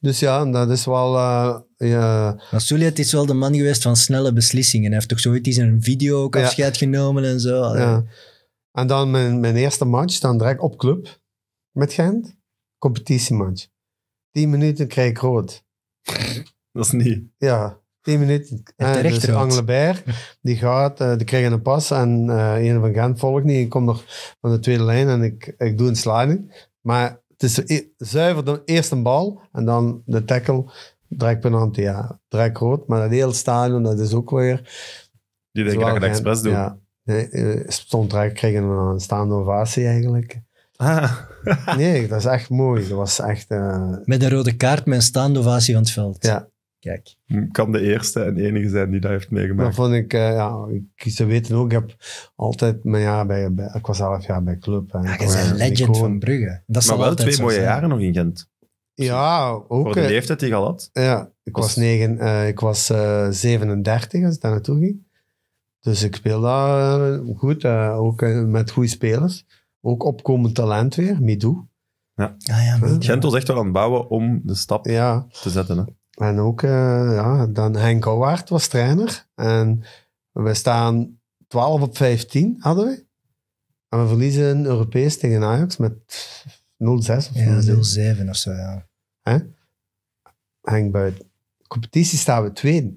Dus ja, dat is wel... eh, ja, Maar Souliet is wel de man geweest van snelle beslissingen. Hij heeft toch zoiets in een video ook Ja. afscheid genomen en zo. Allee. Ja. En dan mijn, mijn eerste match, dan direct op club met Gent. Competitiematch. 10 minuten krijg ik rood. Dat is niet... Ja, 10 minuten. En Eh, dus. Anglebert, die gaat, eh, die krijgen een pas en eh een van Gent volgt niet. Ik kom nog van de tweede lijn en ik, ik doe een sliding. Maar het is e- zuiver dan eerst een bal en dan de tackle. Direct penalty, ja. Direct rood. Maar dat hele stadion, dat is ook weer... Die denken dat je dat expres doet. Ja, Nee, eh, stond er, kregen een staande ovatie eigenlijk. Ah, Nee, dat is echt mooi. Dat was echt... eh, Met een rode kaart met een staande ovatie van het veld. ja, Kijk. kan de eerste en enige zijn die dat heeft dat meegemaakt. vond ik... eh, ja, ik, ze weten ook, ik heb altijd... Maar ja, bij, bij, ik was elf jaar bij club. En Ja, ik je bent een legend van Brugge. Dat Maar wel twee mooie zijn. jaren nog in Gent. Ja, ook... Voor de eh, leeftijd die je al had. Ja, ik Was- was, negen, eh, ik was eh, 37 als ik daar naartoe ging. Dus ik speelde daar goed, ook met goede spelers. Ook opkomend talent weer, Midou. Ah, ja, maar- Gent was echt wel aan het bouwen om de stap Ja, te zetten. Hè. en ook eh, ja, dan Henk Houwaard was trainer. En we staan 12 op 15 hadden we. En we verliezen Europees tegen Ajax met 0-6 of Ja, 0-7. 07 of zo, ja. Henk buiten. Competitie staan we tweede.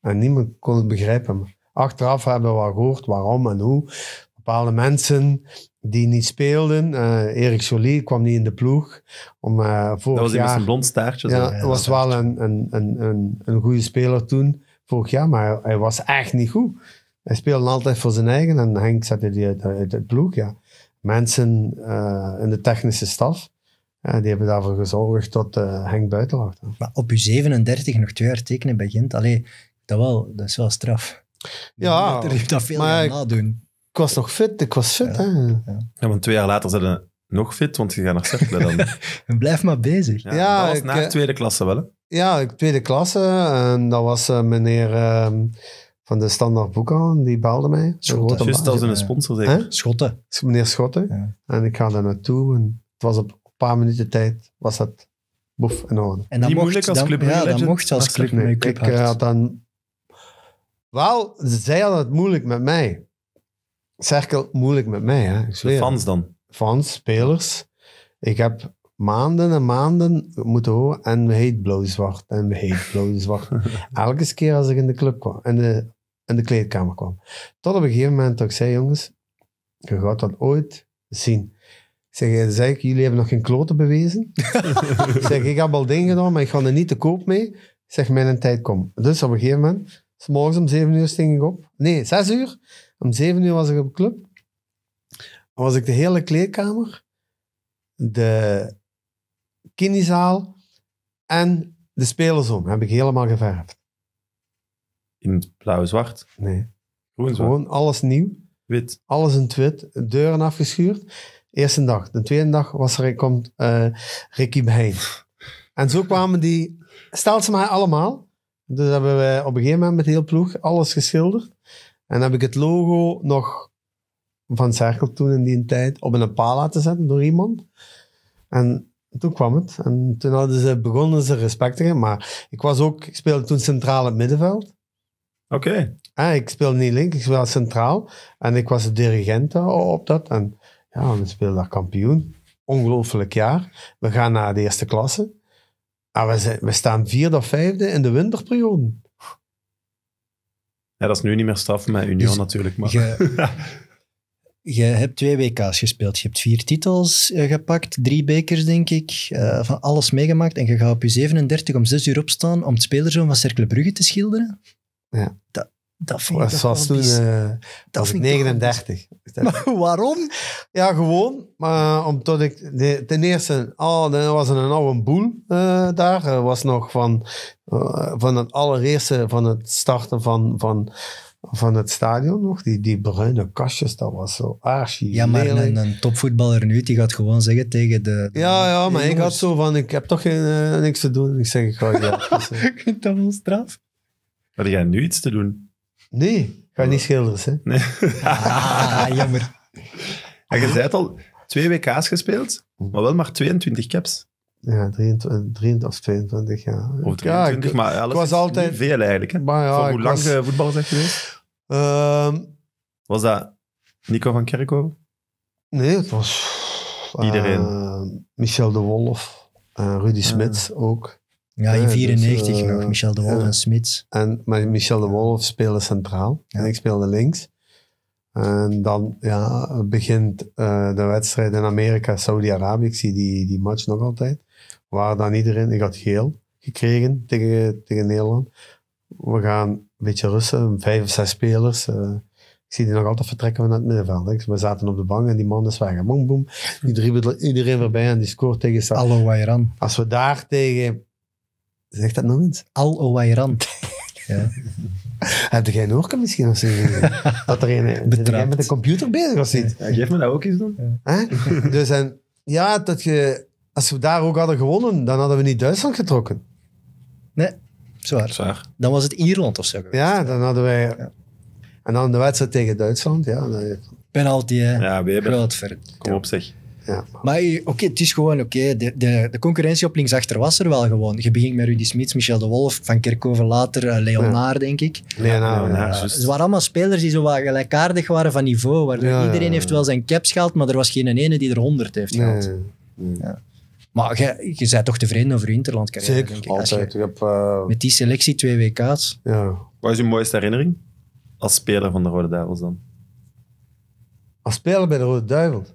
En niemand kon het begrijpen. Maar achteraf hebben we wel gehoord waarom en hoe. Bepaalde mensen die niet speelden. eh Erik Jolie kwam niet in de ploeg. Om, eh Dat vorig was die met zijn blond staartje. zo. Ja, Ja, hij was wel een, een, een, een, een goede speler toen, vorig jaar, maar hij, was echt niet goed. Hij speelde altijd voor zijn eigen en Henk zette die uit, uit de ploeg. Ja. Mensen eh, in de technische staf, ja, die hebben daarvoor gezorgd dat eh, Henk buiten lag. Maar op je 37 nog twee jaar tekenen bij Gent, allee, dat, wel, dat is wel straf. Ja, er heeft dat veel maar nadoen. Ik was nog fit, ik was fit. Ja. Hè. Ja, want twee jaar later zijn ze nog fit, want je gaat naar Cercle dan. En blijf maar bezig. Ja, Ja, dat was ik, na eh, tweede klasse wel. Hè? Ja, ik tweede klasse en dat was eh, meneer ehm, van de Standaard Boekhouden, die belde mij. Schotten. Juist als een sponsor zeker. Hè? Schotten. is meneer Schotten. Ja. En ik ga daar naartoe. En het was op een paar minuten tijd, was het boef in orde. En dat mocht, moeilijk als dat- Club Ja, dat mocht als Was club dat- je ik club eh, had dan... Wel, zij hadden het moeilijk met mij. Cerkel moeilijk met mij, hè. Ik zweer. fans dan. Fans, spelers. Ik heb maanden en maanden moeten horen en we heet blauw-zwart en we heet blauw-zwart. Elke keer als ik in de club kwam, in de, in de kleedkamer kwam. Tot op een gegeven moment dat ik zei, jongens, je gaat dat ooit zien. Ik zeg, eh, zei ik, jullie hebben nog geen kloten bewezen. ik zeg, ik heb al dingen gedaan, maar ik ga er niet te koop mee. Ik zeg, mijn tijd komt. Dus op een gegeven moment, s morgens om zeven uur sting ik op. Nee, zes uur. Om zeven uur was ik op de club. Dan was ik de hele kleedkamer, de kinderzaal en de spelersom heb ik helemaal geverfd. In blauw-zwart. Nee, Groen-zwart. gewoon alles nieuw. Wit. Alles in het wit, deuren afgeschuurd. Eerste dag. De tweede dag was er, komt eh, Ricky Beijn. En zo kwamen die, stel ze maar allemaal. Dus hebben we op een gegeven moment met heel ploeg alles geschilderd. En heb ik het logo nog van Cerkel toen in die tijd op een paal laten zetten door iemand. En toen kwam het. En toen hadden ze, begonnen ze respect te geven. Maar ik was ook, ik speelde toen centraal het middenveld. Oké. Ah, ik speelde niet link, ik speelde centraal. En ik was de dirigent op dat. En ja, we speelden daar kampioen. Ongelooflijk jaar. We gaan naar de eerste klasse. En we, zijn, we staan vierde of vijfde in de winterperiode. Ja, dat is nu niet meer straf met Union Dus natuurlijk. Maar... Je, je hebt twee WK's gespeeld. Je hebt vier titels eh, gepakt, drie bekers, denk ik. eh, van alles meegemaakt. En je gaat op je 37 om 6 uur opstaan om het spelerzoon van Cercle Brugge te schilderen. Ja. Dat, dat vind ik Dat was toen eh, dat was ik vind ik toch wel 39. Maar waarom? Ja, gewoon. Maar omdat ik... De, ten eerste, oh, er was een oude boel eh, daar. Er was nog van, eh, van het allereerste, van het starten van, van, van het stadion nog. Die, die bruine kastjes, dat was zo archie. Ja, maar een, een topvoetballer nu, die gaat gewoon zeggen tegen de... de- Ja, ja, maar ik had zo van, ik heb toch geen, eh, niks te doen. Ik zeg, ik ga ja. Eh, Ik vind dat wel straf. Had jij nu iets te doen? Nee, ik ga niet schilderen. Hè. Nee. Ah, jammer. En je zei het al, twee WK's gespeeld, maar wel maar 22 caps. Ja, 23, 23 of 22 jaar. Of Ja, 23, ik- maar ja, dat was is altijd- niet veel eigenlijk. Hè? Maar ja, Voor hoe lang was- je voetballer bent geweest? Ehm, Was dat Nico van Kerkhoven? Nee, het was... Iedereen. eh, Michel de Wolf, en Rudy Ah. Smits ook. Ja, in Ja, dus, 94 eh, nog. Michel de Wolf en Smits. En, maar Michel de Wolf speelde centraal en ik speelde links. En dan ja, begint eh, de wedstrijd in Amerika, Saudi-Arabië. Ik zie die, die match nog altijd. Waar dan iedereen, ik had geel gekregen tegen, tegen Nederland. We gaan een beetje rusten, vijf of zes spelers. eh, ik zie die nog altijd vertrekken vanuit het middenveld. hè. We zaten op de bank en die man is weg. Boom, boom. Die dribbelt iedereen voorbij en die scoort tegen Sa- Al Owairan. Als we daar tegen... Zeg dat nog eens? Al Owairan. Ja. Heb jij een misschien? Als je, dat er een, zit jij Betrapt. met de computer bezig of zoiets? Ja, geef me dat ook eens doen. Hè? Dus en, ja, dat je, als we daar ook hadden gewonnen, dan hadden we niet Duitsland getrokken. Nee, zwaar. Zwaar. Dan was het Ierland of zo. geweest. Ja, dan hadden wij... En dan de wedstrijd tegen Duitsland, ja. dan- Penalty, hè. Ja, Weber. Groot ver. Kom op zeg. Ja. Maar oké, het is gewoon oké. De, de, de concurrentie op linksachter was er wel gewoon. Je begint met Rudy Smits, Michel de Wolf, Van Kerkhoven later, eh, Leonard, denk ik. Nou, Ja, ja. ja. Juist. Het waren allemaal spelers die zo wat gelijkaardig waren van niveau. Waardoor iedereen ja. heeft wel zijn caps gehaald, maar er was geen ene die er 100 heeft gehaald. Nee, Maar jij- je bent toch tevreden over je Interland carrière, zeker, denk ik. Als je altijd. Ik heb, eh, met die selectie twee WK's. ja. Wat is uw mooiste herinnering? Als speler van de Rode Duivels dan? Als speler bij de Rode Duivel.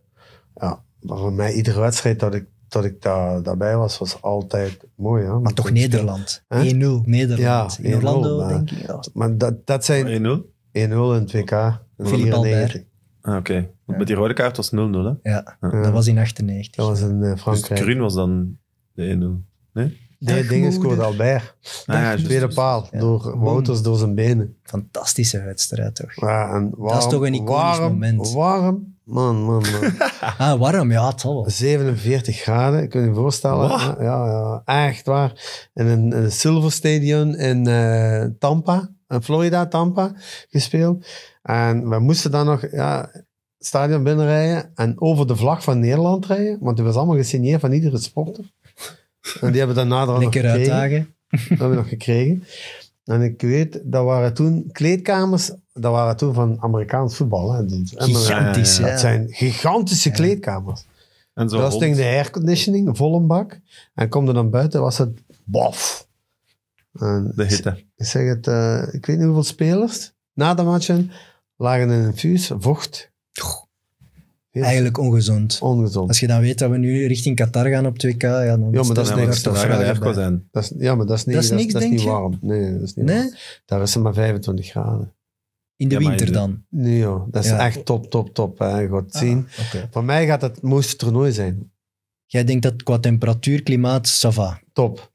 Ja, maar voor mij iedere wedstrijd dat ik, dat ik daar, daarbij was, was altijd mooi. Hè? Maar toch Nederland. Huh? 1-0 Nederland. Ja, In Orlando, 1-0, maar- denk ik. Ja. Maar dat, dat zijn 1-0 1-0? in het WK. in Philippe 94. Ah, oké. Want Met die rode kaart was 0-0, hè? Ja, Ja. dat was in 98. Dat was in eh, Dus Frankrijk. Kruun was dan de 1-0. Nee? Nee, dingen scoorde Albert. Ah, ja, Tweede paal. Ja. Door Wouters door zijn benen. Fantastische wedstrijd, toch? Ja, en warm, is toch een iconisch moment. Warm. Man, man, man. Ah, warm, ja, het zal wel. 47 graden, ik kan je voorstellen. Ja, ja, echt waar. In een, Silver Stadium in eh, Tampa, in Florida, Tampa, gespeeld. En we moesten dan nog ja, het stadion binnenrijden en over de vlag van Nederland rijden, want die was allemaal gesigneerd van iedere sporter. En die hebben we dan nog Lekker uitdagen. Dat hebben we nog gekregen. En ik weet, dat waren toen kleedkamers, dat waren toen van Amerikaans voetbal. Hè. Die- Gigantisch, Ja. Dat zijn gigantische kleedkamers. En zo Dat was tegen de airconditioning, volle bak. En kom er dan buiten, was het bof. En de hitte. Ik zeg het, eh, ik weet niet hoeveel spelers na de matchen lagen in een vuus, vocht. Heel Eigenlijk ongezond. ongezond. Als je dan weet dat we nu richting Qatar gaan op 2K, ja, dan Ja, maar dat is niks. Dat is bij. zijn. Dat is, ja, maar dat is niet, Dat is niks, dat is niet warm. Nee, dat is niet Nee? warm. Daar is het maar 25 graden. In de Ja, winter in de- dan. Nee joh, dat is Ja. echt top, top, top. Hè. Je gaat zien. Ah. Voor mij gaat het het mooiste toernooi zijn. Jij denkt dat qua temperatuur, klimaat, ça va. Top.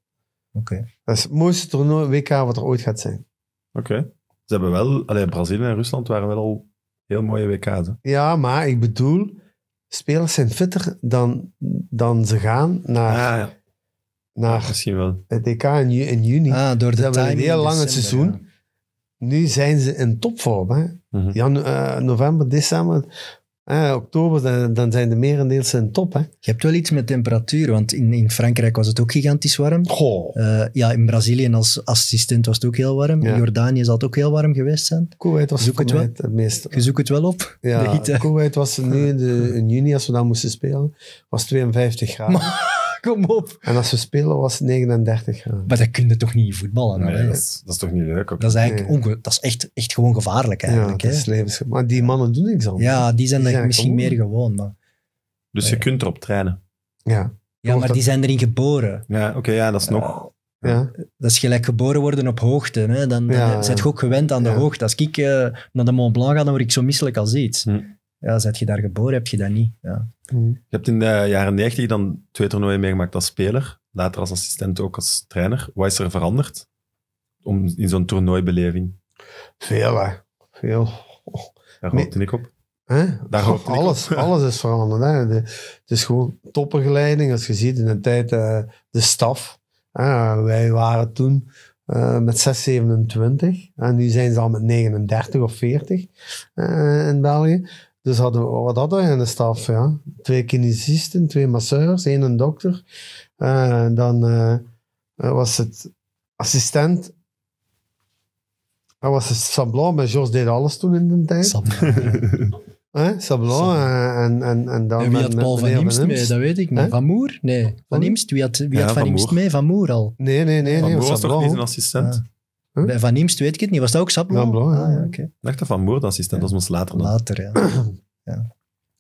Oké. Dat is het mooiste toernooi WK wat er ooit gaat zijn. Oké. Ze hebben wel... Allee, Brazilië en Rusland waren wel al heel mooie. Hè? Ja, maar ik bedoel, spelers zijn fitter dan, dan ze gaan naar, Ah, ja. naar Misschien wel. het EK in, ju- in juni. Ah, door de Ze hebben een timing heel lang het december, seizoen. Nu zijn ze in topvorm. Hè? Mhm. Jan, eh, november, december, eh, oktober, dan, dan zijn de merendeels in top. Hè? Je hebt wel iets met temperatuur, want in, in Frankrijk was het ook gigantisch warm. Goh. Eh, ja, in Brazilië als assistent was het ook heel warm. Ja. In Jordanië zal het ook heel warm geweest zijn. Kuwait was Zoek het wel. het, het meest. Je zoekt het wel op, de Ja, hitte. Kuwait was nu in, de, in juni, als we daar moesten spelen, was 52 graden. Kom op. En als we spelen was het 39 graden. Maar dat kun je toch niet voetballen? Nee, hè? dat, is, dat is toch niet leuk? Ook? Dat is eigenlijk Nee. onge- dat is echt, echt gewoon gevaarlijk Ja, eigenlijk. dat hè? is levensge- Maar die mannen doen niks anders. ja, die zijn Die er zijn misschien gewoon. meer gewoon. Maar, Dus je kunt erop trainen. Ja. ja, maar dat- die zijn erin geboren. Ja, oké, ja, dat is nog... ja. Dat is gelijk geboren worden op hoogte. Hè? Dan, dan Ja, je ook gewend aan de ja. hoogte. Als ik eh, naar de Mont Blanc ga, dan word ik zo misselijk als iets. Hm. Ja, zet je daar geboren, heb je dat niet. Ja. Je hebt in de jaren 90 dan twee toernooien meegemaakt als speler. Later als assistent ook als trainer. Wat is er veranderd? Om, in zo'n toernooibeleving. Veel, hè. Veel. Daar Nee. hoopte ik op. Hè? Daar hoopte ik alles, op. alles is veranderd. Hè? De, het is gewoon toppergeleiding. Als je ziet in de tijd eh, de staf. Hè? Wij waren toen eh, met 6, 27. En nu zijn ze al met 39 of 40 eh, in België. Dus hadden we, wat hadden we in de staf? Ja? Twee kinesisten, twee masseurs, één een dokter. Eh, en dan eh, was het assistent. Dat was het Sablon, maar Jos deed alles toen in de tijd. Sablon eh, en, en, en dan En wie met- had Paul van Imst mee? Dat weet ik niet. Van Moer? Nee. Van Imst? Wie had, wie Ja, had Van Van Imst mee? Van Moer al. Nee, nee, nee. Van nee Moer was toch Sablon. niet een assistent? Huh? Bij Van Imst weet ik het niet. Was dat ook Sablon? Sablon, ja. Ah, ja, oké. Ik dacht dat Van Moer de assistent was, maar later dan. Later, ja. ja.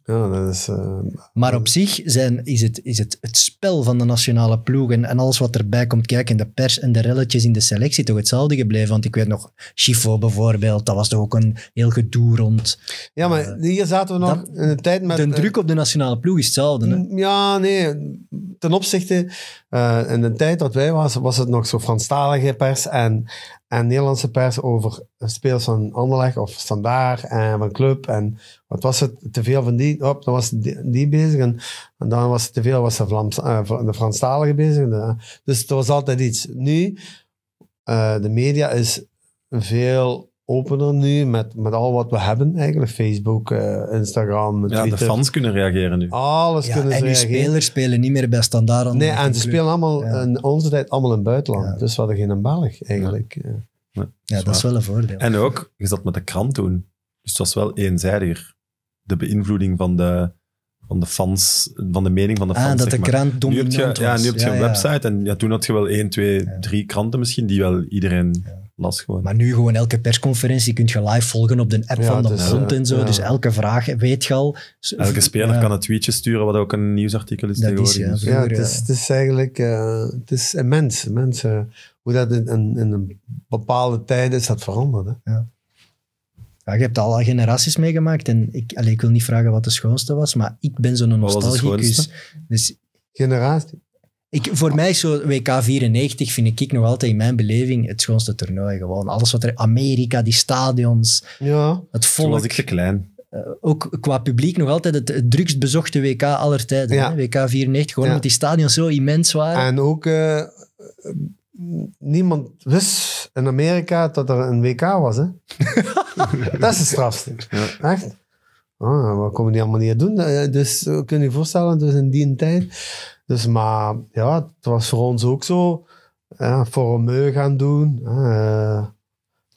Ja, dat is... eh, Maar op zich zijn, is, het, is het het spel van de nationale ploeg en, en alles wat erbij komt kijken, de pers en de relletjes in de selectie, toch hetzelfde gebleven. Want ik weet nog, Chifo bijvoorbeeld, dat was toch ook een heel gedoe rond. ja, maar hier zaten we nog dat- in een tijd met... de eh, druk op de nationale ploeg is hetzelfde. Hè? Mm, Ja, nee. Ten opzichte, eh, in de tijd dat wij was, was het nog zo Franstalige pers en, en Nederlandse pers over spelers van Anderlecht of Standaard en van Club. En wat was het? Te veel van die, op, dan was die, bezig. En, dan was het te veel, was de, Vlaams, eh, de Franstalige bezig. Dus er was altijd iets. Nu, eh, de media is veel opener nu met, met al wat we hebben eigenlijk. Facebook, eh, Instagram, Ja, de Twitter. fans kunnen reageren nu. Alles Ja, kunnen en ze uw reageren. spelers spelen niet meer bij standaard. Nee, en ze Club. spelen allemaal Ja. in onze tijd allemaal in het buitenland. Ja. Dus we hadden geen Belg eigenlijk. Ja. Ja, dat is wel een voordeel. En ook, je zat met de krant toen. Dus het was wel eenzijdiger. De beïnvloeding van de, van de fans, van de mening van de fans. ah, dat zeg de maar. krant Nu dominant heb je, ja, was. nu heb je Ja, een ja. website en ja, toen had je wel één, twee, Ja. drie kranten misschien die wel iedereen las gewoon. Maar nu gewoon elke persconferentie kun je live volgen op de app Ja, van de Bond eh, en zo. ja. Dus elke vraag weet je al. Elke speler ja, kan een tweetje sturen, wat ook een nieuwsartikel is Dat is, tegenwoordig. ja. Dus- Ja, Vroeger, het is, ja. het is eigenlijk eh, het is immens. immens eh, hoe dat in, in, in een bepaalde tijd is dat veranderd. Hè? Ja, je hebt al generaties meegemaakt en ik, allee, ik wil niet vragen wat de schoonste was, maar ik ben zo'n Wat was de nostalgicus. Dus Generatie. Ik, voor mij is zo WK 94 vind ik nog altijd in mijn beleving het schoonste toernooi. Gewoon alles wat er... Amerika, die stadions, Ja, het Toen volk. was ik te klein. eh, ook qua publiek nog altijd het, het drukst bezochte WK aller tijden. Ja. Hè? WK 94, gewoon Ja. omdat die stadions zo immens waren. en ook eh, niemand wist in Amerika dat er een WK was. Hè? dat is het strafste. Ja. Echt? Ah, wat komen die allemaal niet doen? Eh, Dus eh, kun je je voorstellen, dus in die tijd. Dus, maar ja, het was voor ons ook zo. Ja, voor een meu gaan doen. Uh,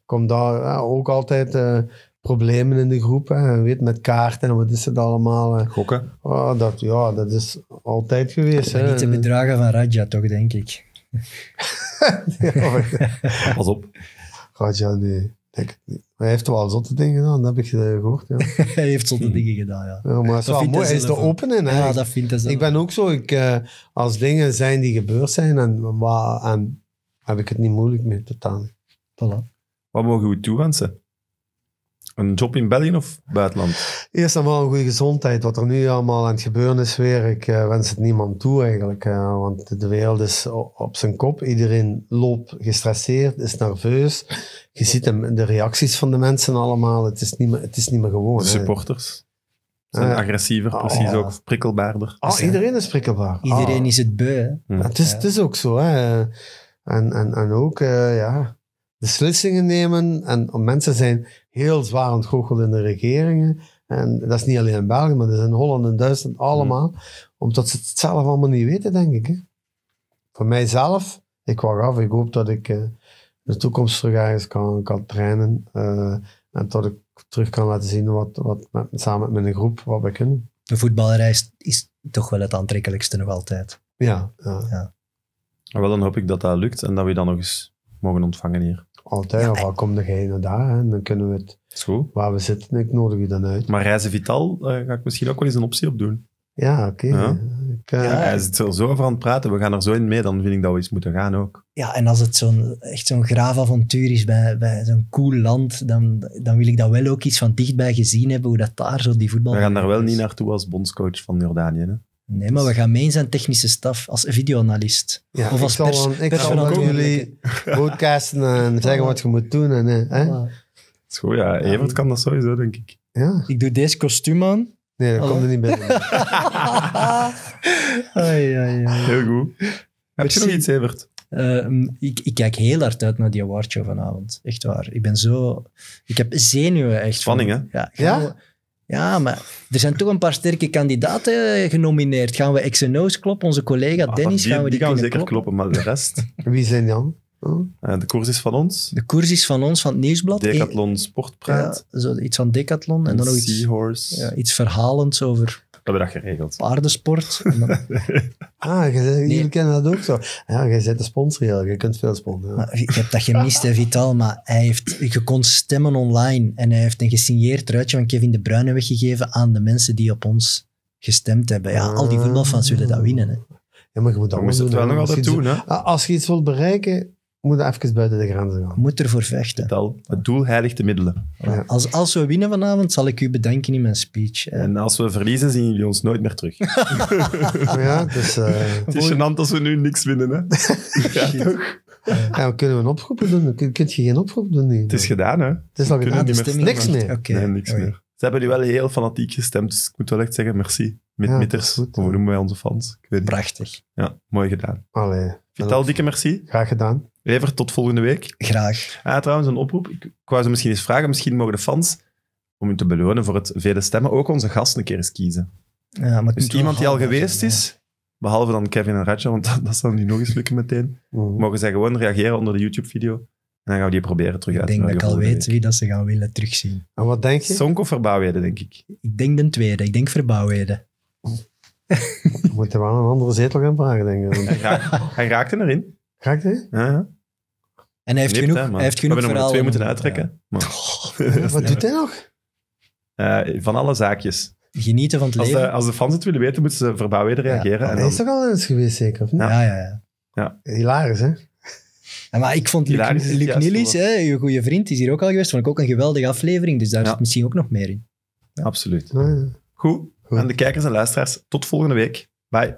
kom daar ja, ook altijd eh, problemen in de groep. Hè. Weet, met kaarten en wat is het allemaal. eh. Gokken. Ah, dat, ja, dat is altijd geweest. Hè. niet te bedragen van Raja, toch, denk ik. Ja, Pas op. Raja, nee. Denk het niet. Maar hij heeft wel zotte dingen gedaan, dat heb ik eh, gehoord. Ja. hij heeft zotte dingen gedaan, ja. Ja, maar het is wel mooi. hij is er open in. hè. Ja, dat vindt hij zelf. Ik ben ook zo, ik, eh, als dingen zijn die gebeurd zijn, en, en heb ik het niet moeilijk mee, totaal niet. Voilà. Wat mogen we toewensen? Een job in België of buitenland? Eerst en vooral een goede gezondheid. Wat er nu allemaal aan het gebeuren is weer, ik eh, wens het niemand toe eigenlijk. eh, want de wereld is op zijn kop. Iedereen loopt gestresseerd, is nerveus. Je ziet de, de reacties van de mensen allemaal. Het is niet meer, het is niet meer gewoon. De hè. supporters zijn Eh, agressiever, oh. precies ook prikkelbaarder. Ah, iedereen is prikkelbaar. Iedereen is het beu, hè. Ja, het, is, het is ook zo. Hè. En, en, en ook, eh, ja, beslissingen nemen. En mensen zijn heel zwaar aan het goochelen in de regeringen. En dat is niet alleen in België, maar dat is in Holland en Duitsland allemaal. Omdat ze het zelf allemaal niet weten, denk ik. Hè. Voor mijzelf, ik wacht af. Ik hoop dat ik eh, in de toekomst terug ergens kan, kan trainen. eh, en dat ik terug kan laten zien wat, wat met, samen met mijn groep, wat we kunnen. De voetbalreis is toch wel het aantrekkelijkste nog altijd. Ja, ja. Maar wel, dan hoop ik dat dat lukt en dat we dan nog eens mogen ontvangen hier. altijd. Ja, of al kom jij naar daar, hè, dan kunnen we het Is goed. waar we zitten. Ik nodig u dan uit. Maar Reizen Vital eh, ga ik misschien ook wel eens een optie op doen. Ja, oké. Ja. Ik, eh, Ja. Hij zit er zo over aan het praten, we gaan er zo in mee, dan vind ik dat we eens moeten gaan ook. Ja, en als het zo'n, echt zo'n graafavontuur is bij, bij zo'n cool land, dan, dan wil ik dat wel ook iets van dichtbij gezien hebben, hoe dat daar zo die voetbal... We gaan daar wel is. niet naartoe als bondscoach van Jordanië. Hè? Nee, maar we gaan mee in zijn technische staf, als videoanalist. ja, of als ik zal, pers- dan, ik zal persverantwoordelijke. jullie podcasten en zeggen wat je moet doen. En, eh, hè? Voilà. is goed, ja. Evert kan dat sowieso, denk ik. Ja. Ik doe deze kostuum aan. Nee, dat komt er niet binnen. ai, ai, ai. Heel goed. Heb je nog iets, Evert? Eh, ik, ik kijk heel hard uit naar die awardshow vanavond. Echt waar. Ik ben zo... Ik heb zenuwen echt. Spanning, van- Ja, Ja? Ja, maar er zijn toch een paar sterke kandidaten genomineerd. Gaan we X&O's kloppen? Onze collega Ah, Dennis, die, gaan we die, die gaan zeker kloppen, maar de rest. Wie zijn dan? Eh, de koers is van ons. De koers is van ons, van het Nieuwsblad. Decathlon Ja, Sportpraat. zo, iets van Decathlon. En dan nog iets, Seahorse. ja, iets verhalends over hebben dat geregeld. paardensport. Ah, je, Nee. jullie kennen dat ook zo. Ja, jij zet de sponsor, je kunt veel sponsoren. Ja. Je hebt dat gemist, hè, Vital, maar hij heeft, je kon stemmen online en hij heeft een gesigneerd truitje van Kevin De Bruyne weggegeven aan de mensen die op ons gestemd hebben. Ja, al die voetbalfans willen dat winnen. Hè. Ja, maar je moet het wel hè. nog Als altijd doen, hè. Ah, Als je iets wilt bereiken, moet even buiten de grenzen gaan. Je moet ervoor vechten. Het doel heiligt de middelen. Ja. Als, als we winnen vanavond, zal ik u bedanken in mijn speech. hè. En als we verliezen, zien jullie ons nooit meer terug. Maar ja, dus, eh, Het is gênant als we nu niks winnen, hè. Ja, toch? ja, we kunnen we een oproep doen? Kun, kunt je geen oproep doen? Nu? Het is gedaan, hè. Het is al gedaan. niet de meer. Niks Oké. Nee, niks meer. Ze hebben nu wel heel fanatiek gestemd, dus ik moet wel echt zeggen, merci. Met Ja, mitters, goed, hoe noemen wij onze fans? Ik weet niet. Prachtig. Ja, mooi gedaan. Allee. Vital, dikke merci. Graag gedaan. Evert, tot volgende week. Graag. Ah, trouwens, een oproep. Ik, ik wou ze misschien eens vragen, misschien mogen de fans, om u te belonen voor het vele stemmen, ook onze gast een keer eens kiezen. Ja, maar Dus iemand die al geweest zijn, is, behalve dan Kevin en Ratja, want dat, dat zal nu nog eens lukken meteen, Mhm. mogen zij gewoon reageren onder de YouTube-video. En dan gaan we die proberen terug uit Ik te denk dat ik al weet wie dat ze gaan willen terugzien. En wat denk je? Sonk of Verbouwheden, denk ik. Ik denk de tweede. Ik denk Verbouwheden. We moeten wel een andere zetel gaan vragen, denk ik. Hij, raak- hij raakte erin. Hè? Ja, ja. En hij heeft Nipt, genoeg, hè, man. hij heeft genoeg We hebben nog twee moeten uittrekken. Maar, Wat doet hij nog? Eh, van alle zaakjes. Ja. Genieten van het Als leven. de, als de fans het willen weten, moeten ze Verbouwheden reageren. en Hij dan, is toch al eens geweest, zeker? Of niet? ja, ja, ja. Hilarisch, hè? Ja, maar ik vond Luc, Hilarisch is het Luc juiste Nielis, hè, je goede vriend, is hier ook al geweest. Vond ik ook een geweldige aflevering. Dus daar Ja. zit misschien ook nog meer in. Absoluut. Ja, ja. Goed. Goed. Aan de kijkers en luisteraars, tot volgende week. Bye.